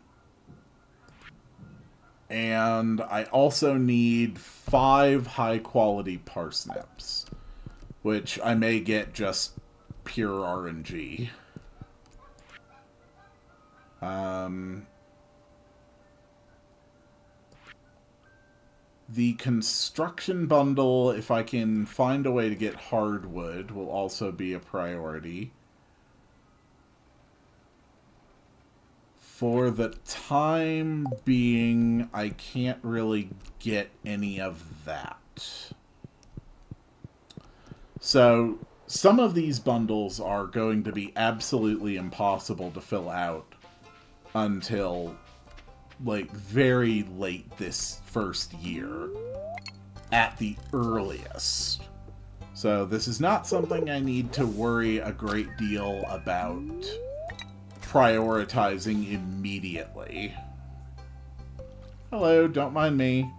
and I also need five high quality parsnips, which I may get just pure RNG. Um, the construction bundle, if I can find a way to get hardwood, will also be a priority. For the time being, I can't really get any of that. So, some of these bundles are going to be absolutely impossible to fill out until, like, very late this first year. At the earliest. So this is not something I need to worry a great deal about prioritizing immediately. Hello, don't mind me.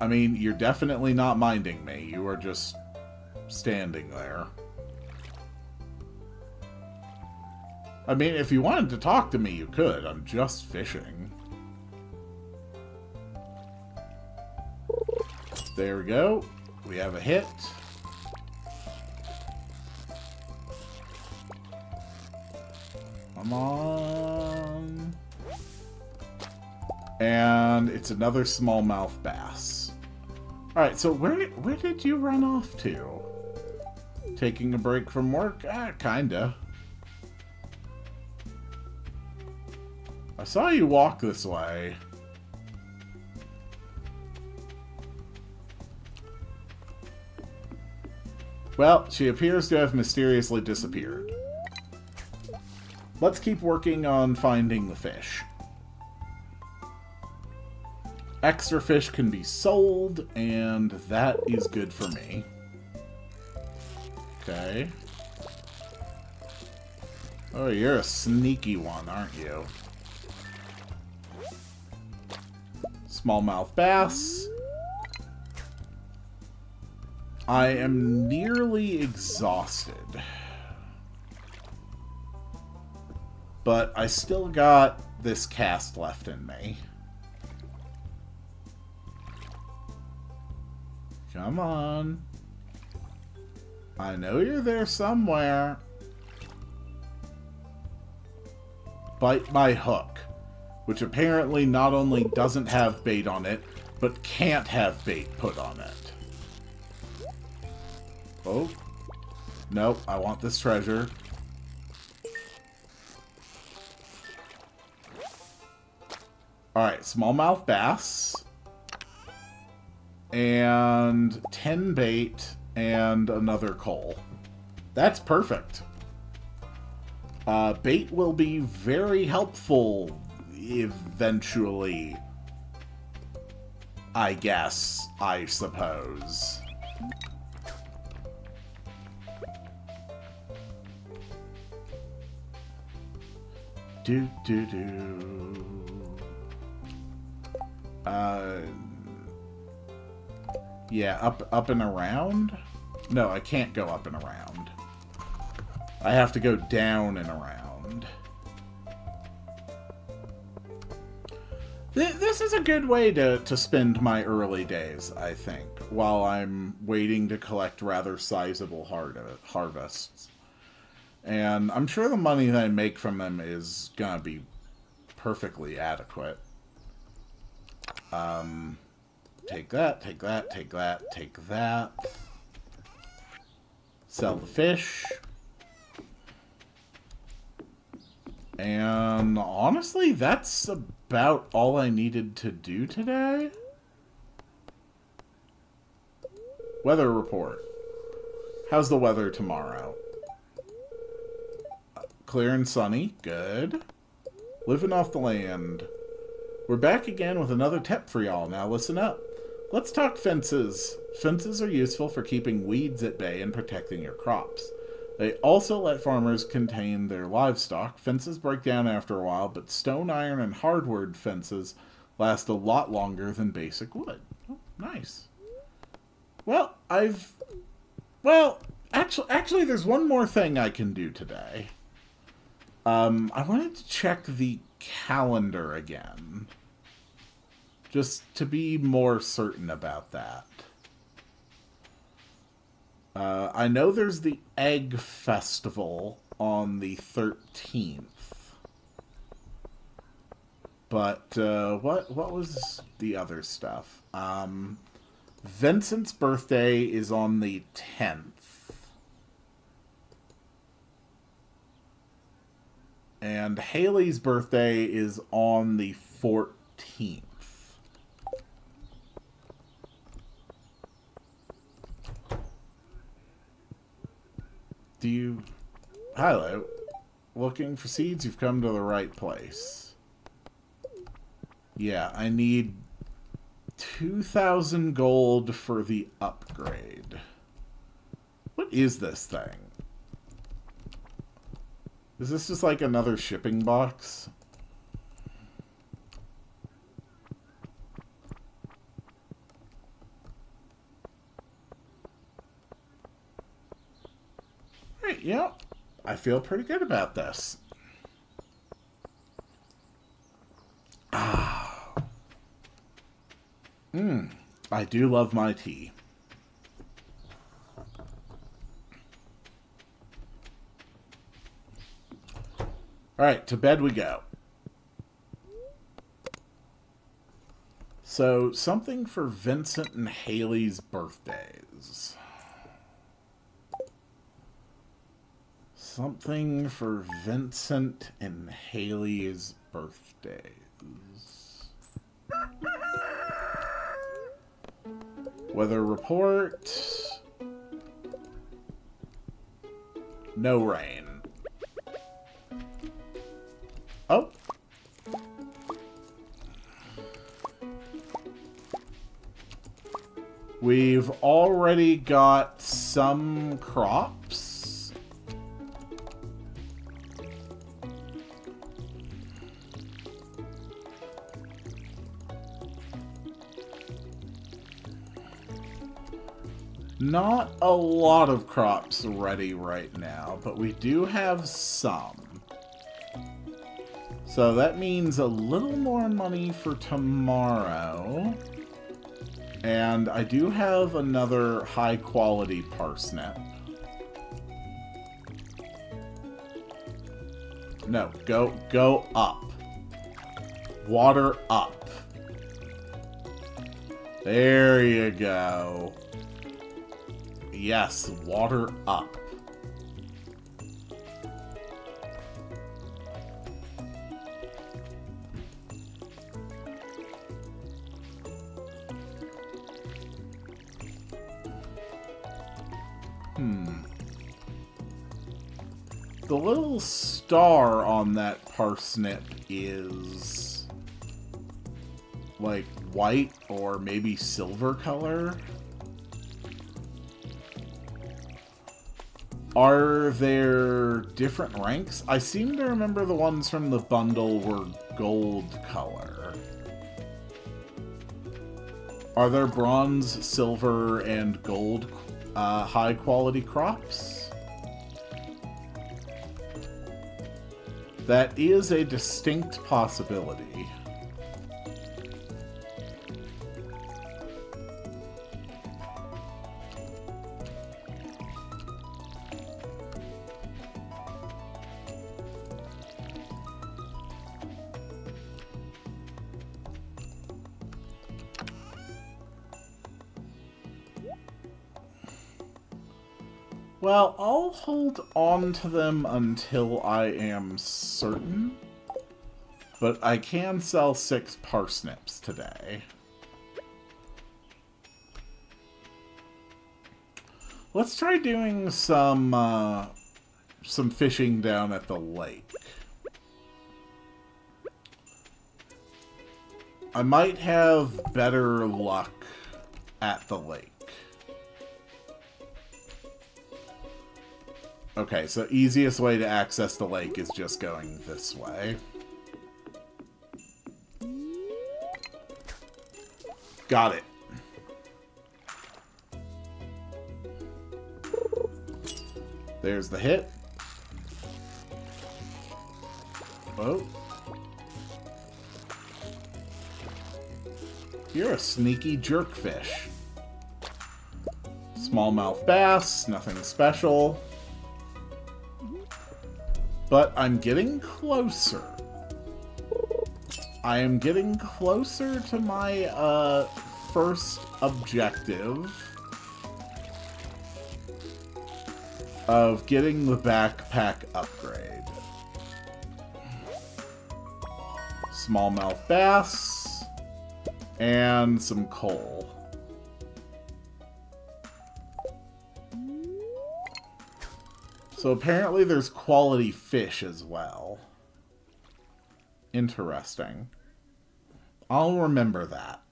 I mean, you're definitely not minding me. You are just standing there. I mean, if you wanted to talk to me, you could. I'm just fishing. There we go. We have a hit. Come on. And it's another smallmouth bass. Alright, so where, where did you run off to? Taking a break from work? Ah, kinda. I saw you walk this way. Well, she appears to have mysteriously disappeared. Let's keep working on finding the fish. Extra fish can be sold, and that is good for me. Okay. Oh, you're a sneaky one, aren't you? Smallmouth bass. I am nearly exhausted. But I still got this cast left in me. Come on. I know you're there somewhere. Bite my hook. Which apparently not only doesn't have bait on it, but can't have bait put on it. Oh. Nope, I want this treasure. Alright, smallmouth bass. And 10 bait and another coal. That's perfect. Uh, bait will be very helpful eventually. I guess, I suppose. Do do do. Uh, yeah, up up and around? No, I can't go up and around. I have to go down and around. Th this is a good way to, to spend my early days, I think, while I'm waiting to collect rather sizable harvests. And I'm sure the money that I make from them is going to be perfectly adequate. Um, take that, take that, take that, take that. Sell the fish. And honestly, that's about all I needed to do today. Weather report. How's the weather tomorrow? Clear and sunny. Good. Living off the land. We're back again with another tip for y'all. Now listen up. Let's talk fences. Fences are useful for keeping weeds at bay and protecting your crops. They also let farmers contain their livestock. Fences break down after a while, but stone, iron, and hardwood fences last a lot longer than basic wood. Oh, nice. Well, I've... Well, actually, actually, there's one more thing I can do today. Um, I wanted to check the calendar again. Just to be more certain about that. Uh, I know there's the Egg Festival on the 13th. But uh, what what was the other stuff? Um, Vincent's birthday is on the 10th. And Haley's birthday is on the 14th. Do you... Hello. Looking for seeds? You've come to the right place. Yeah, I need 2,000 gold for the upgrade. What is this thing? Is this just like another shipping box? Right, yeah. I feel pretty good about this. Mmm. I do love my tea. All right, to bed we go. So, something for Vincent and Haley's birthdays. Something for Vincent and Haley's birthdays. Weather report. No rain. Oh. We've already got some crops. Not a lot of crops ready right now, but we do have some. So that means a little more money for tomorrow. And I do have another high quality parsnip. No, go go up. Water up. There you go. Yes, water up. Hmm. The little star on that parsnip is like white or maybe silver color. Are there different ranks? I seem to remember the ones from the bundle were gold color. Are there bronze, silver, and gold uh, high quality crops? That is a distinct possibility. Hold on to them until I am certain. But I can sell six parsnips today. Let's try doing some, uh, some fishing down at the lake. I might have better luck at the lake. Okay, so easiest way to access the lake is just going this way. Got it. There's the hit. Oh. You're a sneaky jerkfish. Smallmouth bass, nothing special. But I'm getting closer. I am getting closer to my uh, first objective of getting the backpack upgrade. Smallmouth bass and some coal. So apparently there's quality fish as well. Interesting. I'll remember that.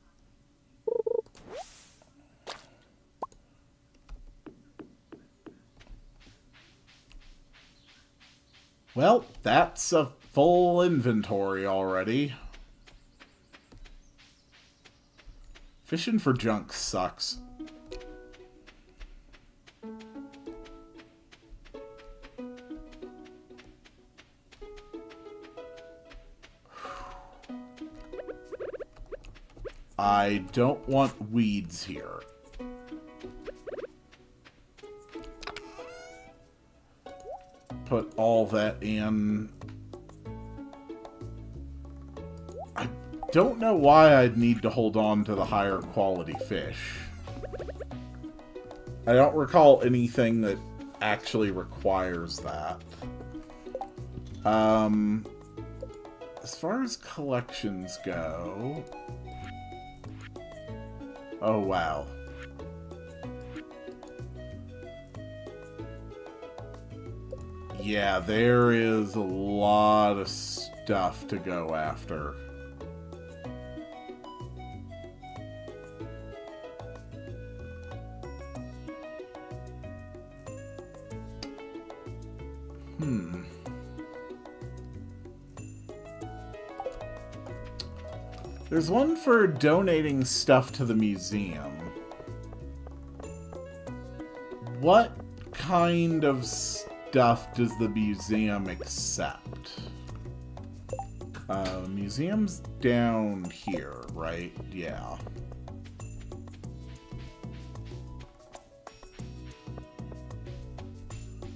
Well, that's a full inventory already. Fishing for junk sucks. I don't want weeds here. Put all that in. I don't know why I'd need to hold on to the higher quality fish. I don't recall anything that actually requires that. Um, as far as collections go, Oh, wow. Yeah, there is a lot of stuff to go after. Hmm. There's one for donating stuff to the museum. What kind of stuff does the museum accept? Uh, museum's down here, right? Yeah.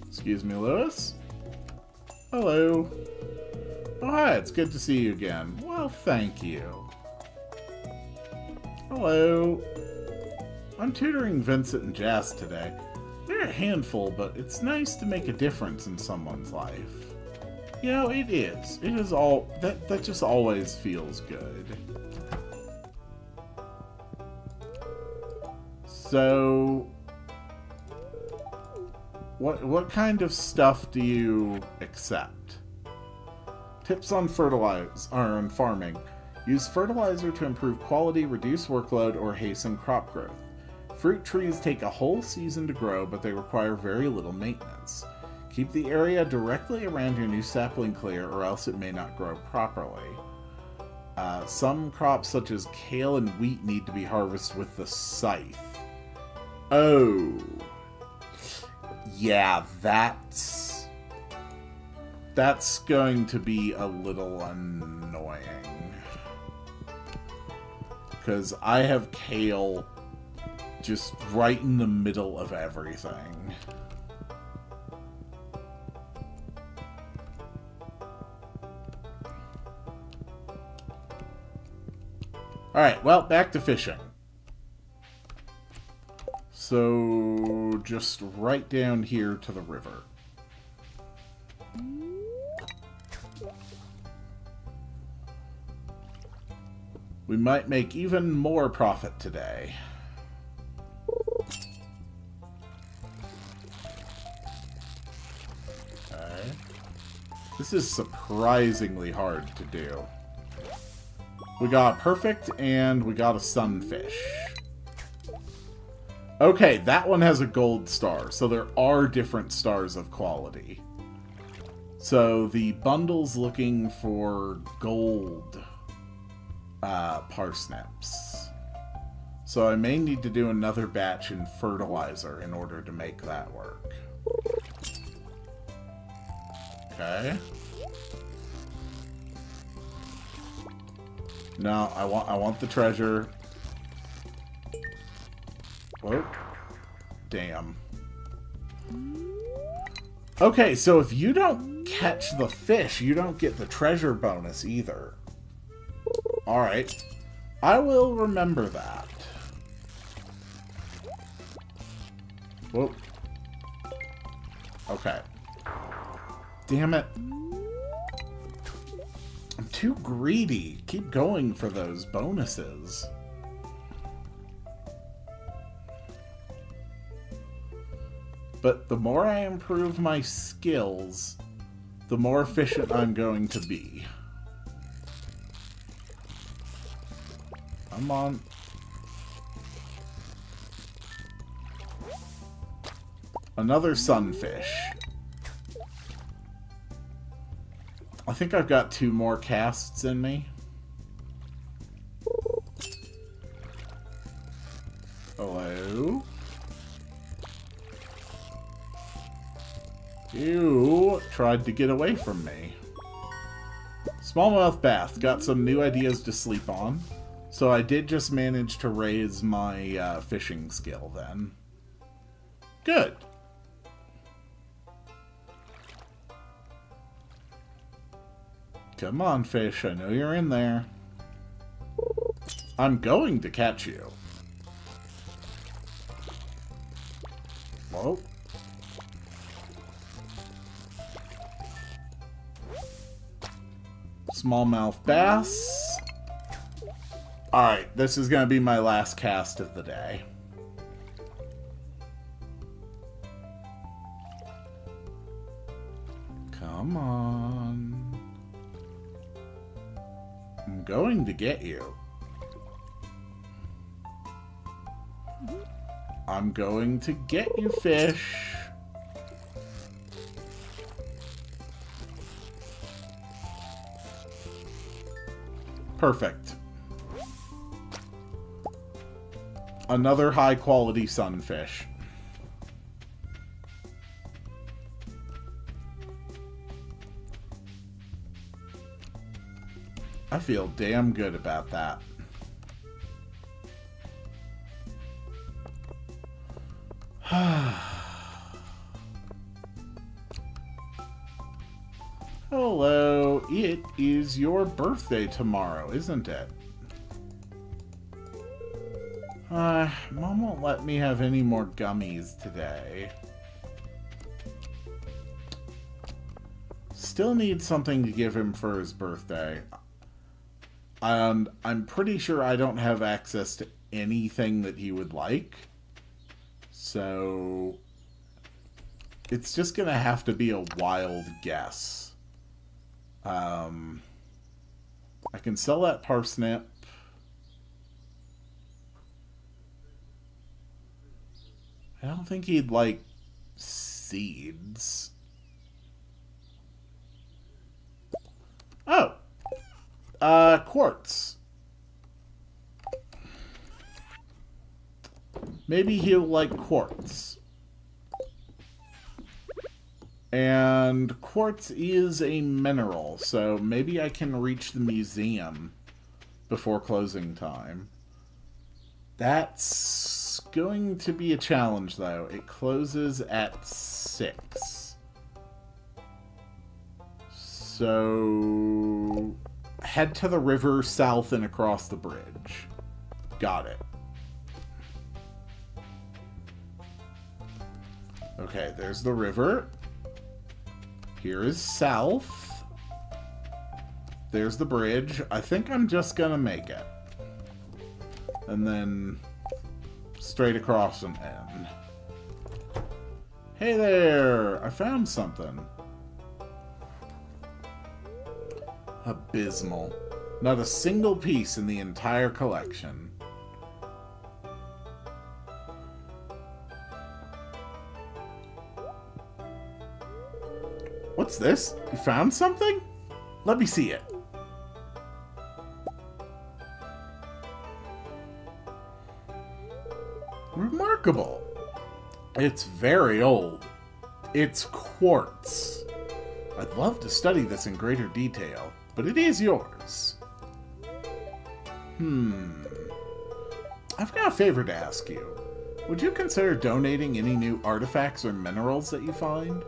Excuse me, Lewis? Hello. Oh, hi, it's good to see you again. Well, thank you. Hello. I'm tutoring Vincent and Jas today. They're a handful, but it's nice to make a difference in someone's life. You know, it is. It is all... That, that just always feels good. So... What, what kind of stuff do you accept? Tips on fertilize, or on farming. Use fertilizer to improve quality, reduce workload, or hasten crop growth. Fruit trees take a whole season to grow, but they require very little maintenance. Keep the area directly around your new sapling clear, or else it may not grow properly. Uh, some crops, such as kale and wheat, need to be harvested with the scythe. Oh. Yeah, that's... That's going to be a little annoying because I have kale just right in the middle of everything. Alright, well, back to fishing. So, just right down here to the river. Mm. We might make even more profit today. Okay. This is surprisingly hard to do. We got perfect, and we got a sunfish. Okay, that one has a gold star, so there are different stars of quality. So the bundle's looking for gold uh, parsnips. So I may need to do another batch in fertilizer in order to make that work. Okay. No, I want I want the treasure. Whoa. Damn. Okay, so if you don't catch the fish, you don't get the treasure bonus either. Alright. I will remember that. Whoa. Okay. Damn it. I'm too greedy. Keep going for those bonuses. But the more I improve my skills, the more efficient I'm going to be. Come on. Another sunfish. I think I've got two more casts in me. Hello? You tried to get away from me. Smallmouth Bass. Got some new ideas to sleep on. So I did just manage to raise my uh, fishing skill then. Good. Come on, fish. I know you're in there. I'm going to catch you. Whoa. Smallmouth bass. Alright, this is going to be my last cast of the day. Come on. I'm going to get you. I'm going to get you, fish. Perfect. Another high-quality sunfish. I feel damn good about that. Hello, it is your birthday tomorrow, isn't it? Uh, Mom won't let me have any more gummies today. Still need something to give him for his birthday. And I'm pretty sure I don't have access to anything that he would like. So it's just going to have to be a wild guess. Um, I can sell that parsnip. I don't think he'd like seeds. Oh, uh, quartz. Maybe he'll like quartz. And quartz is a mineral, so maybe I can reach the museum before closing time. That's going to be a challenge, though. It closes at 6. So head to the river south and across the bridge. Got it. Okay, there's the river. Here is south. There's the bridge. I think I'm just gonna make it. And then straight across and in. Hey there! I found something. Abysmal. Not a single piece in the entire collection. What's this? You found something? Let me see it. It's very old. It's quartz. I'd love to study this in greater detail, but it is yours. Hmm. I've got a favor to ask you. Would you consider donating any new artifacts or minerals that you find?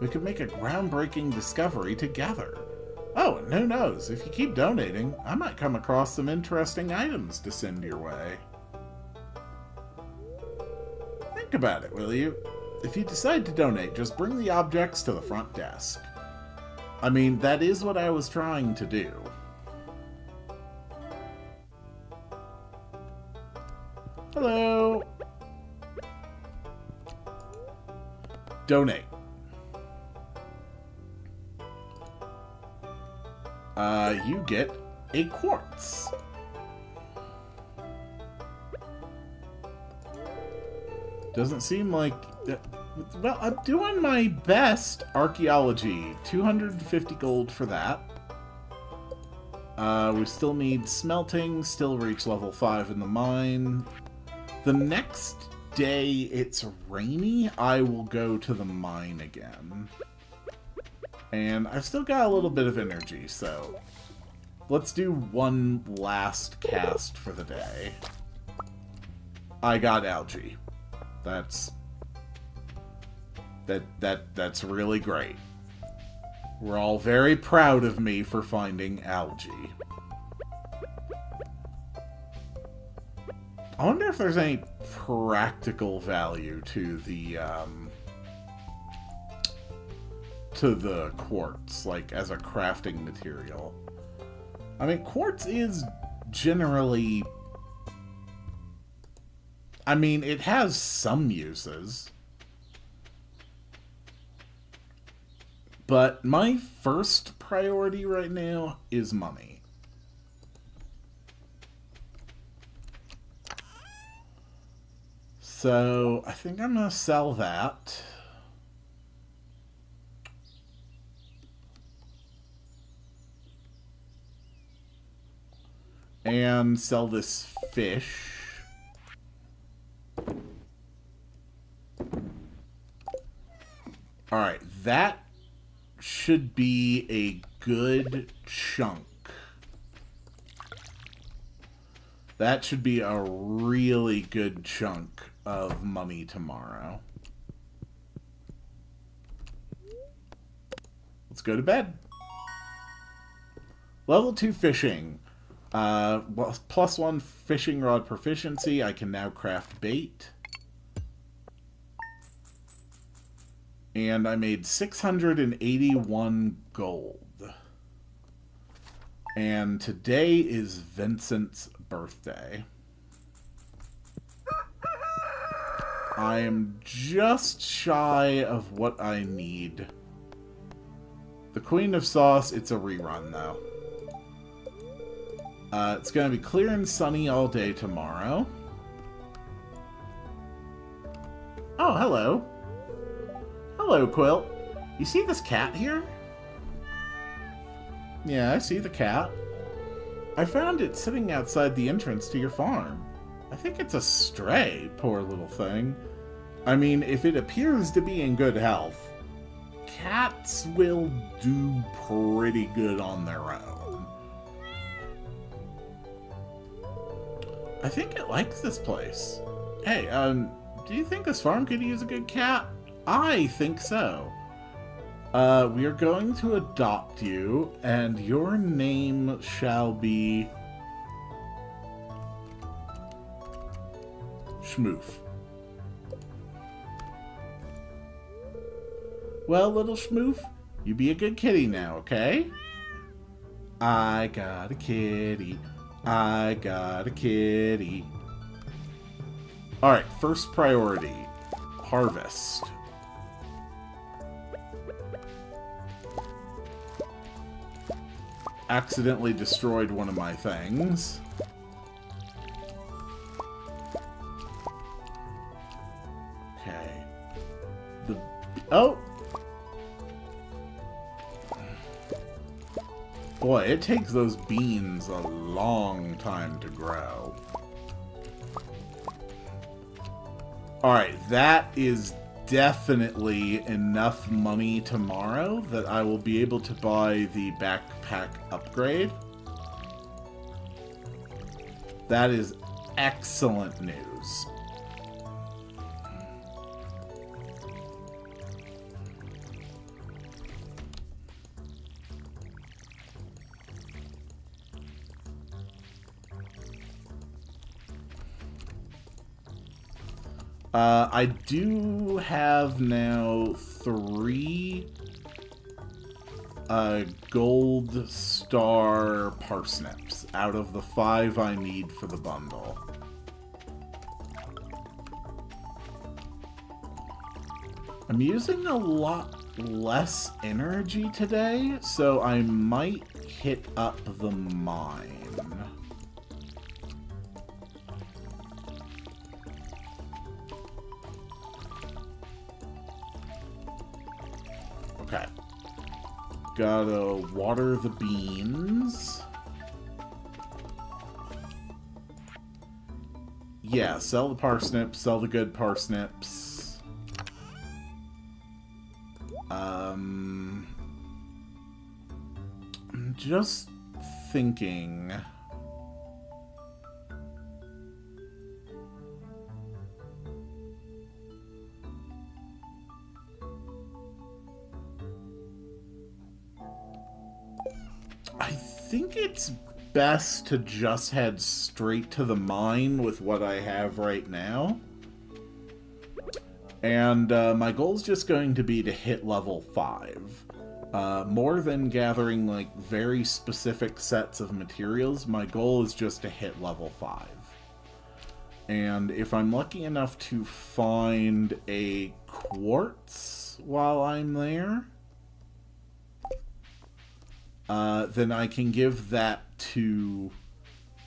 We could make a groundbreaking discovery together. Oh, and who knows, if you keep donating, I might come across some interesting items to send your way. Think about it, will you? If you decide to donate, just bring the objects to the front desk. I mean, that is what I was trying to do. Hello. Donate. Uh, you get a quartz. Doesn't seem like... Well, I'm doing my best. Archaeology. 250 gold for that. Uh, we still need smelting, still reach level 5 in the mine. The next day it's rainy, I will go to the mine again. And I've still got a little bit of energy, so let's do one last cast for the day. I got algae. That's that that that's really great. We're all very proud of me for finding algae. I wonder if there's any practical value to the, um, to the quartz, like, as a crafting material. I mean, quartz is generally... I mean, it has some uses. But my first priority right now is money. So I think I'm going to sell that. And sell this fish. Alright, that should be a good chunk. That should be a really good chunk of money tomorrow. Let's go to bed. Level 2 fishing. Uh, plus 1 fishing rod proficiency. I can now craft bait. And I made 681 gold. And today is Vincent's birthday. I am just shy of what I need. The Queen of Sauce, it's a rerun, though. Uh, it's going to be clear and sunny all day tomorrow. Oh, hello. Hello, Quill. You see this cat here? Yeah, I see the cat. I found it sitting outside the entrance to your farm. I think it's a stray, poor little thing. I mean, if it appears to be in good health, cats will do pretty good on their own. I think it likes this place. Hey, um, do you think this farm could use a good cat? I think so. Uh, we are going to adopt you, and your name shall be... Schmoof. Well, little Schmoof, you be a good kitty now, okay? I got a kitty. I got a kitty. Alright, first priority. Harvest. accidentally destroyed one of my things. Okay. The... Oh! Boy, it takes those beans a long time to grow. Alright, that is definitely enough money tomorrow that I will be able to buy the backpack upgrade. That is excellent news. Uh, I do have now three uh, gold star parsnips out of the five I need for the bundle. I'm using a lot less energy today, so I might hit up the mine. Gotta water the beans. Yeah, sell the parsnips, sell the good parsnips. Um, I'm just thinking... think it's best to just head straight to the mine with what I have right now. And uh, my goal is just going to be to hit level 5. Uh, more than gathering like very specific sets of materials, my goal is just to hit level 5. And if I'm lucky enough to find a quartz while I'm there, uh, then I can give that to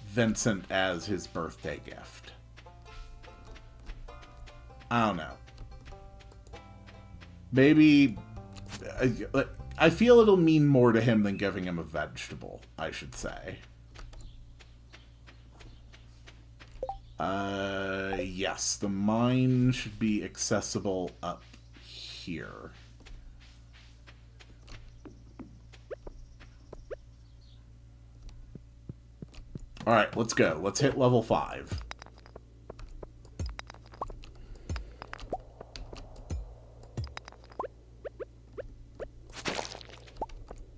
Vincent as his birthday gift. I don't know. Maybe. I, I feel it'll mean more to him than giving him a vegetable, I should say. Uh, yes, the mine should be accessible up here. Alright, let's go. Let's hit level 5.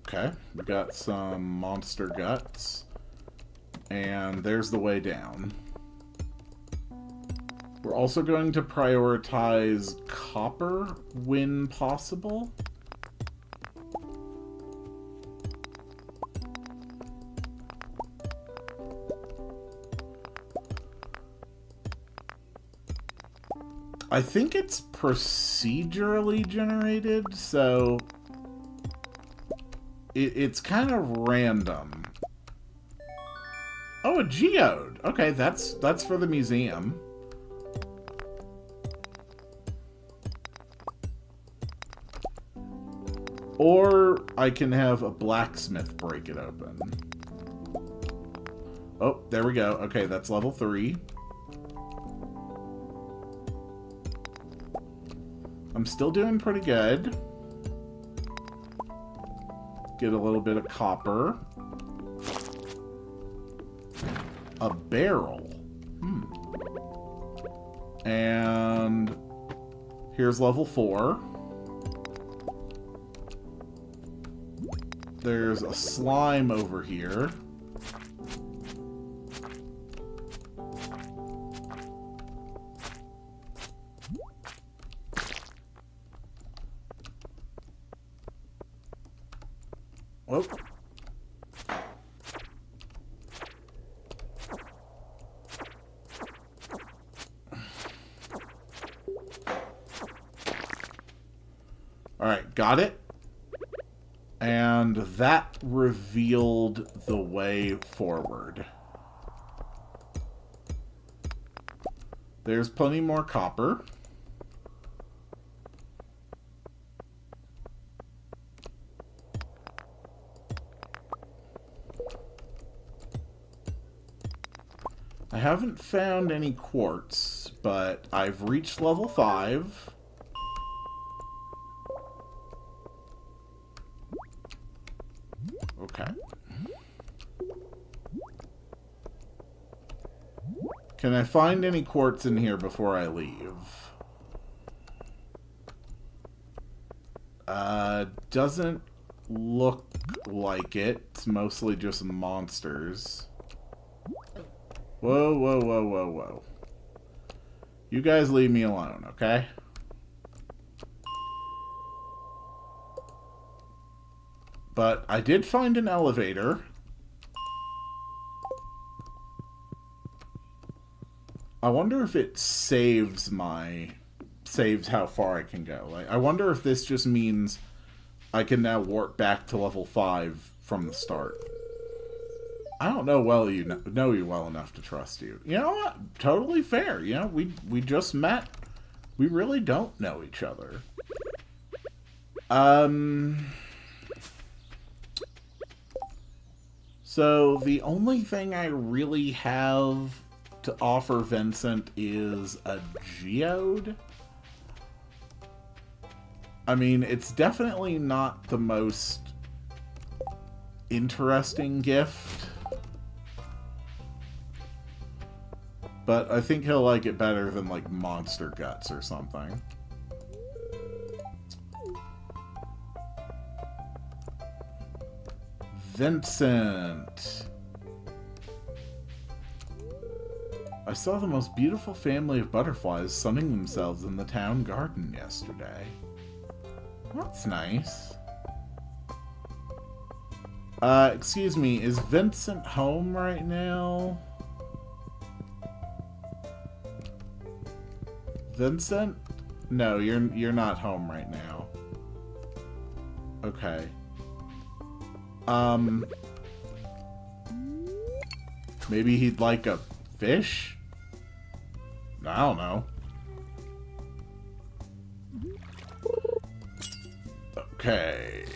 Okay, we got some monster guts. And there's the way down. We're also going to prioritize copper when possible. I think it's procedurally generated, so it, it's kind of random. Oh, a geode. Okay, that's that's for the museum. Or I can have a blacksmith break it open. Oh, there we go. Okay, that's level three. I'm still doing pretty good. Get a little bit of copper. A barrel. Hmm. And here's level four. There's a slime over here. revealed the way forward. There's plenty more copper. I haven't found any quartz, but I've reached level 5. Can I find any quartz in here before I leave? Uh, doesn't look like it. It's mostly just monsters. Whoa, whoa, whoa, whoa, whoa. You guys leave me alone, okay? But I did find an elevator. I wonder if it saves my saves how far I can go. Like I wonder if this just means I can now warp back to level 5 from the start. I don't know well you know, know you well enough to trust you. You know what? Totally fair. You know, we we just met. We really don't know each other. Um So the only thing I really have to offer Vincent is a geode. I mean, it's definitely not the most interesting gift. But I think he'll like it better than, like, Monster Guts or something. Vincent. I saw the most beautiful family of butterflies sunning themselves in the town garden yesterday. That's nice. Uh, excuse me, is Vincent home right now? Vincent? No, you're you're not home right now. Okay. Um Maybe he'd like a fish? I don't know. Okay.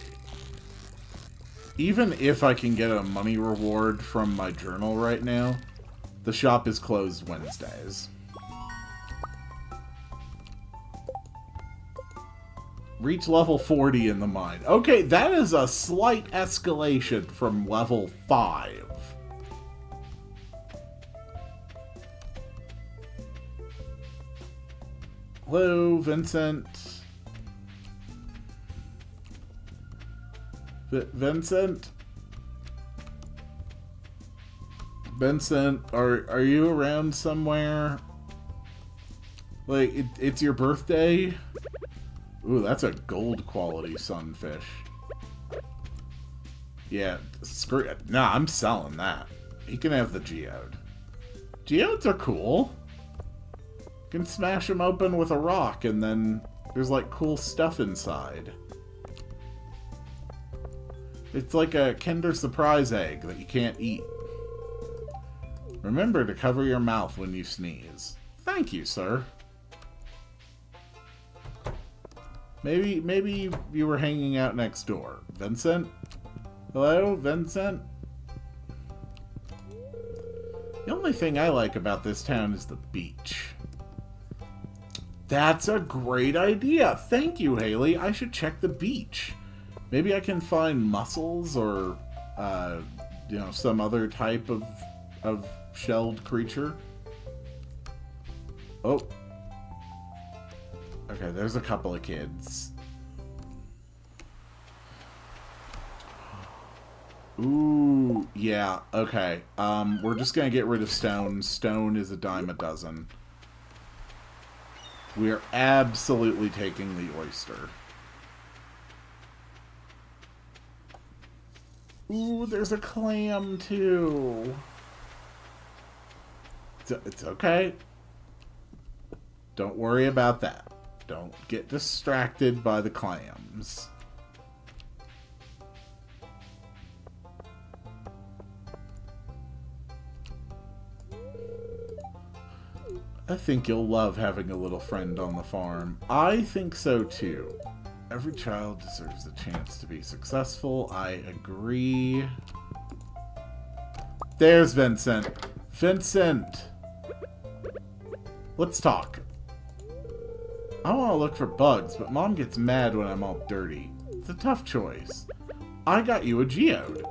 Even if I can get a money reward from my journal right now, the shop is closed Wednesdays. Reach level 40 in the mine. Okay, that is a slight escalation from level 5. Hello, Vincent. V Vincent? Vincent, are are you around somewhere? Like, it, it's your birthday? Ooh, that's a gold quality sunfish. Yeah, screw it. Nah, I'm selling that. He can have the geode. Geodes are cool can smash them open with a rock and then there's like cool stuff inside. It's like a Kinder Surprise egg that you can't eat. Remember to cover your mouth when you sneeze. Thank you, sir. Maybe maybe you were hanging out next door. Vincent? Hello, Vincent? The only thing I like about this town is the beach. That's a great idea. Thank you, Haley. I should check the beach. Maybe I can find mussels or, uh, you know, some other type of, of shelled creature. Oh. Okay, there's a couple of kids. Ooh, yeah, okay. Um, we're just gonna get rid of stone. Stone is a dime a dozen. We are absolutely taking the oyster. Ooh, there's a clam too. It's, it's okay. Don't worry about that. Don't get distracted by the clams. I think you'll love having a little friend on the farm. I think so too. Every child deserves a chance to be successful. I agree. There's Vincent. Vincent! Let's talk. I want to look for bugs, but Mom gets mad when I'm all dirty. It's a tough choice. I got you a geode.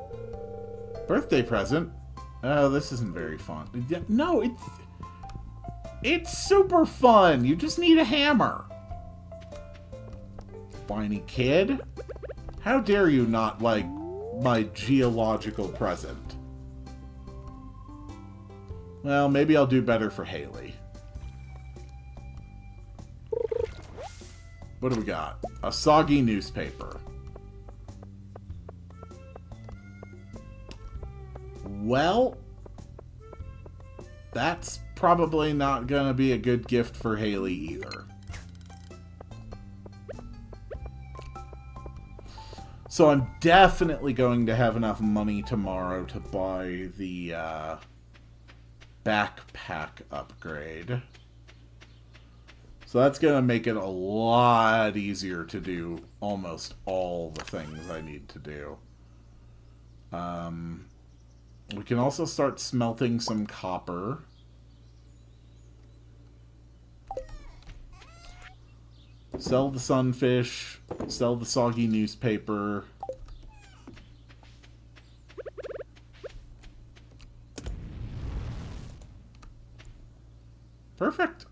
Birthday present? Oh, this isn't very fun. No, it's... It's super fun! You just need a hammer. Whiny kid. How dare you not like my geological present? Well, maybe I'll do better for Haley. What do we got? A soggy newspaper. Well, that's probably not going to be a good gift for Haley either. So I'm definitely going to have enough money tomorrow to buy the uh, backpack upgrade. So that's going to make it a lot easier to do almost all the things I need to do. Um, we can also start smelting some copper. Sell the sunfish, sell the soggy newspaper. Perfect.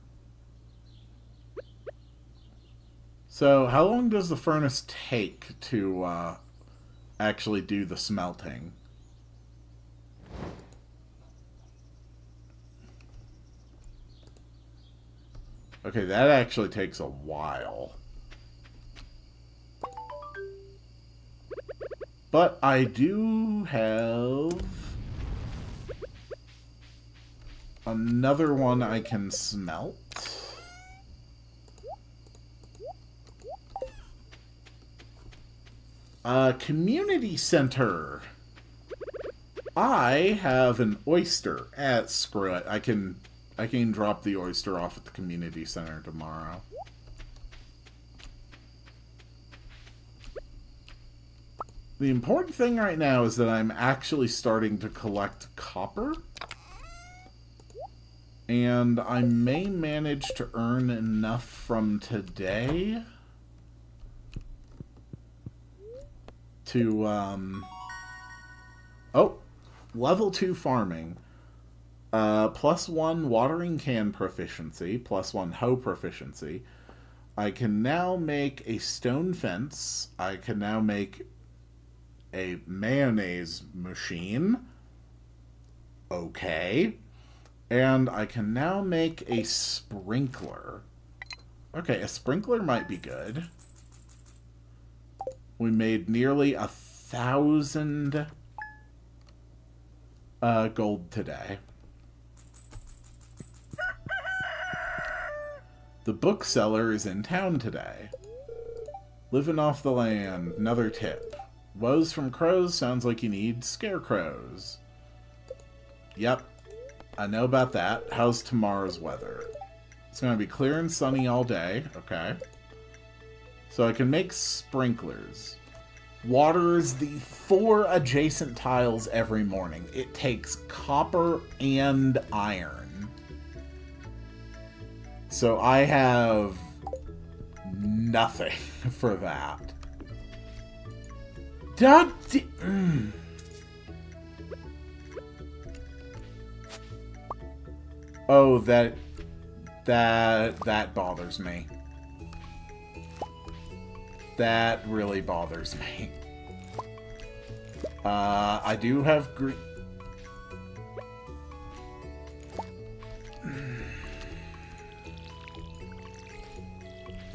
So, how long does the furnace take to uh, actually do the smelting? Okay, that actually takes a while. But I do have another one I can smelt. Uh, community center. I have an oyster. Eh, screw it. I can I can drop the oyster off at the community center tomorrow. The important thing right now is that I'm actually starting to collect copper. And I may manage to earn enough from today to, um... Oh, level 2 farming. Uh, plus 1 watering can proficiency, plus 1 hoe proficiency. I can now make a stone fence. I can now make a mayonnaise machine. Okay. And I can now make a sprinkler. Okay, a sprinkler might be good. We made nearly a thousand uh, gold today. The bookseller is in town today. Living off the land, another tip. Woes from crows sounds like you need scarecrows. Yep, I know about that. How's tomorrow's weather? It's going to be clear and sunny all day. Okay. So I can make sprinklers. Waters the four adjacent tiles every morning. It takes copper and iron. So I have nothing for that. Dad mm. Oh, that that that bothers me. That really bothers me. Uh, I do have green...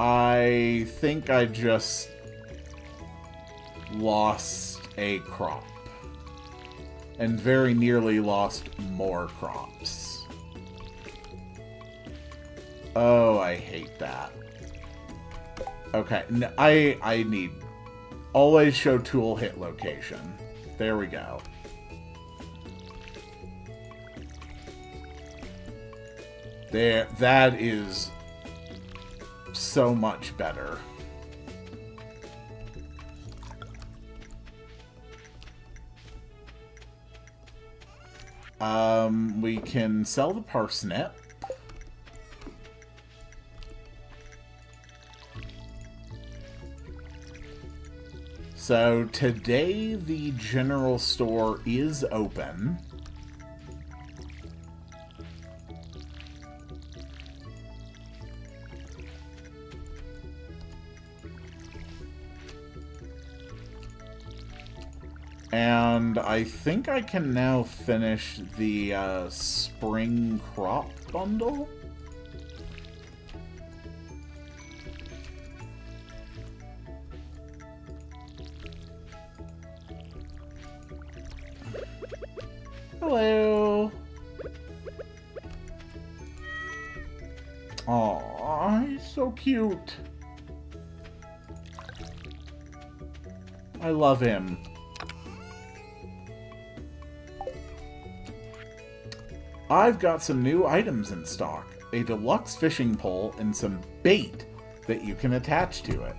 I think I just lost a crop. And very nearly lost more crops. Oh, I hate that. Okay, I I need always show tool hit location. There we go. There, that is so much better. Um, we can sell the parsnip. So today the general store is open. And I think I can now finish the uh, spring crop bundle. Hello. Aw, he's so cute. I love him. I've got some new items in stock. A deluxe fishing pole and some bait that you can attach to it.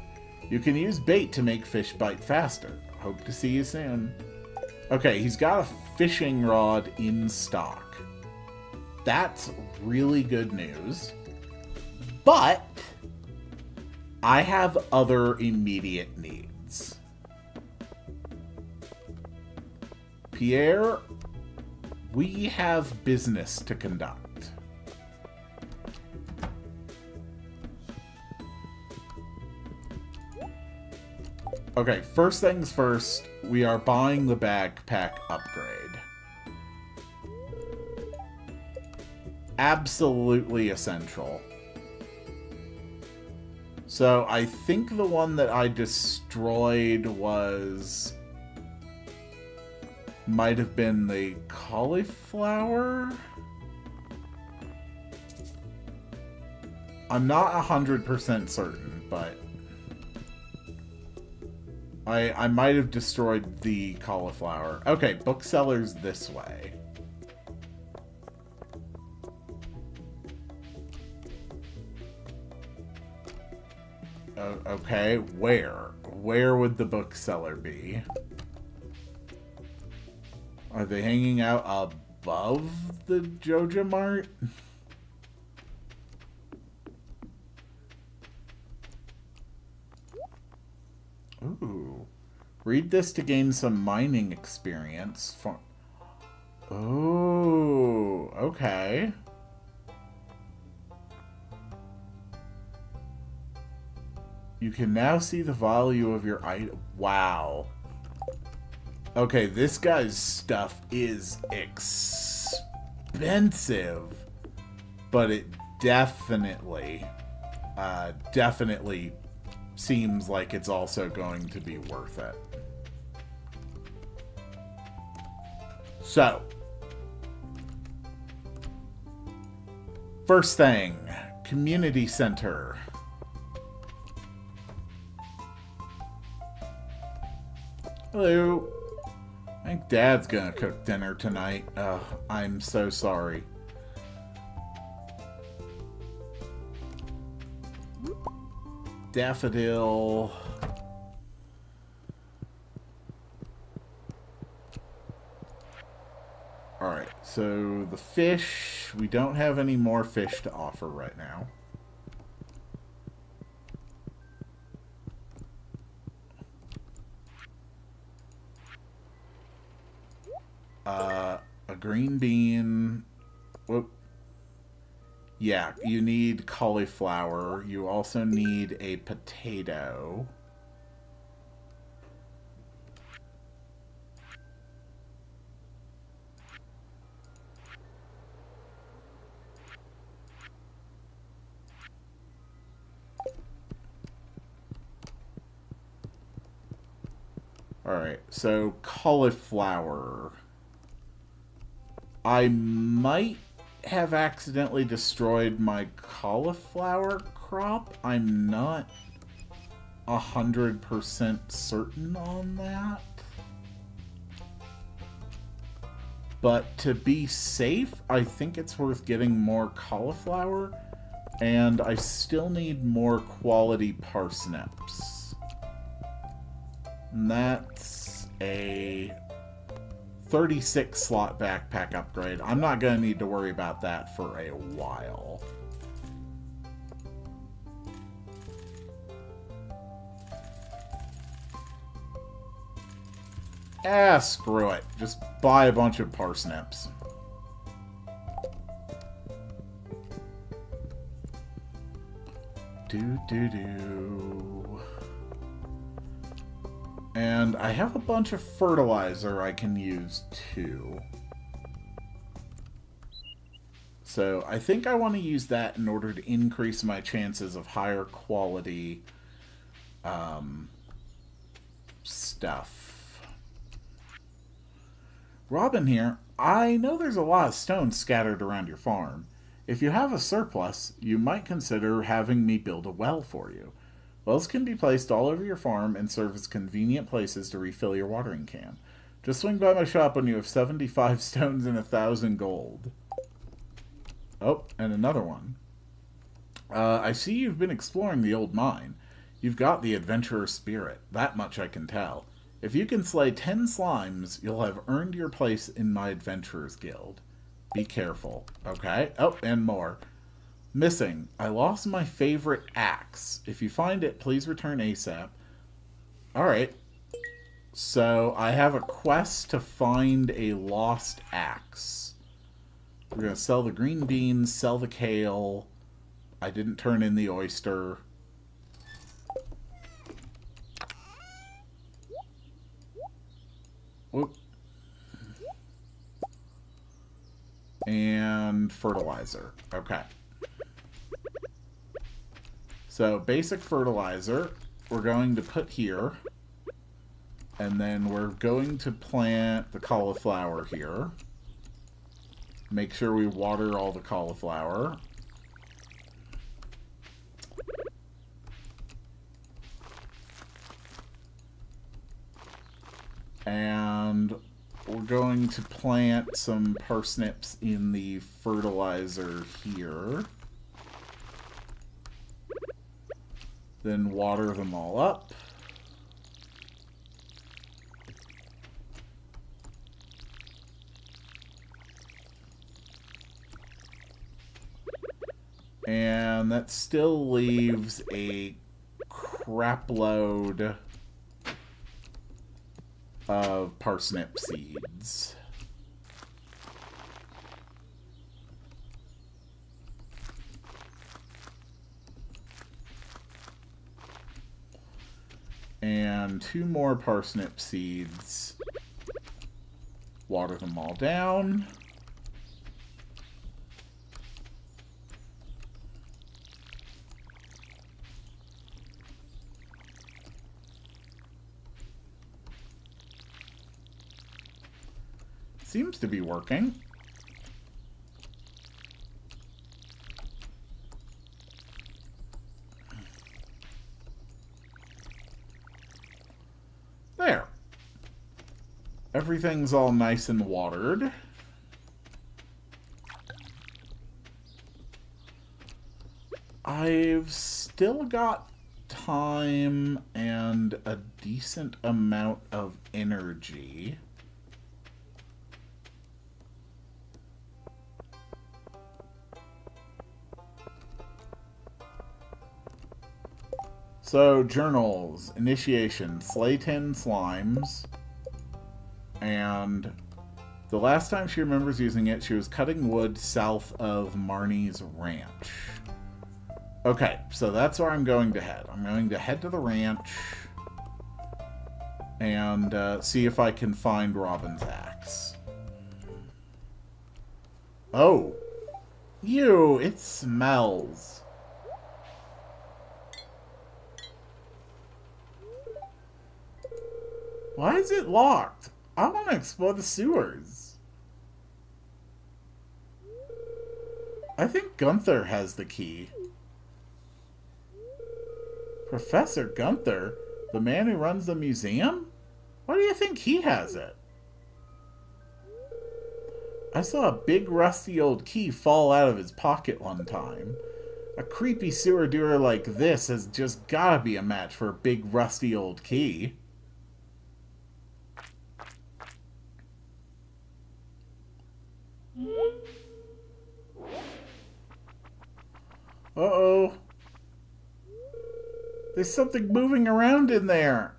You can use bait to make fish bite faster. Hope to see you soon. Okay, he's got a fishing rod in stock. That's really good news. But I have other immediate needs. Pierre, we have business to conduct. Okay, first things first, we are buying the backpack upgrade. Absolutely essential. So I think the one that I destroyed was might have been the cauliflower. I'm not 100% certain, but I, I might have destroyed the cauliflower. Okay, booksellers this way. okay, where? Where would the bookseller be? Are they hanging out above the Joja Mart? Ooh. Read this to gain some mining experience. For Oh, okay. You can now see the value of your item. Wow. Okay, this guy's stuff is expensive, but it definitely, uh, definitely seems like it's also going to be worth it. So, first thing, community center. Hello. I think Dad's gonna cook dinner tonight. Ugh, I'm so sorry. Daffodil. Alright, so the fish, we don't have any more fish to offer right now. Uh, a green bean. Whoop. Yeah, you need cauliflower. You also need a potato. Alright, so cauliflower. I might have accidentally destroyed my cauliflower crop. I'm not a hundred percent certain on that. But to be safe, I think it's worth getting more cauliflower, and I still need more quality parsnips. And that's a 36 slot backpack upgrade. I'm not going to need to worry about that for a while. Ah, screw it. Just buy a bunch of parsnips. Do, do, do. And I have a bunch of fertilizer I can use too. So I think I want to use that in order to increase my chances of higher quality um, stuff. Robin here, I know there's a lot of stones scattered around your farm. If you have a surplus, you might consider having me build a well for you. Wells can be placed all over your farm and serve as convenient places to refill your watering can. Just swing by my shop when you have 75 stones and a thousand gold. Oh, and another one. Uh, I see you've been exploring the old mine. You've got the adventurer spirit, that much I can tell. If you can slay 10 slimes, you'll have earned your place in my adventurers guild. Be careful, okay? Oh, and more. Missing. I lost my favorite axe. If you find it, please return ASAP. Alright. So, I have a quest to find a lost axe. We're going to sell the green beans, sell the kale. I didn't turn in the oyster. Whoop. And fertilizer. Okay. So basic fertilizer, we're going to put here. And then we're going to plant the cauliflower here. Make sure we water all the cauliflower. And we're going to plant some parsnips in the fertilizer here. Then water them all up. And that still leaves a crap load of parsnip seeds. And two more parsnip seeds. Water them all down. Seems to be working. Everything's all nice and watered. I've still got time and a decent amount of energy. So, journals, initiation, slay 10 slimes and the last time she remembers using it, she was cutting wood south of Marnie's ranch. Okay, so that's where I'm going to head. I'm going to head to the ranch and uh, see if I can find Robin's axe. Oh. Ew, it smells. Why is it locked? I want to explore the sewers. I think Gunther has the key. Professor Gunther? The man who runs the museum? Why do you think he has it? I saw a big rusty old key fall out of his pocket one time. A creepy sewer doer like this has just gotta be a match for a big rusty old key. Uh-oh. There's something moving around in there.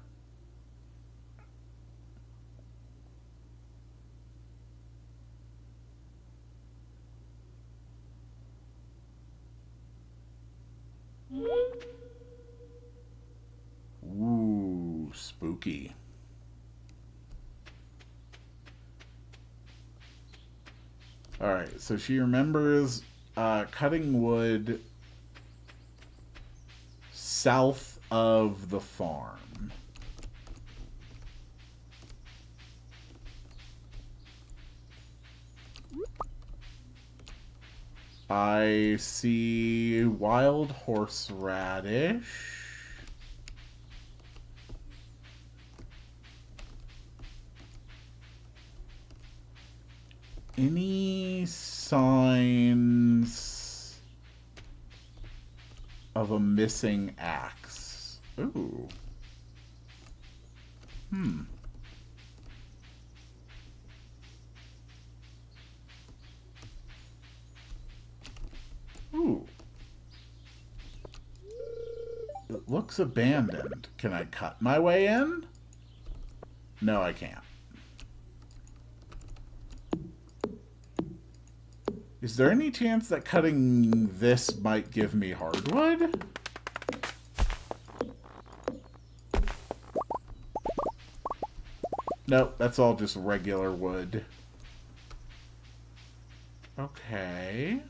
Ooh, spooky. Alright, so she remembers uh, cutting wood south of the farm. I see wild horseradish. Any signs of a missing axe? Ooh. Hmm. Ooh. It looks abandoned. Can I cut my way in? No, I can't. Is there any chance that cutting this might give me hardwood? Nope, that's all just regular wood. Okay.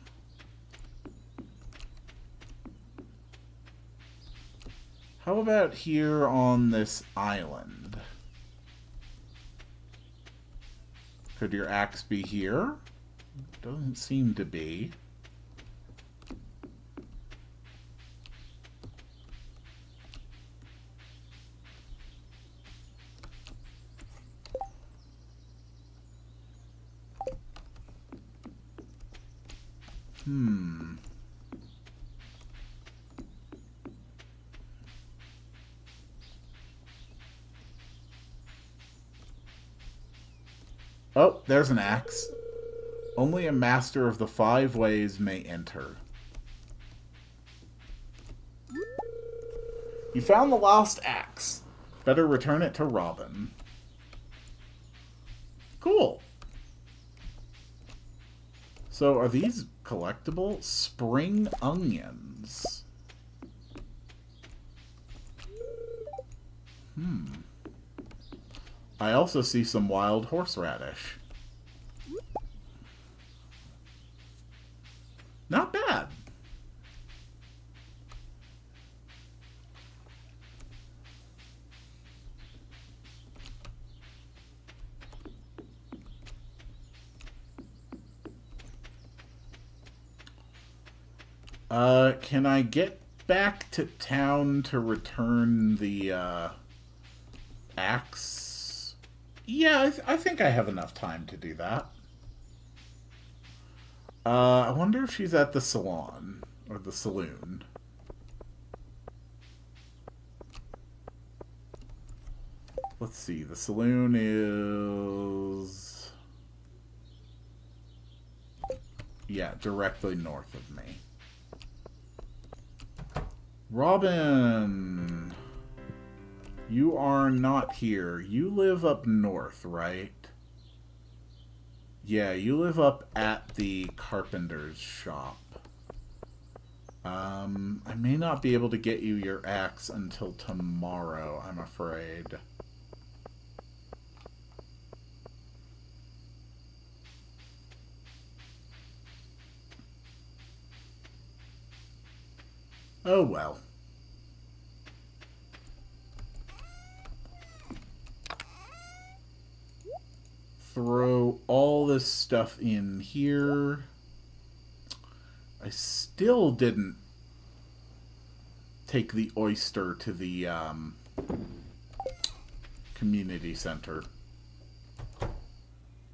How about here on this island? Could your axe be here? Doesn't seem to be. Hmm. Oh, there's an axe. Only a master of the five ways may enter. You found the lost axe. Better return it to Robin. Cool. So are these collectible? Spring onions. Hmm. I also see some wild horseradish. Not bad. Uh, can I get back to town to return the, uh, axe? Yeah, I, th I think I have enough time to do that. Uh, I wonder if she's at the salon or the saloon. Let's see. The saloon is yeah, directly north of me. Robin, you are not here. You live up north, right? Yeah, you live up at the carpenter's shop. Um, I may not be able to get you your axe until tomorrow, I'm afraid. Oh well. throw all this stuff in here. I still didn't take the oyster to the um, community center.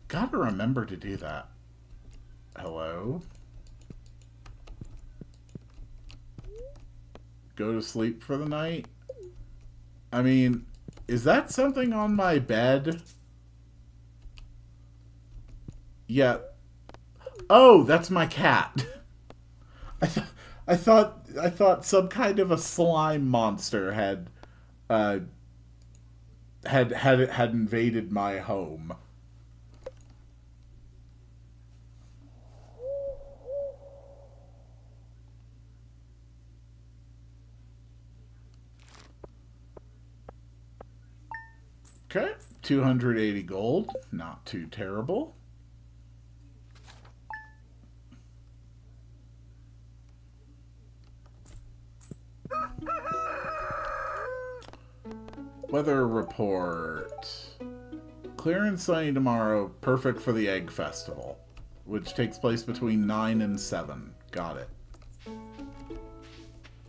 Gotta remember to do that. Hello? Go to sleep for the night? I mean, is that something on my bed? Yeah. Oh, that's my cat. I thought I thought I thought some kind of a slime monster had uh had had had invaded my home. Okay, 280 gold. Not too terrible. Weather report. Clear and sunny tomorrow, perfect for the Egg Festival, which takes place between 9 and 7. Got it.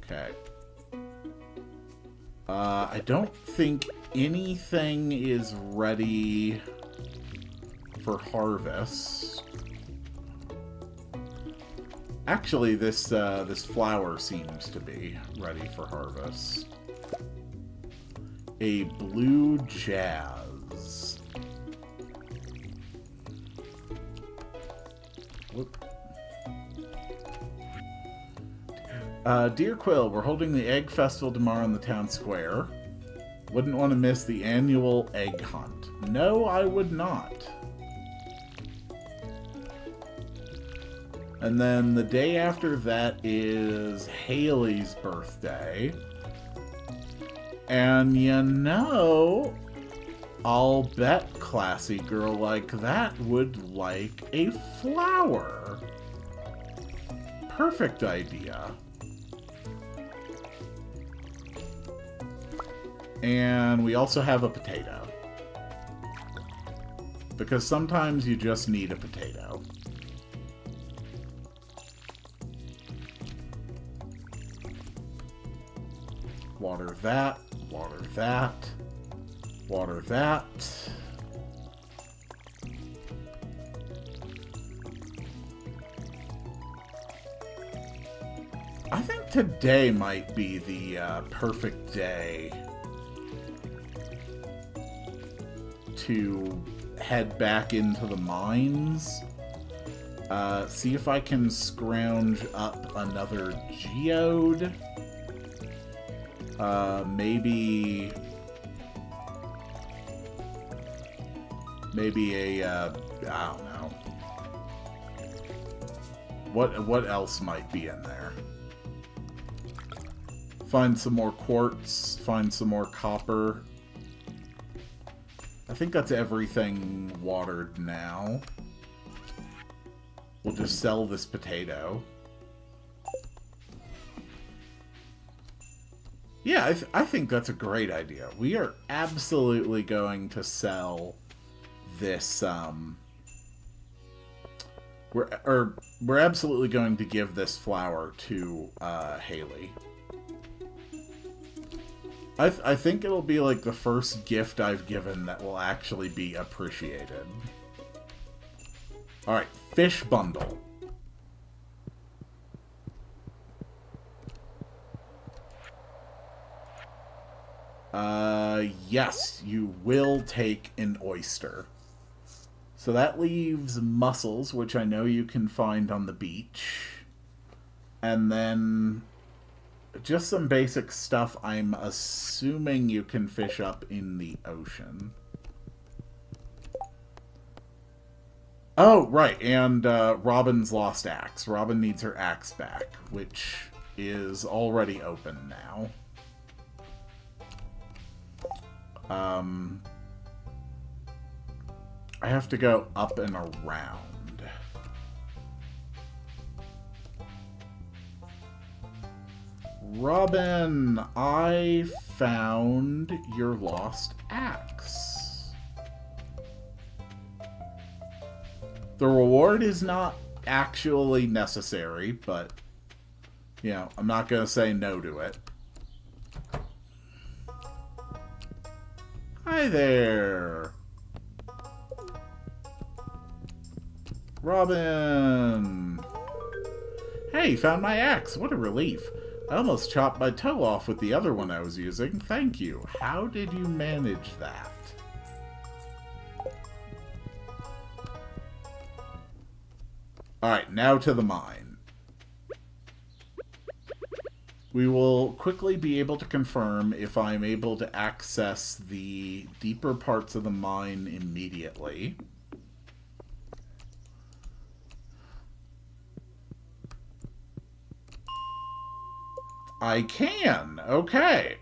Okay. Uh, I don't think anything is ready for harvest. Actually, this uh, this flower seems to be ready for harvest. A blue jazz. Whoop. Uh, Dear Quill, we're holding the Egg Festival tomorrow in the town square. Wouldn't want to miss the annual egg hunt. No, I would not. And then the day after that is Haley's birthday. And you know, I'll bet classy girl like that would like a flower. Perfect idea. And we also have a potato. Because sometimes you just need a potato. Water that, water that, water that. I think today might be the uh, perfect day to head back into the mines. Uh, see if I can scrounge up another geode. Uh, maybe... Maybe a, uh, I don't know. What, what else might be in there? Find some more quartz, find some more copper, I think that's everything watered now. We'll just sell this potato. Yeah, I, th I think that's a great idea. We are absolutely going to sell this, um... We're, or, we're absolutely going to give this flower to, uh, Haley. I, th I think it'll be like the first gift I've given that will actually be appreciated. Alright, fish bundle. Uh, yes, you will take an oyster. So that leaves mussels, which I know you can find on the beach. And then just some basic stuff I'm assuming you can fish up in the ocean. Oh, right, and uh, Robin's lost axe. Robin needs her axe back, which is already open now. Um, I have to go up and around. Robin, I found your lost axe. The reward is not actually necessary, but, you know, I'm not going to say no to it. Hi there. Robin. Hey, found my axe. What a relief. I almost chopped my toe off with the other one I was using. Thank you. How did you manage that? Alright, now to the mine. We will quickly be able to confirm if I'm able to access the deeper parts of the mine immediately. I can. Okay.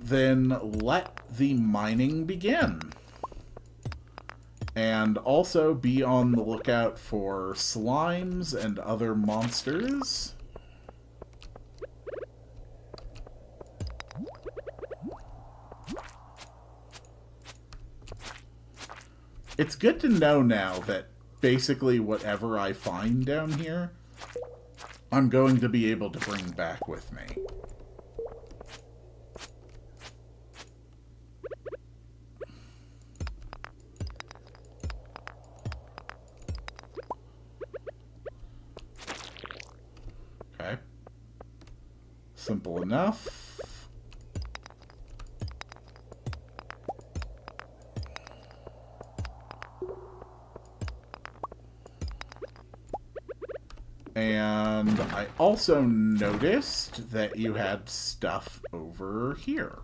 Then let the mining begin. And also be on the lookout for slimes and other monsters. It's good to know now that basically whatever I find down here, I'm going to be able to bring back with me. Okay. Simple enough. And I also noticed that you had stuff over here.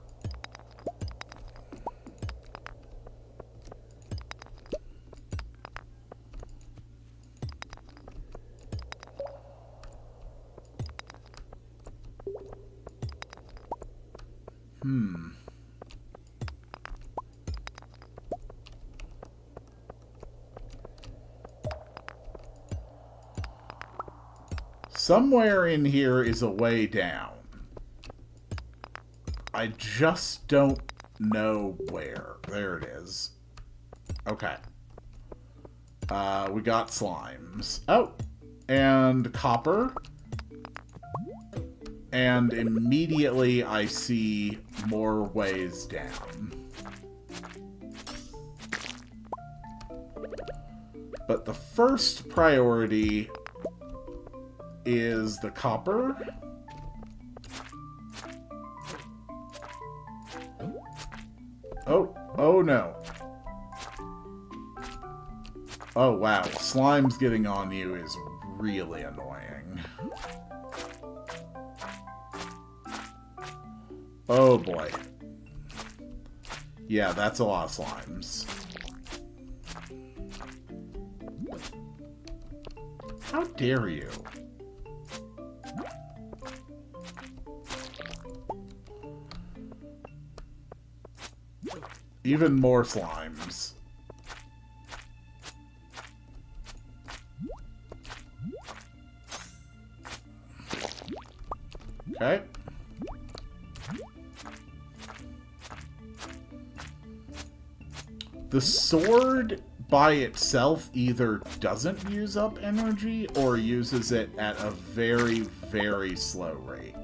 Hmm. Somewhere in here is a way down. I just don't know where. There it is. Okay. Uh, we got slimes. Oh, and copper. And immediately I see more ways down. But the first priority is the copper. Oh, oh no. Oh wow, slime's getting on you is really annoying. Oh boy. Yeah, that's a lot of slimes. How dare you? Even more slimes. Okay. The sword by itself either doesn't use up energy or uses it at a very, very slow rate.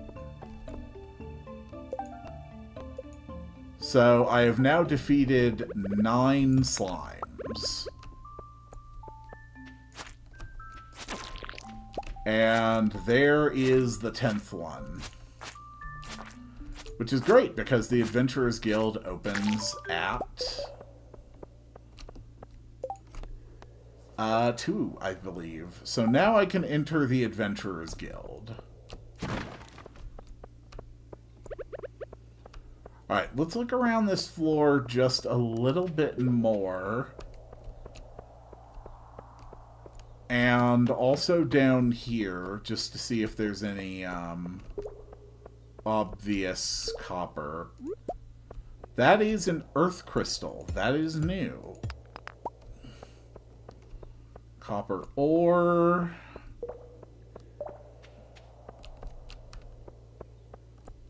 So I have now defeated nine slimes. And there is the tenth one. Which is great, because the Adventurers Guild opens at... Uh, two, I believe. So now I can enter the Adventurers Guild. Alright, let's look around this floor just a little bit more. And also down here, just to see if there's any um, obvious copper. That is an earth crystal. That is new. Copper ore.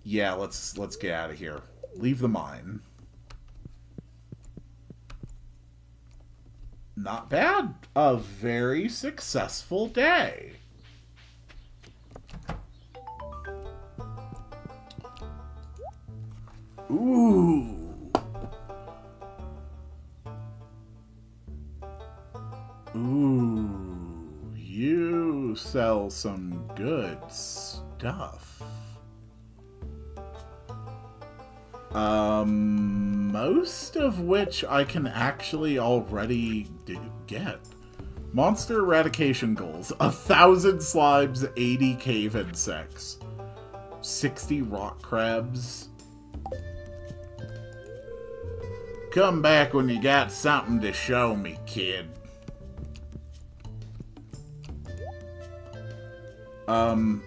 Yeah, let's let's get out of here. Leave the mine. Not bad. A very successful day. Ooh. Ooh. You sell some good stuff. Um, most of which I can actually already get. Monster eradication goals. A thousand slimes, 80 cave insects. 60 rock crabs. Come back when you got something to show me, kid. Um,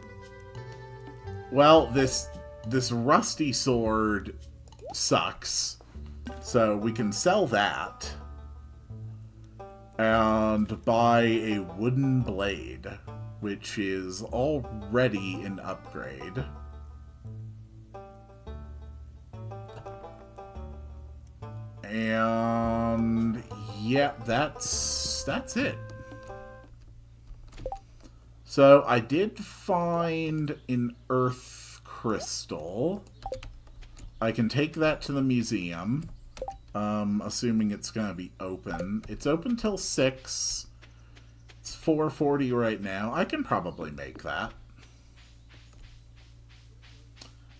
well, this this rusty sword sucks, so we can sell that and buy a wooden blade, which is already an upgrade. And yeah, that's that's it. So I did find an earth crystal. I can take that to the museum, um, assuming it's going to be open. It's open till 6. It's 4.40 right now. I can probably make that.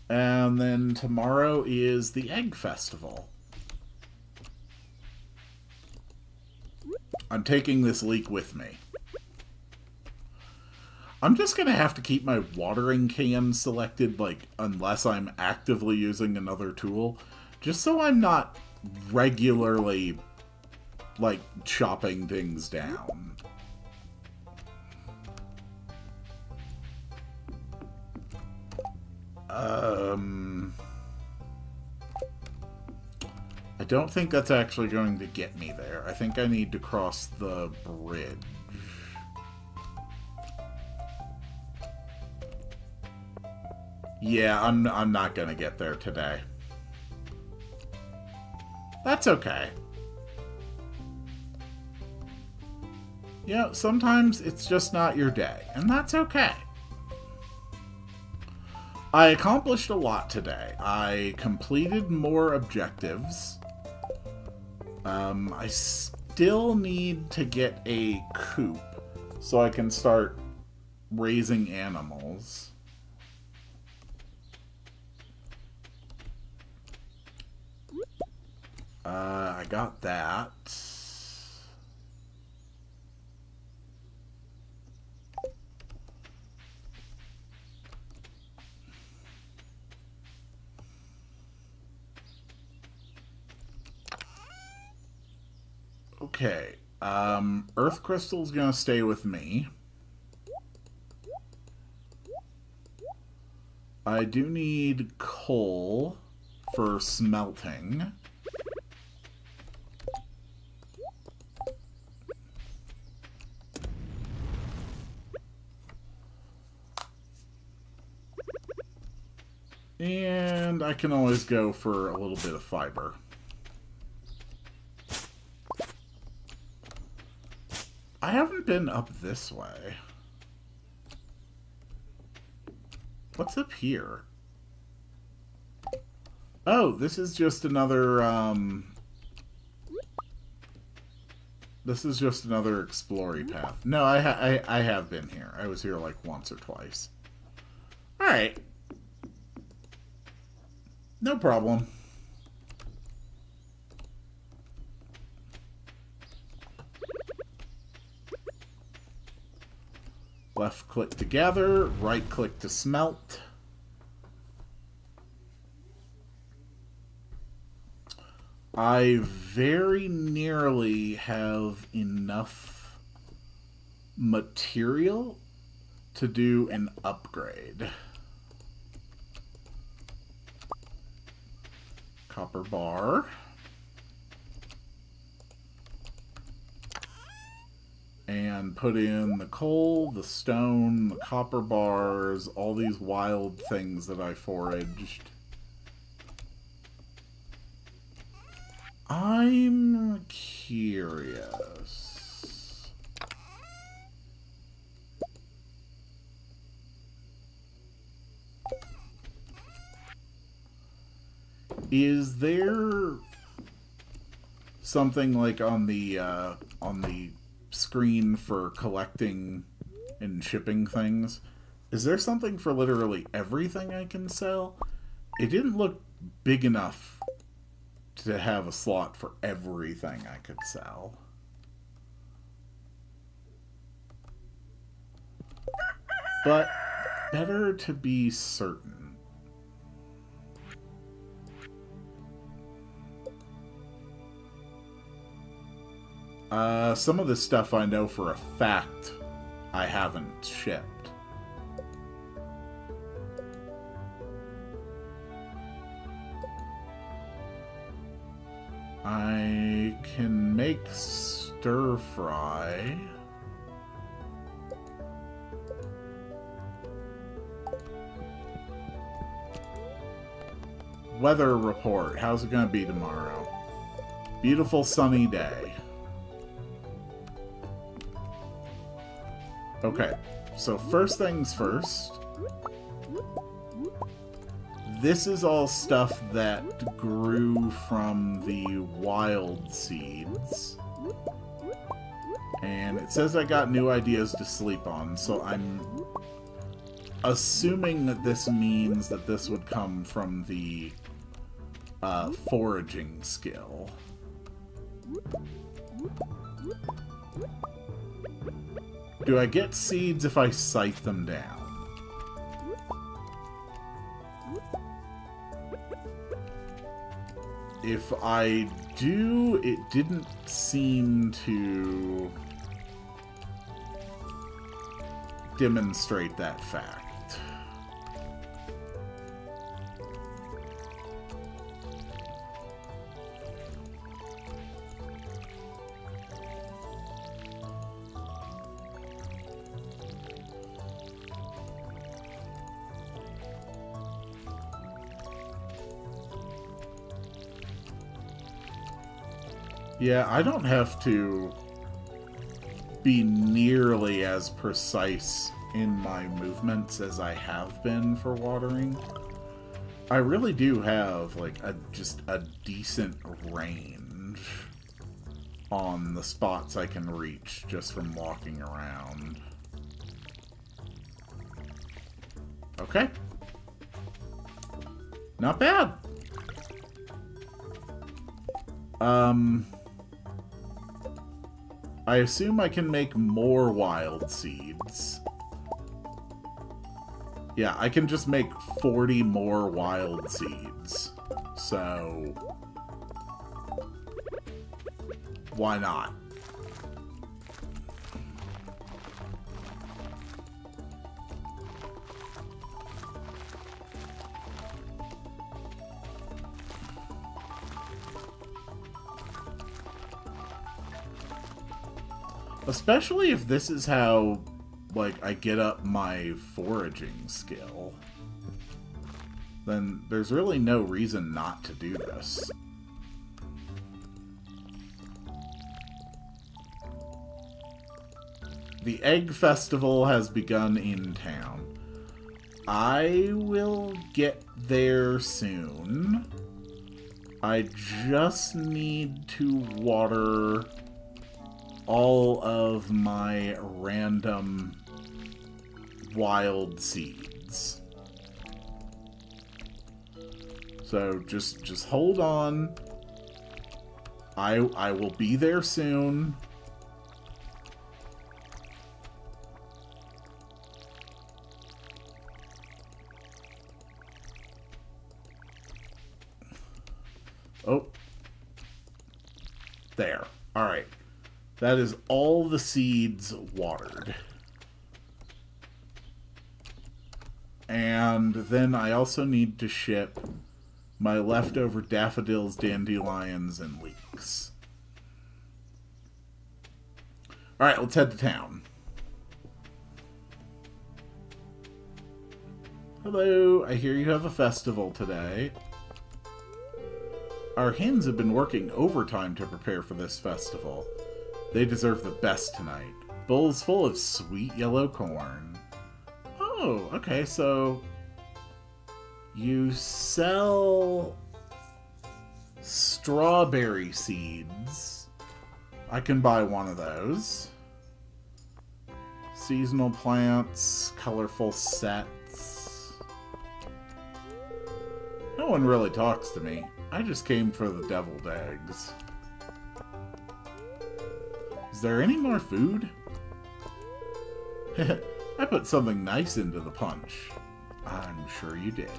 And then tomorrow is the Egg Festival. I'm taking this leek with me. I'm just going to have to keep my watering can selected, like, unless I'm actively using another tool. Just so I'm not regularly, like, chopping things down. Um... I don't think that's actually going to get me there. I think I need to cross the bridge. Yeah, I'm, I'm not going to get there today. That's okay. You know, sometimes it's just not your day, and that's okay. I accomplished a lot today. I completed more objectives. Um, I still need to get a coop so I can start raising animals. Uh, I got that. Okay. Um, Earth Crystal's gonna stay with me. I do need coal for smelting. And I can always go for a little bit of fiber. I haven't been up this way. What's up here? Oh, this is just another, um... This is just another exploring path. No, I, ha I, I have been here. I was here like once or twice. Alright. No problem. Left click to gather, right click to smelt. I very nearly have enough material to do an upgrade. Copper bar. And put in the coal, the stone, the copper bars, all these wild things that I foraged. I'm curious. Is there something like on the uh, on the screen for collecting and shipping things? Is there something for literally everything I can sell? It didn't look big enough to have a slot for everything I could sell. But better to be certain. Uh, some of this stuff I know for a fact I haven't shipped. I can make stir fry. Weather report. How's it going to be tomorrow? Beautiful sunny day. Okay, so first things first. This is all stuff that grew from the wild seeds. And it says I got new ideas to sleep on, so I'm assuming that this means that this would come from the uh, foraging skill. Do I get seeds if I scythe them down? If I do, it didn't seem to demonstrate that fact. Yeah, I don't have to be nearly as precise in my movements as I have been for watering. I really do have like a just a decent range on the spots I can reach just from walking around. Okay. Not bad. Um I assume I can make more wild seeds. Yeah, I can just make 40 more wild seeds. So... Why not? Especially if this is how, like, I get up my foraging skill. Then there's really no reason not to do this. The Egg Festival has begun in town. I will get there soon. I just need to water all of my random wild seeds. So just just hold on. I I will be there soon. Oh. There. All right. That is all the seeds watered. And then I also need to ship my leftover daffodils, dandelions, and leeks. Alright, let's head to town. Hello, I hear you have a festival today. Our hens have been working overtime to prepare for this festival. They deserve the best tonight. Bowls full of sweet yellow corn. Oh, okay, so you sell strawberry seeds. I can buy one of those. Seasonal plants, colorful sets. No one really talks to me. I just came for the deviled eggs there any more food? I put something nice into the punch. I'm sure you did.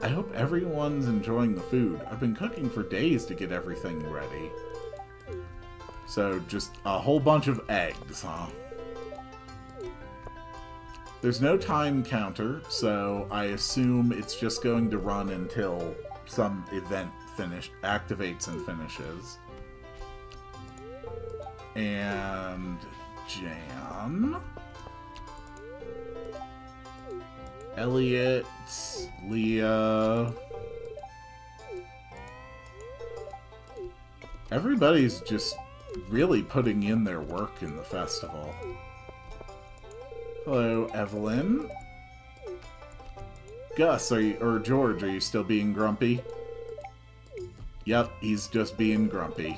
I hope everyone's enjoying the food. I've been cooking for days to get everything ready. So, just a whole bunch of eggs, huh? There's no time counter, so I assume it's just going to run until some event finish activates and finishes. And Jan. Elliott, Leah. Everybody's just really putting in their work in the festival. Hello, Evelyn. Gus, are you, or George, are you still being grumpy? Yep, he's just being grumpy.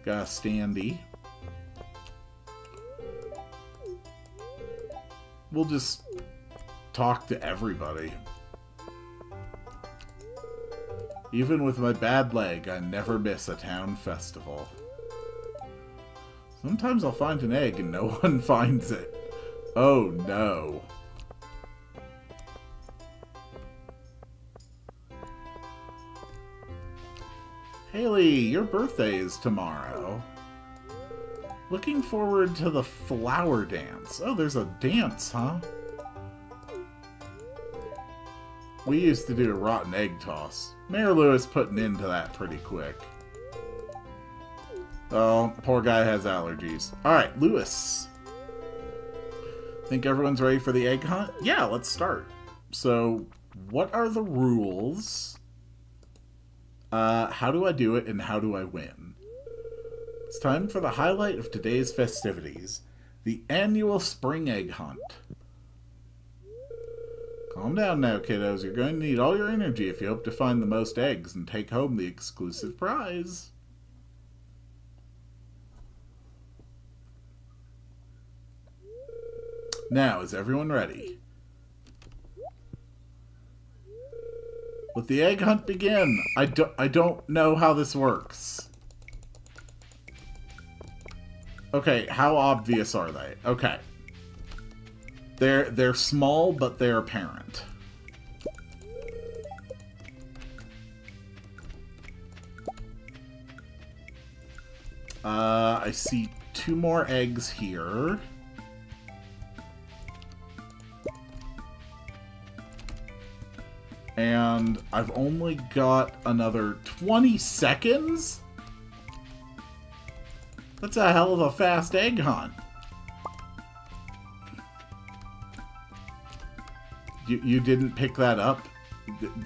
Uh, Got a Standy. We'll just talk to everybody. Even with my bad leg, I never miss a town festival. Sometimes I'll find an egg and no one finds it. Oh no. Haley, your birthday is tomorrow. Looking forward to the flower dance. Oh, there's a dance, huh? We used to do a rotten egg toss. Mayor Lewis putting into that pretty quick. Oh, poor guy has allergies. Alright, Lewis. Think everyone's ready for the egg hunt? Yeah, let's start. So, what are the rules? Uh, how do I do it and how do I win? It's time for the highlight of today's festivities, the annual spring egg hunt. Calm down now, kiddos. You're going to need all your energy if you hope to find the most eggs and take home the exclusive prize. Now, is everyone ready? Let the egg hunt begin. I don't, I don't know how this works. Okay, how obvious are they? Okay. They're they're small, but they're apparent. Uh, I see two more eggs here. And I've only got another 20 seconds? That's a hell of a fast egg hunt. You, you didn't pick that up?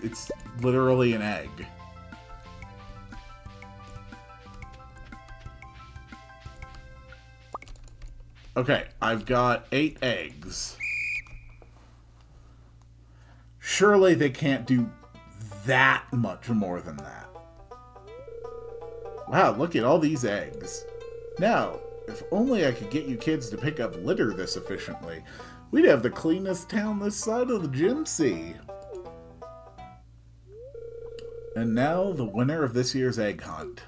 It's literally an egg. Okay, I've got eight eggs. Surely they can't do that much more than that. Wow, look at all these eggs. Now, if only I could get you kids to pick up litter this efficiently, we'd have the cleanest town this side of the Sea. And now, the winner of this year's egg hunt.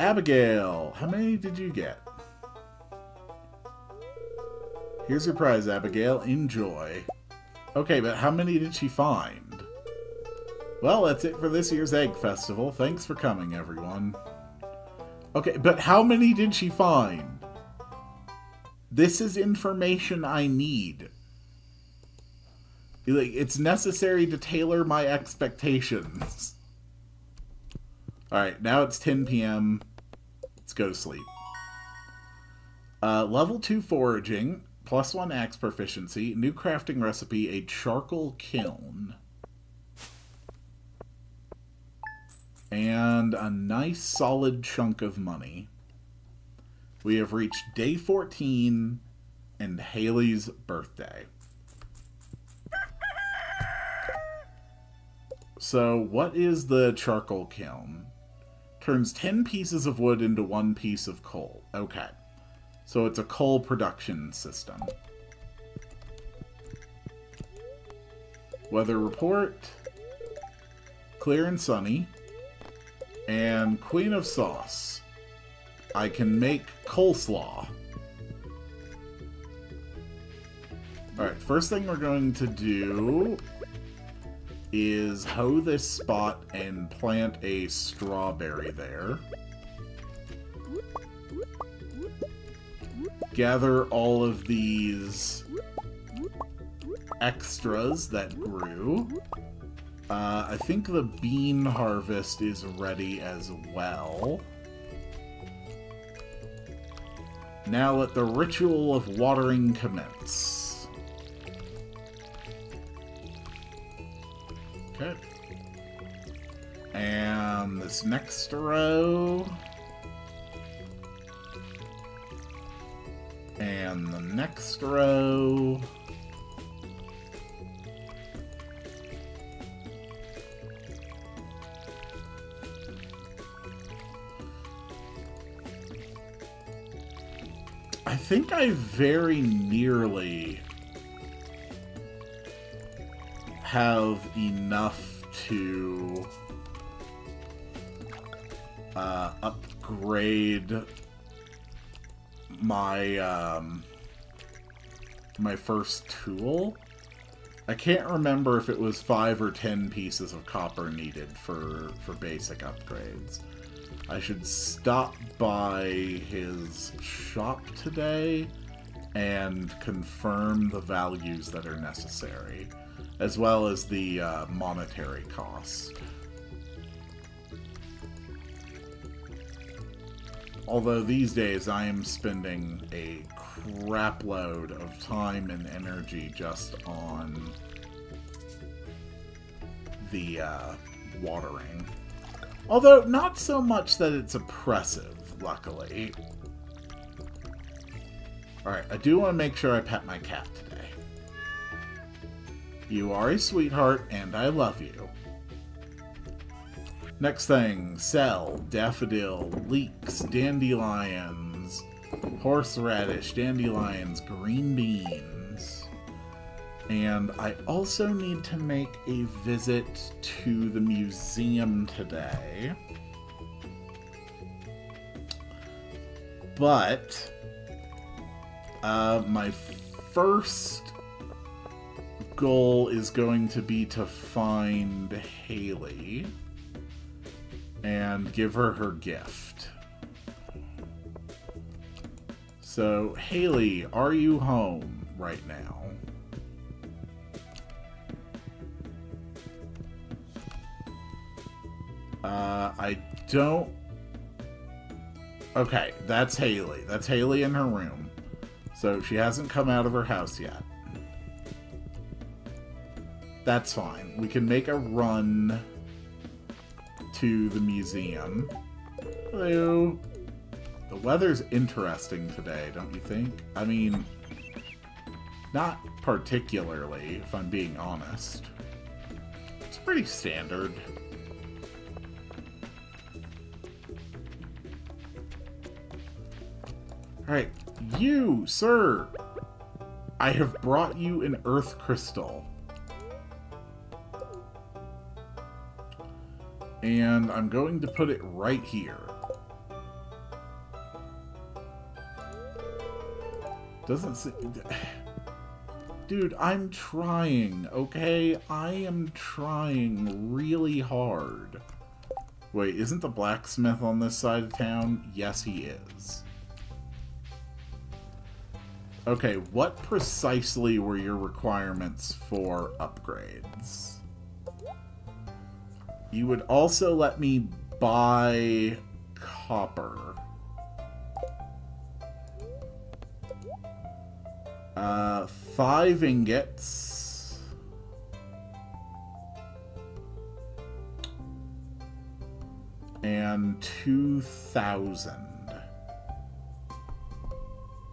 Abigail, how many did you get? Here's your prize, Abigail. Enjoy. Okay, but how many did she find? Well, that's it for this year's Egg Festival. Thanks for coming, everyone. Okay, but how many did she find? This is information I need. Like, It's necessary to tailor my expectations. Alright, now it's 10 p.m. Let's go to sleep. Uh, level 2 foraging, plus 1 axe proficiency, new crafting recipe, a charcoal kiln. and a nice solid chunk of money. We have reached day 14 and Haley's birthday. So, what is the charcoal kiln? Turns 10 pieces of wood into one piece of coal. Okay. So it's a coal production system. Weather report. Clear and sunny. And Queen of Sauce. I can make coleslaw. Alright, first thing we're going to do is hoe this spot and plant a strawberry there. Gather all of these extras that grew. Uh, I think the bean harvest is ready as well. Now let the ritual of watering commence. Okay. And this next row... And the next row... I think I very nearly have enough to uh, upgrade my um, my first tool. I can't remember if it was five or ten pieces of copper needed for for basic upgrades. I should stop by his shop today and confirm the values that are necessary, as well as the uh, monetary cost. Although these days I am spending a crapload of time and energy just on the uh, watering. Although, not so much that it's oppressive, luckily. Alright, I do want to make sure I pet my cat today. You are a sweetheart, and I love you. Next thing, sell, daffodil, leeks, dandelions, horseradish, dandelions, green beans. And I also need to make a visit to the museum today. But uh, my first goal is going to be to find Haley and give her her gift. So, Haley, are you home right now? Uh, I don't... Okay, that's Haley. That's Haley in her room. So she hasn't come out of her house yet. That's fine. We can make a run to the museum. Hello. The weather's interesting today, don't you think? I mean, not particularly, if I'm being honest. It's pretty standard. Alright, you, sir! I have brought you an earth crystal. And I'm going to put it right here. Doesn't see... Dude, I'm trying, okay? I am trying really hard. Wait, isn't the blacksmith on this side of town? Yes, he is. Okay, what precisely were your requirements for upgrades? You would also let me buy copper. Uh, five ingots. And 2,000.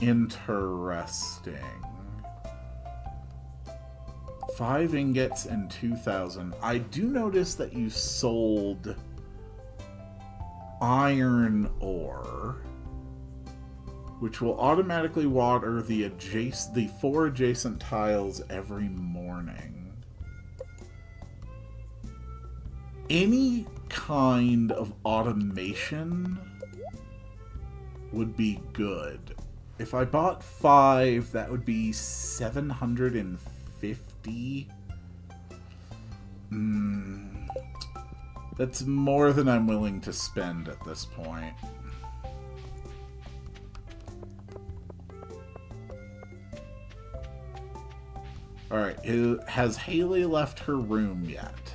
Interesting. Five ingots and 2,000. I do notice that you sold iron ore, which will automatically water the adjacent, the four adjacent tiles every morning. Any kind of automation would be good? If I bought five, that would be 750. Hmm. That's more than I'm willing to spend at this point. Alright, has Haley left her room yet?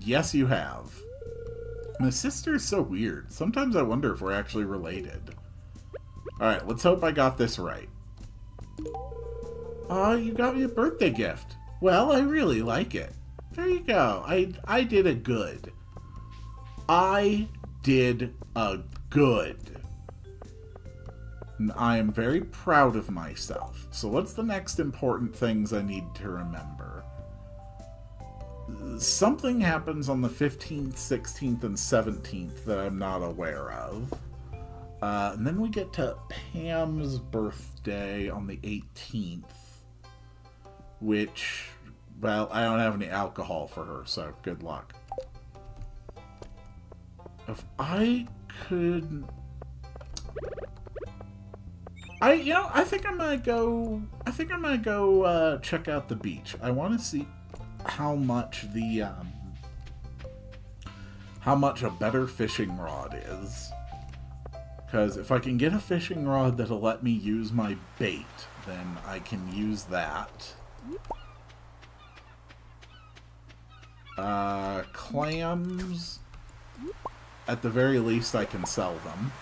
Yes, you have. My sister is so weird. Sometimes I wonder if we're actually related. Alright, let's hope I got this right. Aw, you got me a birthday gift. Well, I really like it. There you go. I, I did a good. I did a good. I am very proud of myself. So what's the next important things I need to remember? Something happens on the 15th, 16th, and 17th that I'm not aware of. Uh, and then we get to Pam's birthday on the 18th, which, well, I don't have any alcohol for her, so good luck. If I could I you know I think I might go. I think I might go uh, check out the beach. I want to see how much the um, how much a better fishing rod is. Because if I can get a fishing rod that'll let me use my bait, then I can use that. Uh, clams. At the very least, I can sell them.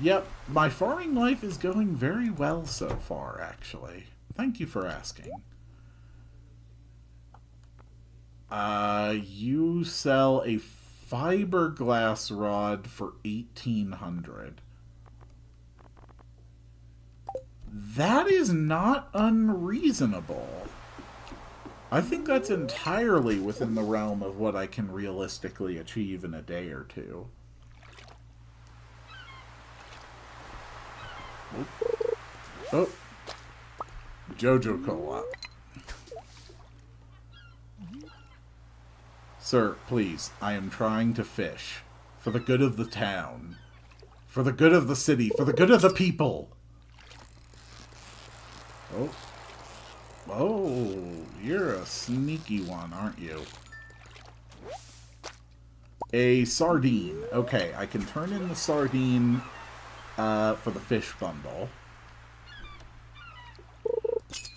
Yep, my farming life is going very well so far, actually. Thank you for asking. Uh, you sell a fiberglass rod for 1800 That is not unreasonable. I think that's entirely within the realm of what I can realistically achieve in a day or two. Oh. Joja Cola. Sir, please, I am trying to fish. For the good of the town. For the good of the city. For the good of the people. Oh. Oh, you're a sneaky one, aren't you? A sardine. Okay, I can turn in the sardine uh, for the fish bundle.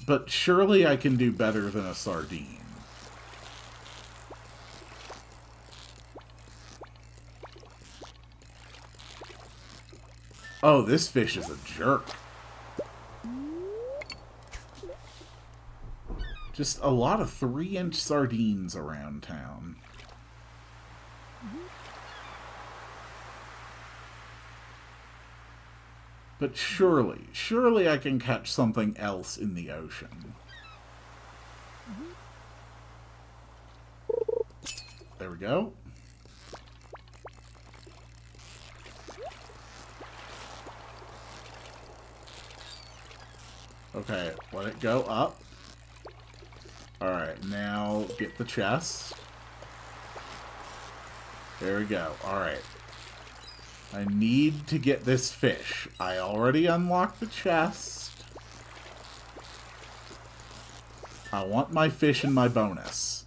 But surely I can do better than a sardine. Oh, this fish is a jerk. Just a lot of three-inch sardines around town. But surely, surely I can catch something else in the ocean. There we go. Okay, let it go up. Alright, now get the chest. There we go. Alright. I need to get this fish. I already unlocked the chest. I want my fish and my bonus.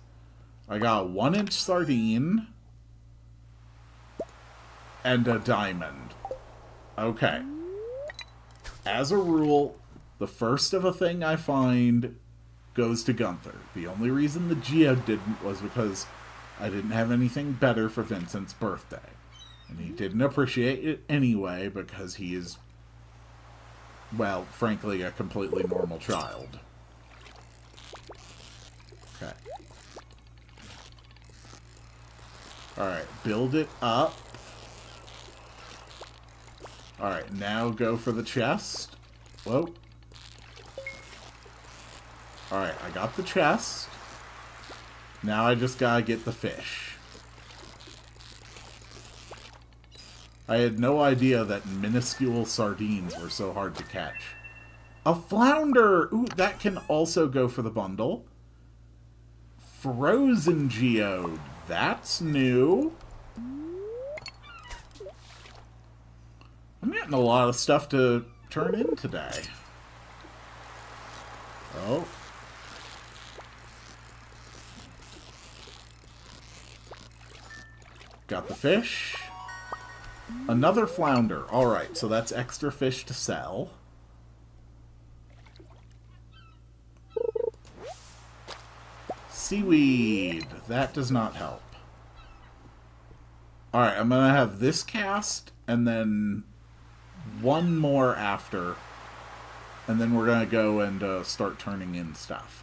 I got a one inch sardine and a diamond. Okay. As a rule, the first of a thing I find goes to Gunther. The only reason the geode didn't was because I didn't have anything better for Vincent's birthday. And he didn't appreciate it anyway because he is, well, frankly, a completely normal child. Okay. Alright, build it up. Alright, now go for the chest. Whoa. Alright, I got the chest. Now I just gotta get the fish. I had no idea that minuscule sardines were so hard to catch. A flounder! Ooh, that can also go for the bundle. Frozen geode. That's new. I'm getting a lot of stuff to turn in today. Oh. Got the fish. Another flounder. Alright, so that's extra fish to sell. Seaweed. That does not help. Alright, I'm going to have this cast, and then one more after. And then we're going to go and uh, start turning in stuff.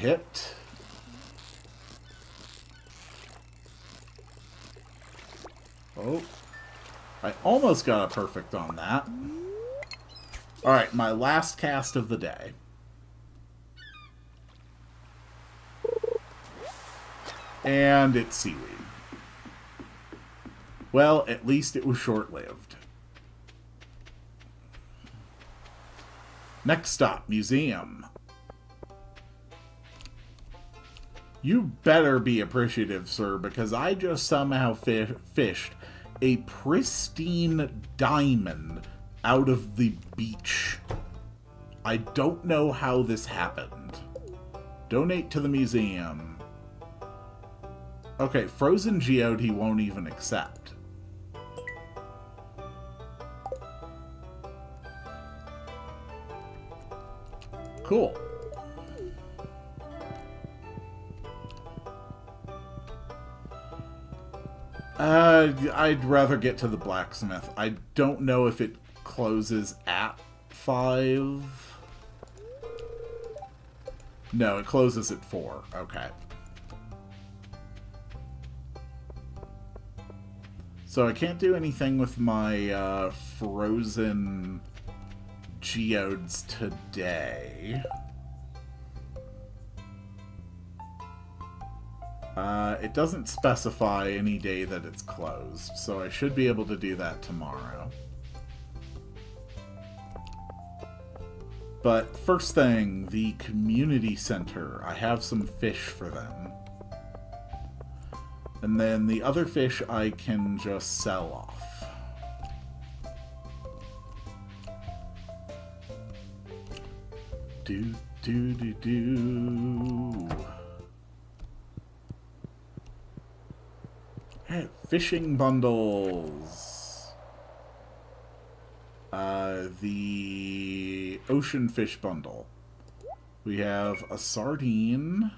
Hit. Oh. I almost got a perfect on that. Alright, my last cast of the day. And it's seaweed. Well, at least it was short-lived. Next stop, museum. You better be appreciative, sir, because I just somehow fi fished a pristine diamond out of the beach. I don't know how this happened. Donate to the museum. Okay, frozen geode he won't even accept. Cool. Uh, I'd rather get to the blacksmith. I don't know if it closes at 5. No, it closes at 4. Okay. So I can't do anything with my uh, frozen geodes today. Uh, it doesn't specify any day that it's closed, so I should be able to do that tomorrow. But first thing, the community center. I have some fish for them. And then the other fish I can just sell off. Do, do, do, do. Fishing bundles. Uh, the ocean fish bundle. We have a sardine.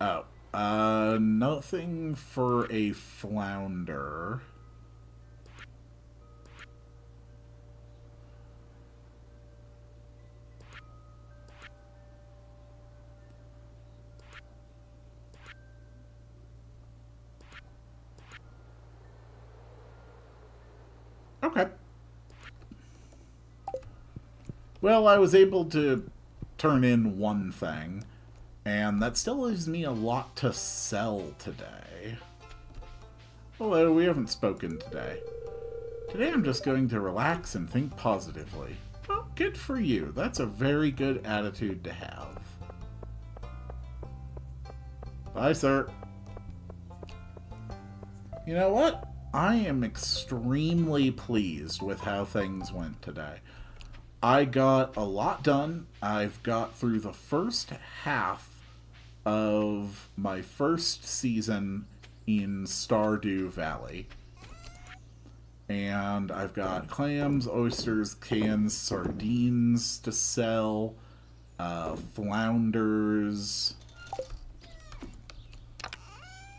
Oh, uh, nothing for a flounder. Okay. Well, I was able to turn in one thing. And that still leaves me a lot to sell today. Although, we haven't spoken today. Today I'm just going to relax and think positively. Well, good for you. That's a very good attitude to have. Bye, sir. You know what? I am extremely pleased with how things went today. I got a lot done. I've got through the first half of my first season in Stardew Valley. And I've got clams, oysters, cans, sardines to sell, uh, flounders.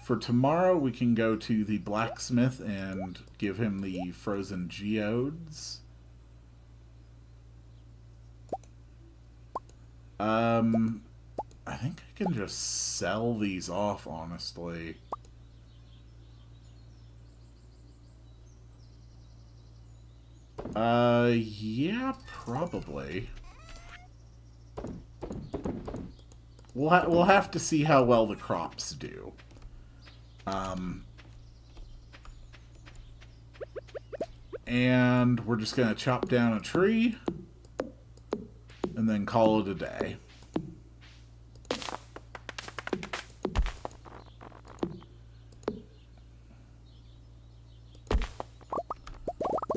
For tomorrow, we can go to the blacksmith and give him the frozen geodes. Um, I think I can just sell these off, honestly. Uh, yeah, probably. we'll ha we'll have to see how well the crops do. Um, and we're just gonna chop down a tree and then call it a day.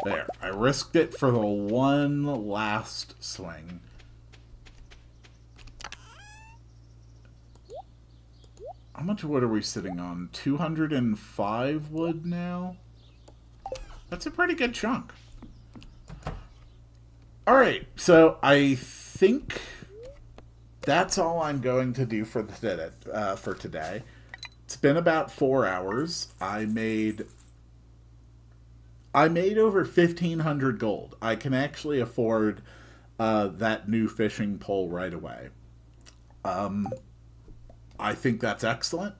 There, I risked it for the one last swing. How much wood are we sitting on? 205 wood now? That's a pretty good chunk. Alright, so I think that's all I'm going to do for the uh, for today. It's been about four hours. I made I made over 1500 gold. I can actually afford uh, that new fishing pole right away. Um, I think that's excellent.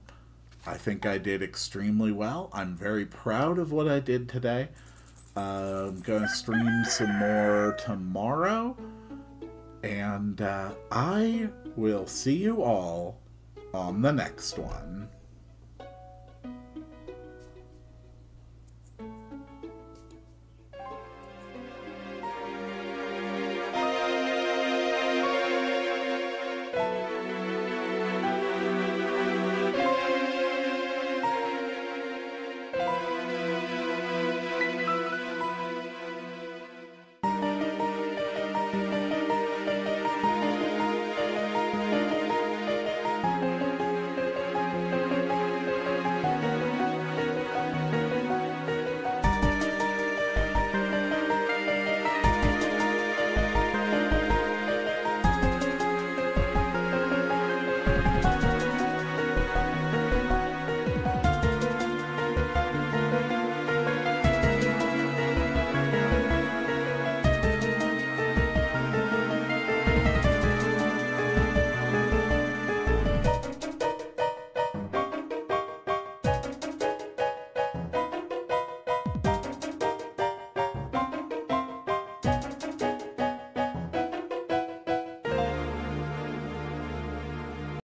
I think I did extremely well. I'm very proud of what I did today. Uh, I'm going to stream some more tomorrow. And uh, I will see you all on the next one.